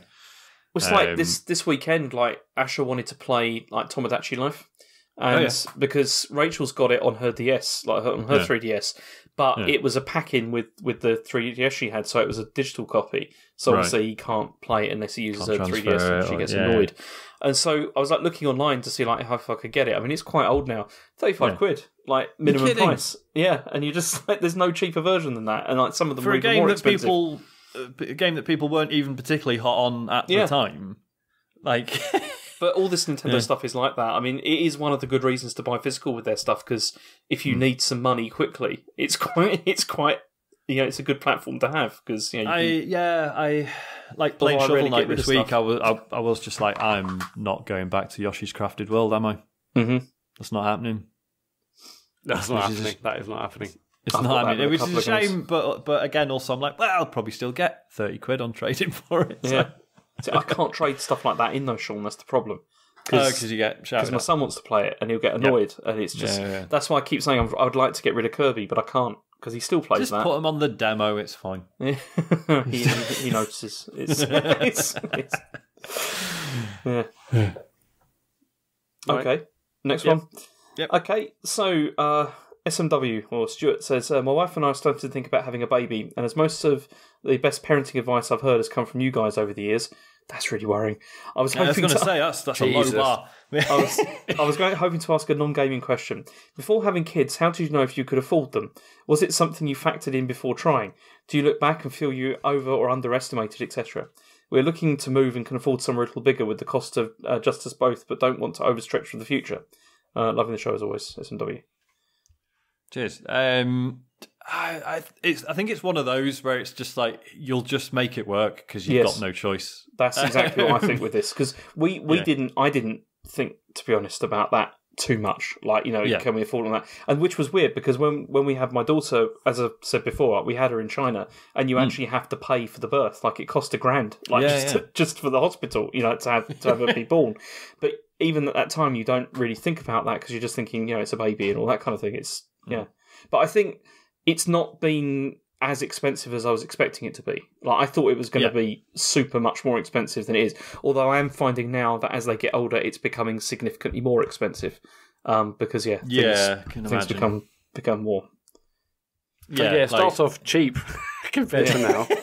It's like Um, this this weekend, like Asher wanted to play like Tomodachi Life, and Oh, yeah. because Rachel's got it on her DS, like on her Yeah. 3DS, but Yeah. it was a pack in with with the 3DS she had, so it was a digital copy. So Right. obviously he can't play it unless he uses Can't her 3DS, and it she or- gets yeah. annoyed. And so I was like looking online to see like how I could get it. I mean, it's quite old now, thirty five Yeah. quid, like minimum price. Yeah, and you just <laughs> like there's no cheaper version than that, and like some of them For are a even game more that expensive. people a game that people weren't even particularly hot on at Yeah. the time. Like <laughs> But all this Nintendo Yeah. stuff is like that. I mean, it is one of the good reasons to buy physical with their stuff because if you need some money quickly, it's <laughs> quite, it's quite, you know, it's a good platform to have because you know, I can- yeah I like playing Although I Shovel rarely Knight this week. stuff. I was I, I was just like I'm not going back to Yoshi's Crafted World, am I? Mm-hmm. That's not happening. That's not Which is- happening. That is not happening. It's not with a which is a shame. But but again, also I'm like, well, I'll probably still get thirty quid on trading <laughs> for it. So. yeah. See, I can't trade stuff like that in though, Sean. That's the problem. because you get Because my son wants to play it and he'll get annoyed, and it's just Yeah, yeah. that's why I keep saying I'm, I would like to get rid of Kirby, but I can't because he still plays Just that. put him on the demo. It's fine. <laughs> he, he, he notices. It's, <laughs> it's, it's, yeah. Right. Okay. Next Yep. one. Yep. Okay. So, uh, SMW or Stuart says, uh, my wife and I started to think about having a baby, and as most of the best parenting advice I've heard has come from you guys over the years, that's really worrying. I was I was hoping going to to say that's that's a low bar. I was, I was going, hoping to ask a non-gaming question. Before having kids, how did you know if you could afford them? Was it something you factored in before trying? Do you look back and feel you over or underestimated, etc.? We're looking to move and can afford somewhere a little bigger with the cost of uh, just us both, but don't want to overstretch for the future. Uh, loving the show as always, SMW. Cheers. Um, I, I, it's, I think it's one of those where it's just like you'll just make it work because you've Yes. got no choice. That's exactly what I think with this because we we Yeah. didn't I didn't think to be honest about that too much like you know Yeah. can we afford on that and which was weird because when when we had my daughter as I said before we had her in China and you actually have to pay for the birth like it cost a grand like Hmm. Yeah, just yeah. just for the hospital you know to have to have her be <laughs> born but even at that time you don't really think about that because you're just thinking you know it's a baby and all that kind of thing it's Hmm. Yeah but I think it's not been as expensive as I was expecting it to be. Like I thought it was going to Yeah. be super much more expensive than it is. Although I am finding now that as they get older, it's becoming significantly more expensive. Um, because yeah, things, Yeah, I can things imagine. become become more. Yeah, yeah it like- starts off cheap <laughs> compared to now. <laughs>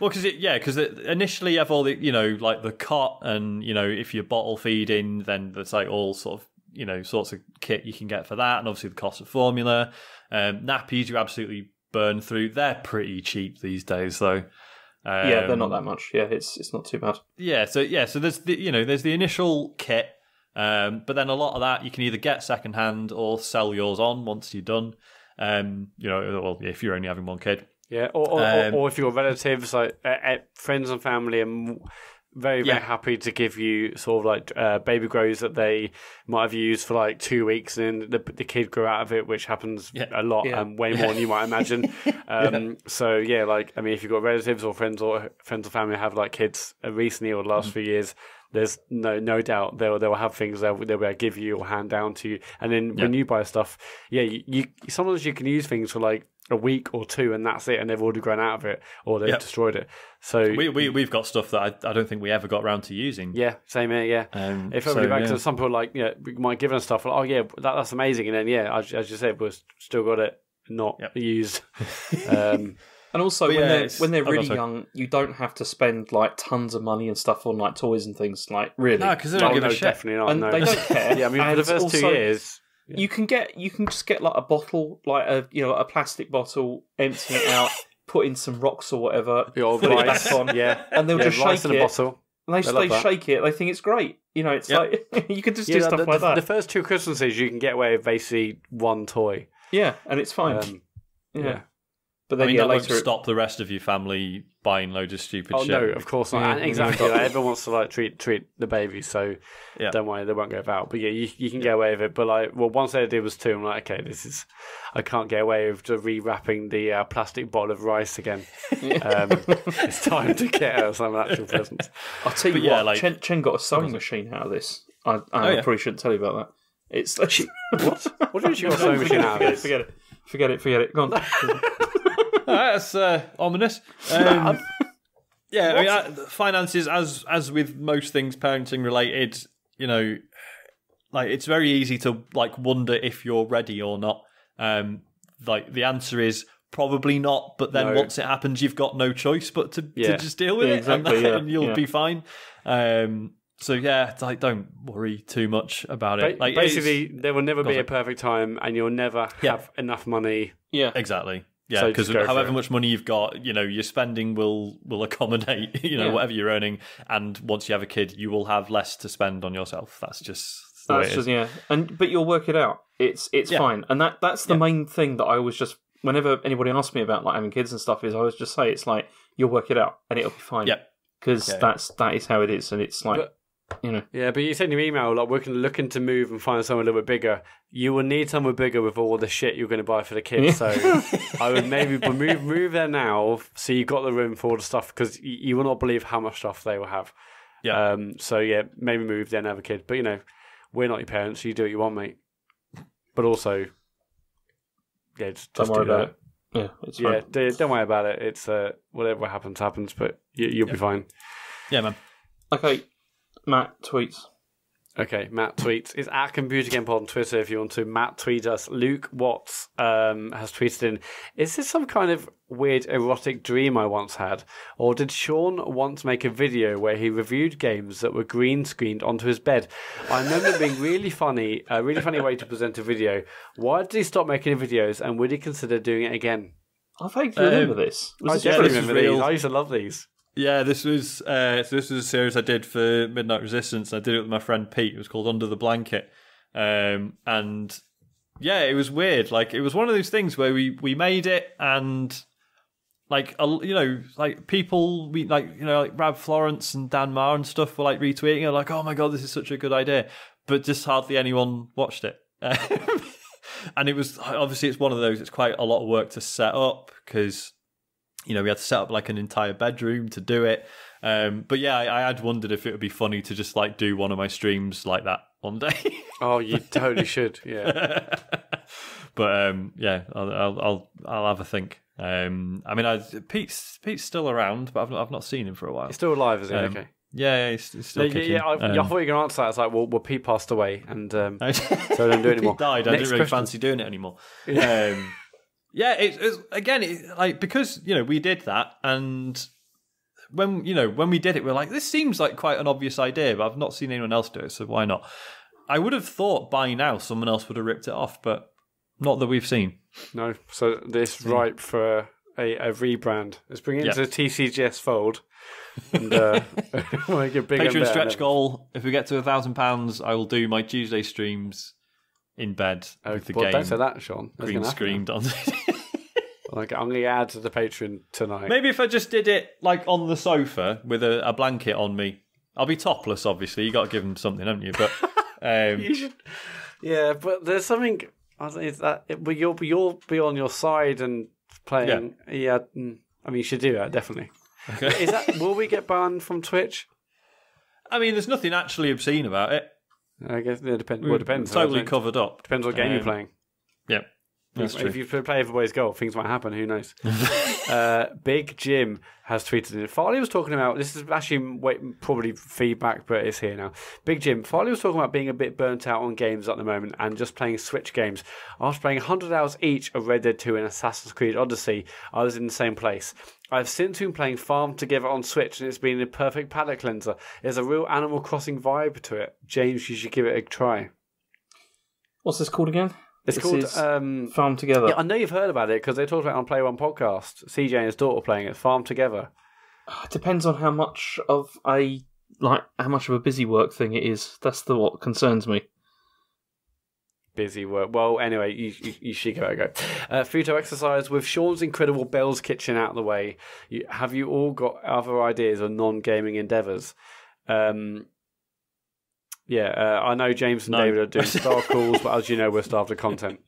Well, because yeah, because initially you have all the you know like the cot and you know if you're bottle feeding, then there's like all sort of you know sorts of kit you can get for that, and obviously the cost of formula. Um, nappies you absolutely burn through. They're pretty cheap these days, though. Um, yeah, they're not that much. Yeah, it's it's not too bad. Yeah, so yeah, so there's the you know there's the initial kit, um, but then a lot of that you can either get secondhand or sell yours on once you're done. Um, you know, well, if you're only having one kid. Yeah, or or, Um, or, or if your relatives, like uh, uh, friends and family, are m- very very Yeah. happy to give you sort of like uh, baby grows that they might have used for like two weeks, and then the, the kid grew out of it, which happens Yeah. a lot Yeah. and way more than you might <laughs> imagine. Um, So yeah, like I mean, if you've got relatives or friends or friends or family have like kids uh, recently or the last few years. There's no no doubt they'll they'll have things they'll they'll be able to give you or hand down to you, and then when you buy stuff, yeah, you, you sometimes you can use things for like a week or two, and that's it, and they've already grown out of it or they've Yep. destroyed it. So We, we we've got stuff that I, I don't think we ever got around to using. yeah, same here. Yeah. Um, If so, everybody back yeah. to some people like yeah, we might give us stuff like oh yeah that, that's amazing and then yeah as, as you said we've still got it not Yep. used. <laughs> um, And also, when yeah, they're when they're oh, God, really young, you don't have to spend like tons of money and stuff on like toys and things. Like really, No, because they don't oh, give no, a shit. definitely not. and no. they don't <laughs> care. yeah, I mean for the first two also, years. you can get you can just get like a bottle, like a you know a plastic bottle, empty it out, <laughs> put in some rocks or whatever, The old put it back on, yeah, and they'll yeah, just shake in a it. bottle. And they, They they that. shake it. They think it's great. You know, it's Yep. like <laughs> you can just do stuff the, like the, that. the first two Christmases you can get away with basically one toy. yeah, and it's fine. Um, yeah. yeah. But I then mean, yeah, that won't it- stop the rest of your family buying loads of stupid Oh shit. no, of course not. Yeah, exactly. like, <laughs> everyone wants to like treat treat the baby, so Yeah. don't worry, they won't go about. But yeah, you, you can get away with it. But like, well, once they did was two, I'm like, okay, this is, I can't get away with just rewrapping the uh, plastic bottle of rice again. <laughs> um, it's time to get her some actual presents. <laughs> I'll tell you But yeah, what, like- Chen, Chen got a sewing machine out of this. I, I Oh, yeah. probably shouldn't tell you about that. It's What? What did you got a sewing machine out of forget this? it, forget it, forget it, forget it. Go on. Alright, that's uh, ominous. Um, yeah, I mean, uh, finances, as as with most things parenting related, you know, like it's very easy to like wonder if you're ready or not. Um, like the answer is probably not, but then No. once it happens, you've got no choice but to, Yeah. to just deal with Yeah, it, and, yeah, and you'll yeah. be fine. Um, so yeah, it's like don't worry too much about Ba- it. Like basically, there will never be a perfect time, and you'll never Yeah. have enough money. Yeah. Exactly. Yeah, because for however much money you've got, you know, your spending will will accommodate, <laughs> you know, Yeah. whatever you're earning. And once you have a kid, you will have less to spend on yourself. That's just That's just yeah, and but you'll work it out. It's it's Yeah. fine, and that that's the Yeah. main thing that I always just whenever anybody asks me about like having kids and stuff is I always just say it's like you'll work it out and it'll be fine. Yeah. because that's that is how it is, and it's like But- you know Yeah, but you said in your email, like, we're looking to move and find somewhere a little bit bigger. You will need somewhere bigger with all the shit you're going to buy for the kids. So I would maybe move move there now so you've got the room for all the stuff because you, you will not believe how much stuff they will have. Yeah. Um. So yeah, maybe move then have a kid. But you know, we're not your parents. So You do what you want, mate. But also, yeah, just, don't worry do about that. it. Yeah, it's Yeah, fine. d- don't worry about it. It's uh, whatever happens, happens. But you, you'll be fine. Yeah, man. Okay, Matt tweets. Okay, Matt tweets. It's at Computer Game Pod on Twitter if you want to. Matt tweets us. Luke Watts um, has tweeted in Is this some kind of weird erotic dream I once had? Or did Sean once make a video where he reviewed games that were green screened onto his bed? I remember being really funny, a really funny way to present a video. Why did he stop making videos and would he consider doing it again? I vaguely Um, remember this. Was I this definitely this is remember these. I used to love these. Yeah, this was uh, so this was a series I did for Midnight Resistance. I did it with my friend Pete. It was called Under the Blanket, um, and yeah, it was weird. Like it was one of those things where we we made it and like you know like people we like you know like Rab Florence and Dan Marr and stuff were like retweeting it like oh my god this is such a good idea, but just hardly anyone watched it. <laughs> and it was obviously it's one of those. It's quite a lot of work to set up because you know, we had to set up like an entire bedroom to do it. Um, but yeah, I, I had wondered if it would be funny to just like do one of my streams like that one day. <laughs> Oh, you totally should. Yeah. <laughs> but um, yeah, I'll, I'll I'll I'll have a think. Um, I mean, I, Pete's Pete's still around, but I've not, I've not seen him for a while. He's still alive, is he? Um, okay. Yeah, yeah, he's, he's still Yeah, kicking. yeah, I, I Um, thought you were going to answer that. It's like, well, well, Pete passed away, and um, <laughs> so I don't do it anymore. He died. I didn't really question. fancy doing it anymore. Um, yeah, it, it's again it, like because you know we did that, and when you know when we did it, we are like, this seems like quite an obvious idea, but I've not seen anyone else do it, so why not? I would have thought by now someone else would have ripped it off, but not that we've seen. No, so this ripe for a, a rebrand. Let's bring it Yeah. into the TCGS fold <laughs> and uh, <laughs> make it bigger. Patreon stretch goal: if we get to a thousand pounds, I will do my Tuesday streams in bed Oh, with the game don't say that, Sean. That's green gonna screened on. <laughs> Like, I'm going to add to the Patreon tonight. Maybe if I just did it like on the sofa with a, a blanket on me, I'll be topless. Obviously, you got to give them something, haven't you? But <laughs> um, You should. Yeah, but there's something. I think that. It, but you'll you'll be on your side and playing. Yeah. mm, I mean, you should do that definitely. okay. Is that? will we get banned from Twitch? I mean, there's nothing actually obscene about it. I guess it depends. Well, it depends. Totally covered up. Depends what game you're Um, playing. Yeah, That's if true. you play Everybody's Golf, things might happen. Who knows? <laughs> uh, Big Jim has tweeted in. Farley was talking about this is actually wait, probably feedback, but it's here now. Big Jim Farley was talking about being a bit burnt out on games at the moment and just playing Switch games. After playing 100 hours each of Red Dead 2 and Assassin's Creed Odyssey, I was in the same place. I've since been playing Farm Together on Switch, and it's been a perfect palate cleanser. There's a real Animal Crossing vibe to it. James, you should give it a try. What's this called again? It's This called um, Farm Together. Yeah, I know you've heard about it because they talked about it on Play One podcast. CJ and his daughter playing it, Farm Together. It depends on how much of a like how much of a busy work thing it is. That's the what concerns me. Busy work. Well, anyway, you, you, you should give it a go. Uh, Futo exercise with Sean's incredible Bell's Kitchen out of the way. You, have you all got other ideas or non-gaming endeavours? Um, yeah, uh, I know James and No. David are doing star <laughs> calls, but as you know, we're starved of content.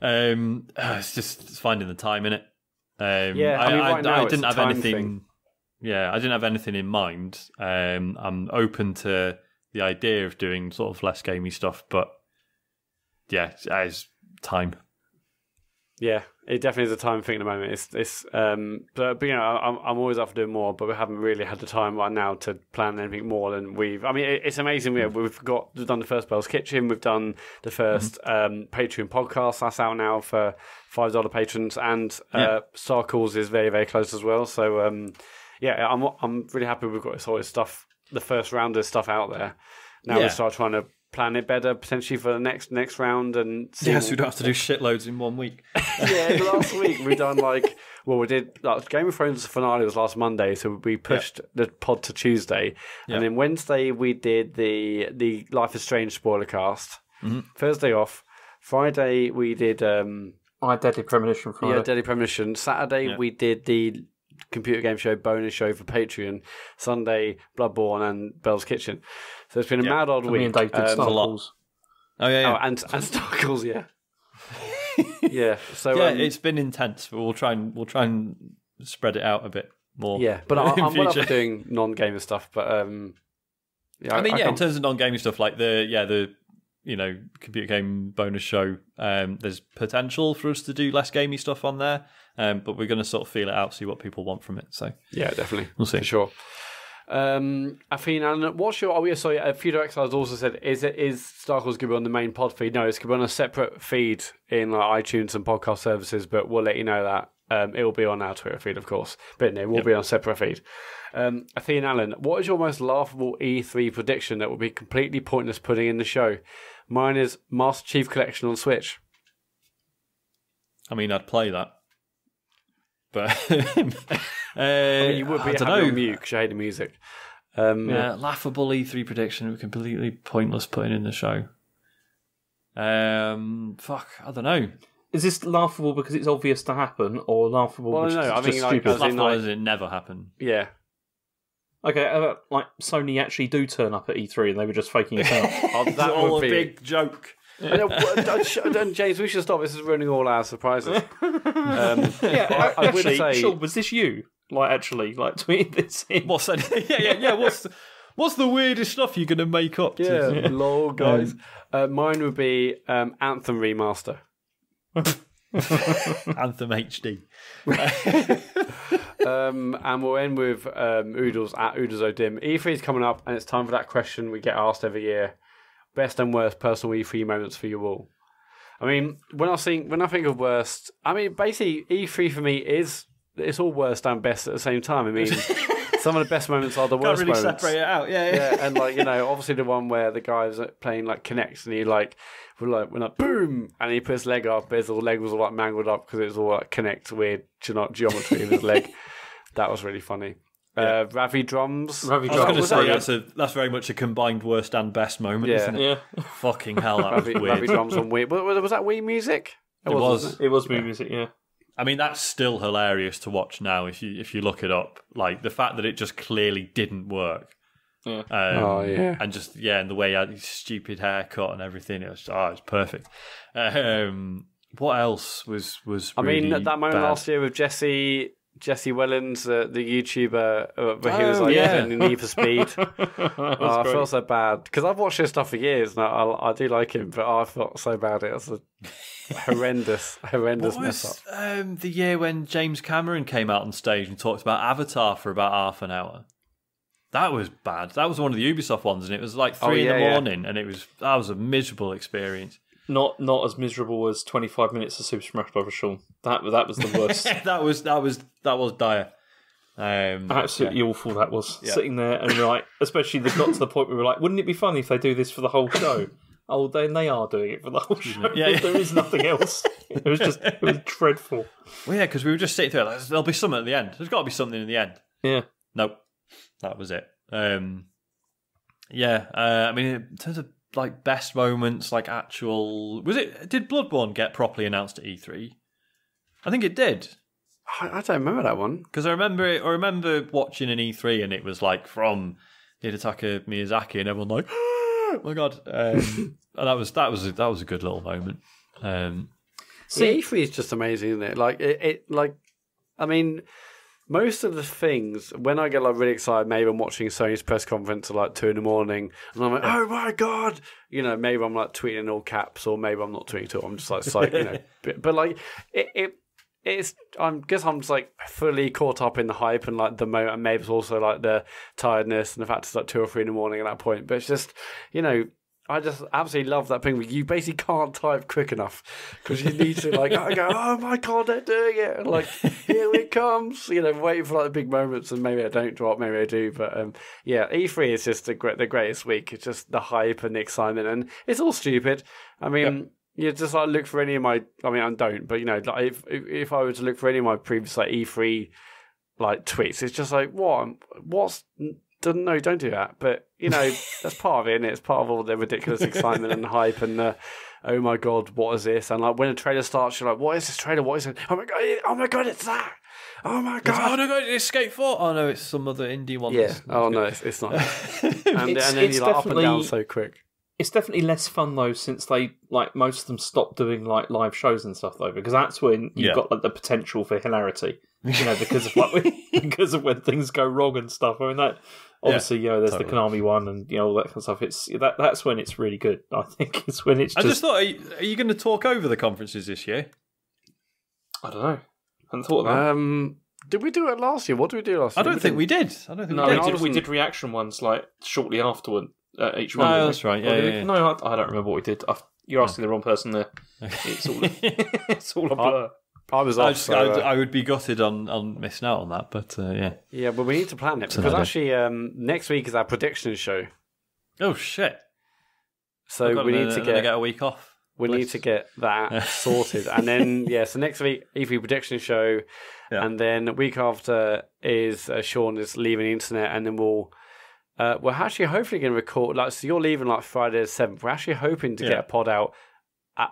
Um, it's just it's finding the time in it. Um, Yeah, I mean, right I it's didn't have anything. thing. Yeah, I didn't have anything in mind. Um, I'm open to the idea of doing sort of less gamey stuff, but yeah, it's time. Yeah, it definitely is a time thing at the moment. It's it's um, but, but you know, I'm I'm always up for doing more, but we haven't really had the time right now to plan anything more than we've. I mean, it, it's amazing. We, we've got we've done the first Bell's Kitchen, we've done the 1st um, Patreon podcast. That's out now for five dollar patrons, and uh, Yeah. Star Calls is very very close as well. So um, yeah, I'm I'm really happy we've got sort of stuff, the first round of stuff out there. Now we Yeah. start trying to plan it better potentially for the next next round and see Yes, we don't have to do <laughs> shitloads in one week. yeah, last <laughs> week we done like well, we did like, Game of Thrones finale was last Monday, so we pushed the pod to Tuesday, Yeah. and then Wednesday we did the the Life is Strange spoiler cast. Mm-hmm. Thursday off. Friday we did um I had Deadly Premonition Friday. yeah Deadly Premonition. Saturday Yeah. we did the computer game show bonus show for Patreon. Sunday Bloodborne and Bell's Kitchen. So it's been a Yeah. mad odd And week. me and Dave did Um, Star a lot. Wars. Oh yeah, yeah. Oh, and and Star Calls, yeah. <laughs> yeah. So yeah, um, it's been intense, but we'll try and we'll try and spread it out a bit more. Yeah, but <laughs> I, I'm well up doing non-gamer stuff. But um, yeah, I mean, yeah, in can't- terms of non-gaming stuff, like the yeah the you know computer game bonus show, um, there's potential for us to do less gamey stuff on there, um, but we're going to sort of feel it out, see what people want from it. So yeah, definitely, we'll see. for sure. Um, Athena, and what's your? Oh, yeah, sorry. Uh, Fudo Exiles also said, "Is it is Star Wars going to be on the main pod feed? No, it's going to be on a separate feed in like iTunes and podcast services. But we'll let you know that um, it will be on our Twitter feed, of course. But no, it will be on a separate feed. Um, Athena Allen, what is your most laughable E3 prediction that would be completely pointless putting in the show? Mine is Master Chief Collection on Switch. I mean, I'd play that, but uh, <laughs> I mean, you would be I don't know. on mute because you hate the music. Um, Yeah, laughable E3 prediction, completely pointless putting in the show. Um, fuck, I don't know. Is this laughable because it's obvious to happen, or laughable Well, because no, it's I just mean, like, stupid? as Laughable like- as it never happened. yeah. Okay, uh, like Sony actually do turn up at E3 and they were just faking it out. <laughs> Oh, that all would a be big joke. I know, what- uh, sh- James, we should stop. This is ruining all our surprises. <laughs> Um, yeah, I would actually, say- Sean, was this you? Like, actually, like <laughs> tweet this in. What's that? yeah, yeah, yeah. What's the, what's the weirdest stuff you're going to make up? to- yeah, lol, guys. uh, mine would be um, Anthem remaster. <laughs> Anthem HD. <laughs> Um, and we'll end with um, Oodles at Oodles Odim. E3 is coming up, and it's time for that question we get asked every year: best and worst personal E3 moments for you all. I mean, when I think when I think of worst, I mean basically E3 for me is it's all worst and best at the same time. I mean, <laughs> some of the best moments are the Can't worst really moments. separate it out. Yeah, yeah. yeah, and like you know, obviously the one where the guy was like, playing like Kinects and he like we're like we're like boom, and he put his leg up, but his little leg was all like mangled up because it was all like Kinect weird ge- geometry of his leg. <laughs> That was really funny. Uh, Ravi drums. Ravi I was going to Was say that's a that's very much a combined worst and best moment, Yeah. isn't it? Yeah, Fucking hell, that was Ravi, weird. Ravi drums on Wii. Was, was that Wii music? It wasn't, was. it was movie music. Yeah, I mean, that's still hilarious to watch now if you if you look it up. Like the fact that it just clearly didn't work. Yeah. Um, Oh, yeah. And just yeah, and the way he had his stupid haircut and everything, it was oh, it was perfect. Um, what else was was? I mean, at that moment bad? last year with Jesse Jesse Wellens, uh, the YouTuber, uh, where he was Oh, like yeah. in Need for Speed. <laughs> Oh, I feel so bad because I've watched his stuff for years and I, I, I do like him, but I felt so bad. It was a horrendous, <laughs> horrendous What mess was up. um, the year when James Cameron came out on stage and talked about Avatar for about half an hour? That was bad. That was one of the Ubisoft ones, and it was like three Oh, yeah, in the yeah. morning, and it was that was a miserable experience. Not not as miserable as 25 minutes of Super Smash Bros. Sean. That that was the <laughs> worst. that was that was that was dire. Um, Absolutely awful that was. Sitting there and like, especially they got to the point where we were like, wouldn't it be funny if they do this for the whole show? <laughs> Oh, then they are doing it for the whole show. Yeah, yeah. there is nothing else. It was just, it was dreadful. well, yeah, because we were just sitting there. Like, There'll be something at the end. There's got to be something in the end. Yeah. Nope, that was it. Um, yeah, uh, I mean, in terms of like best moments, like actual, was it? Did Bloodborne get properly announced at E3? I think it did. I, I don't remember that one. Because I remember, it. I remember watching an E3 and it was like from Hidetaka Miyazaki, and everyone like, <gasps> oh my god, um, <laughs> and that was that was a, that was a good little moment. Um, See, E3 is just amazing, isn't it? Like it, it like I mean, most of the things when I get like really excited, maybe I'm watching Sony's press conference at like two in the morning, and I'm like, oh my god, you know, maybe I'm like tweeting in all caps, or maybe I'm not tweeting at all. I'm just like, psych, you know, <laughs> but, but like it. it it's. I guess I'm just like fully caught up in the hype and like the moment. And maybe it's also like the tiredness and the fact it's like two or three in the morning at that point. But it's just, you know, I just absolutely love that thing where you basically can't type quick enough because you need to like I go, oh my god, they're doing it, and like here it <laughs> comes, you know, waiting for like the big moments, and maybe I don't drop, maybe I do, but um, yeah, E3 is just the great, the greatest week. It's just the hype and the excitement, and it's all stupid. I mean. You just like look for any of my. I mean, I don't, but you know, like if if, if I were to look for any of my previous like E3 like tweets, it's just like what what's don't no, don't do that. But you know, that's part of it. And it's part of all the ridiculous <laughs> excitement and hype and the oh my god, what is this? And like when a trailer starts, you're like, what is this trailer? What is it? Oh my god! Oh my god! It's that! Oh my god! oh god! no, God, it's Skate Four. Oh no, it's some other indie one. Yeah. that's- Oh no, it's, it's not. <laughs> and, It's- and then it's you're like up and down definitely- so quick. It's definitely less fun though, since they like most of them stopped doing like live shows and stuff though, because that's when you've Yeah. got like the potential for hilarity, you know, because of like <laughs> because of when things go wrong and stuff. I mean that obviously you know there's totally. the Konami one and you know all that kind of stuff. It's that that's when it's really good. I think <laughs> it's when it's I just, just thought, are you, you going to talk over the conferences this year? I don't know. I hadn't thought of that. Um, did we do it last year? What did we do last year? I don't think we did. I don't think no, we we did. I did, we did reaction ones like shortly afterward. Uh, each one. didn't we? that's right, yeah, yeah, we? yeah. No, I, I don't remember what we did. i you're asking the wrong person there. <laughs> It's all <laughs> it's all a blur. I was I, just, so, uh, I would be gutted on, on missing out on that, but uh, yeah. yeah, but we need to plan it because I actually, um, next week is our prediction show. Oh shit! So got we need to gonna get get a week off. We need to get that <laughs> sorted. And then, <laughs> yeah, so next week, E3 prediction show. Yeah. And then the week after is uh, Sean is leaving the internet. And then we'll, uh, we're actually hopefully going to record, like, so you're leaving like Friday the 7th. We're actually hoping to Yeah. get a pod out at,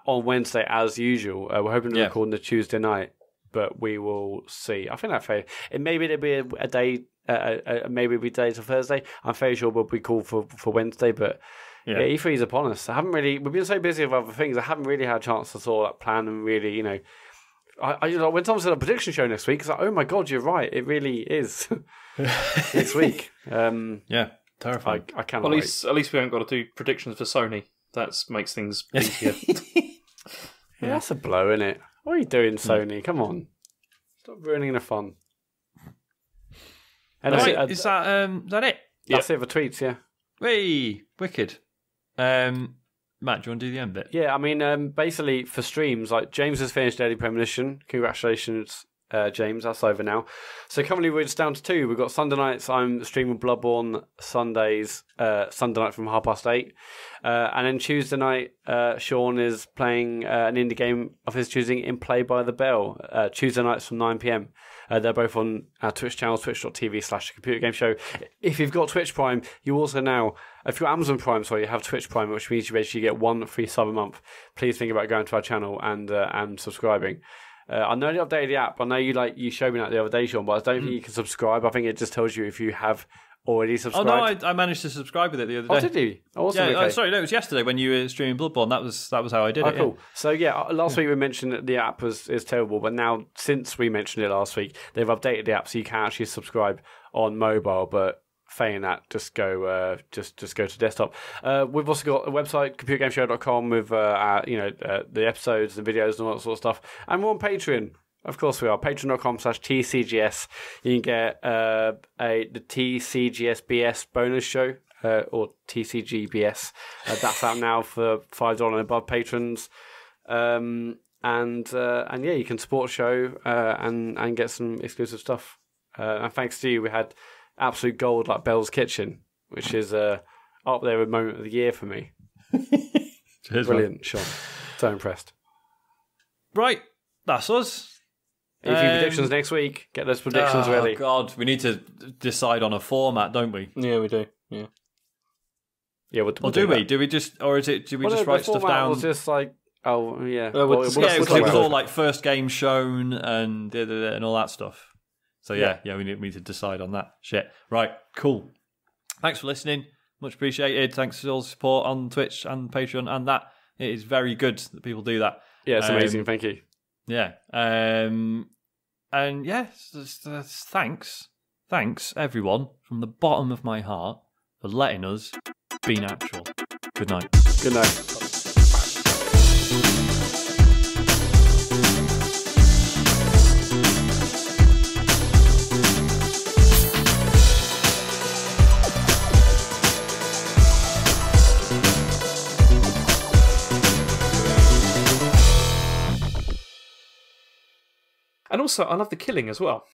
on Wednesday as usual. Uh, we're hoping to Yeah. record on the Tuesday night, but we will see. I think that's fair. It maybe there'll be a, a day. Uh, uh, maybe it'll be day to Thursday. I'm fairly sure we'll be called for, for Wednesday, but Yeah. yeah, E3 is upon us. I haven't really. We've been so busy with other things. I haven't really had a chance to sort of plan and really, you know. I, I you know, when Tom said a prediction show next week, it's like, oh my god, you're right. It really is <laughs> next week. Um, Yeah, I terrifying. I cannot Well, at wait. least at least we haven't got to do predictions for Sony. That makes things easier. <laughs> Yeah, that's a blow, isn't it? What are you doing, Sony? Come on, stop ruining the fun. And Right, that's, it, is that um, is that it? that's it for tweets. Yeah. Hey, wicked. Um, Mat, do you want to do the end bit? Yeah, I mean, um, basically for streams, like James has finished Deadly Premonition. Congratulations, uh, James. That's over now. So currently we're just down to two. We've got Sunday nights. I'm streaming Bloodborne. Sundays, uh, Sunday night from half past eight, uh, and then Tuesday night, uh, Sean is playing uh, an indie game of his choosing in Play by the Bell. Uh, Tuesday nights from nine pm. They're both on our Twitch channel, twitch.tv slash computer game show. If you've got Twitch Prime, you also now, if you're Amazon Prime, sorry, you have Twitch Prime, which means you basically get one free sub a month. Please think about going to our channel and and subscribing. Uh, I know you updated the app. I know you like you showed me that the other day, Sean, but I don't think you can subscribe. I think it just tells you if you have already subscribed. Oh no, I, I managed to subscribe with it the other day. Oh, did you? Awesome. Yeah, okay. oh, sorry, no, it was yesterday when you were streaming Bloodborne. That was that was how I did Oh, it. yeah. cool. So yeah, uh, last week we mentioned that the app was is terrible, but now since we mentioned it last week, they've updated the app so you can actually subscribe on mobile. But failing that, just go uh, just just go to desktop. Uh, we've also got a website, computergameshow.com, with uh, our, you know uh, the episodes, the videos, and all that sort of stuff. And we're on Patreon. Of course we are. Patreon.com slash TCGS. You can get uh, a the TCGSBS bonus show uh, or TCGBS. That's out now for $5 and above patrons. Um, and and yeah, you can support the show and, and get some exclusive stuff. And thanks to you, we had absolute gold like Bell's Kitchen, which is uh, up there with moment of the year for me. <laughs> Cheers, man. Brilliant, Sean. So impressed. Right, that's us. A few Um, predictions next week. Get those predictions oh, ready. God, we need to decide on a format, don't we? Yeah, we do. Yeah. Yeah, we'll, Or we'll do that. we? Do we just, or is it? Do we Well, just no, write stuff format down? was just like, oh yeah, Uh, we'll Well, we'll- yeah, we'll it was all like first game shown and and all that stuff. So yeah, yeah, we, need, we need to decide on that shit. Right, cool. Thanks for listening. Much appreciated. Thanks for all the support on Twitch and Patreon and that. It is very good that people do that. yeah, it's Um, amazing. Thank you. Yeah. Um, and yeah, thanks. Thanks, everyone, from the bottom of my heart for letting us be natural. Good night. Good night. And also, I love the killing as well.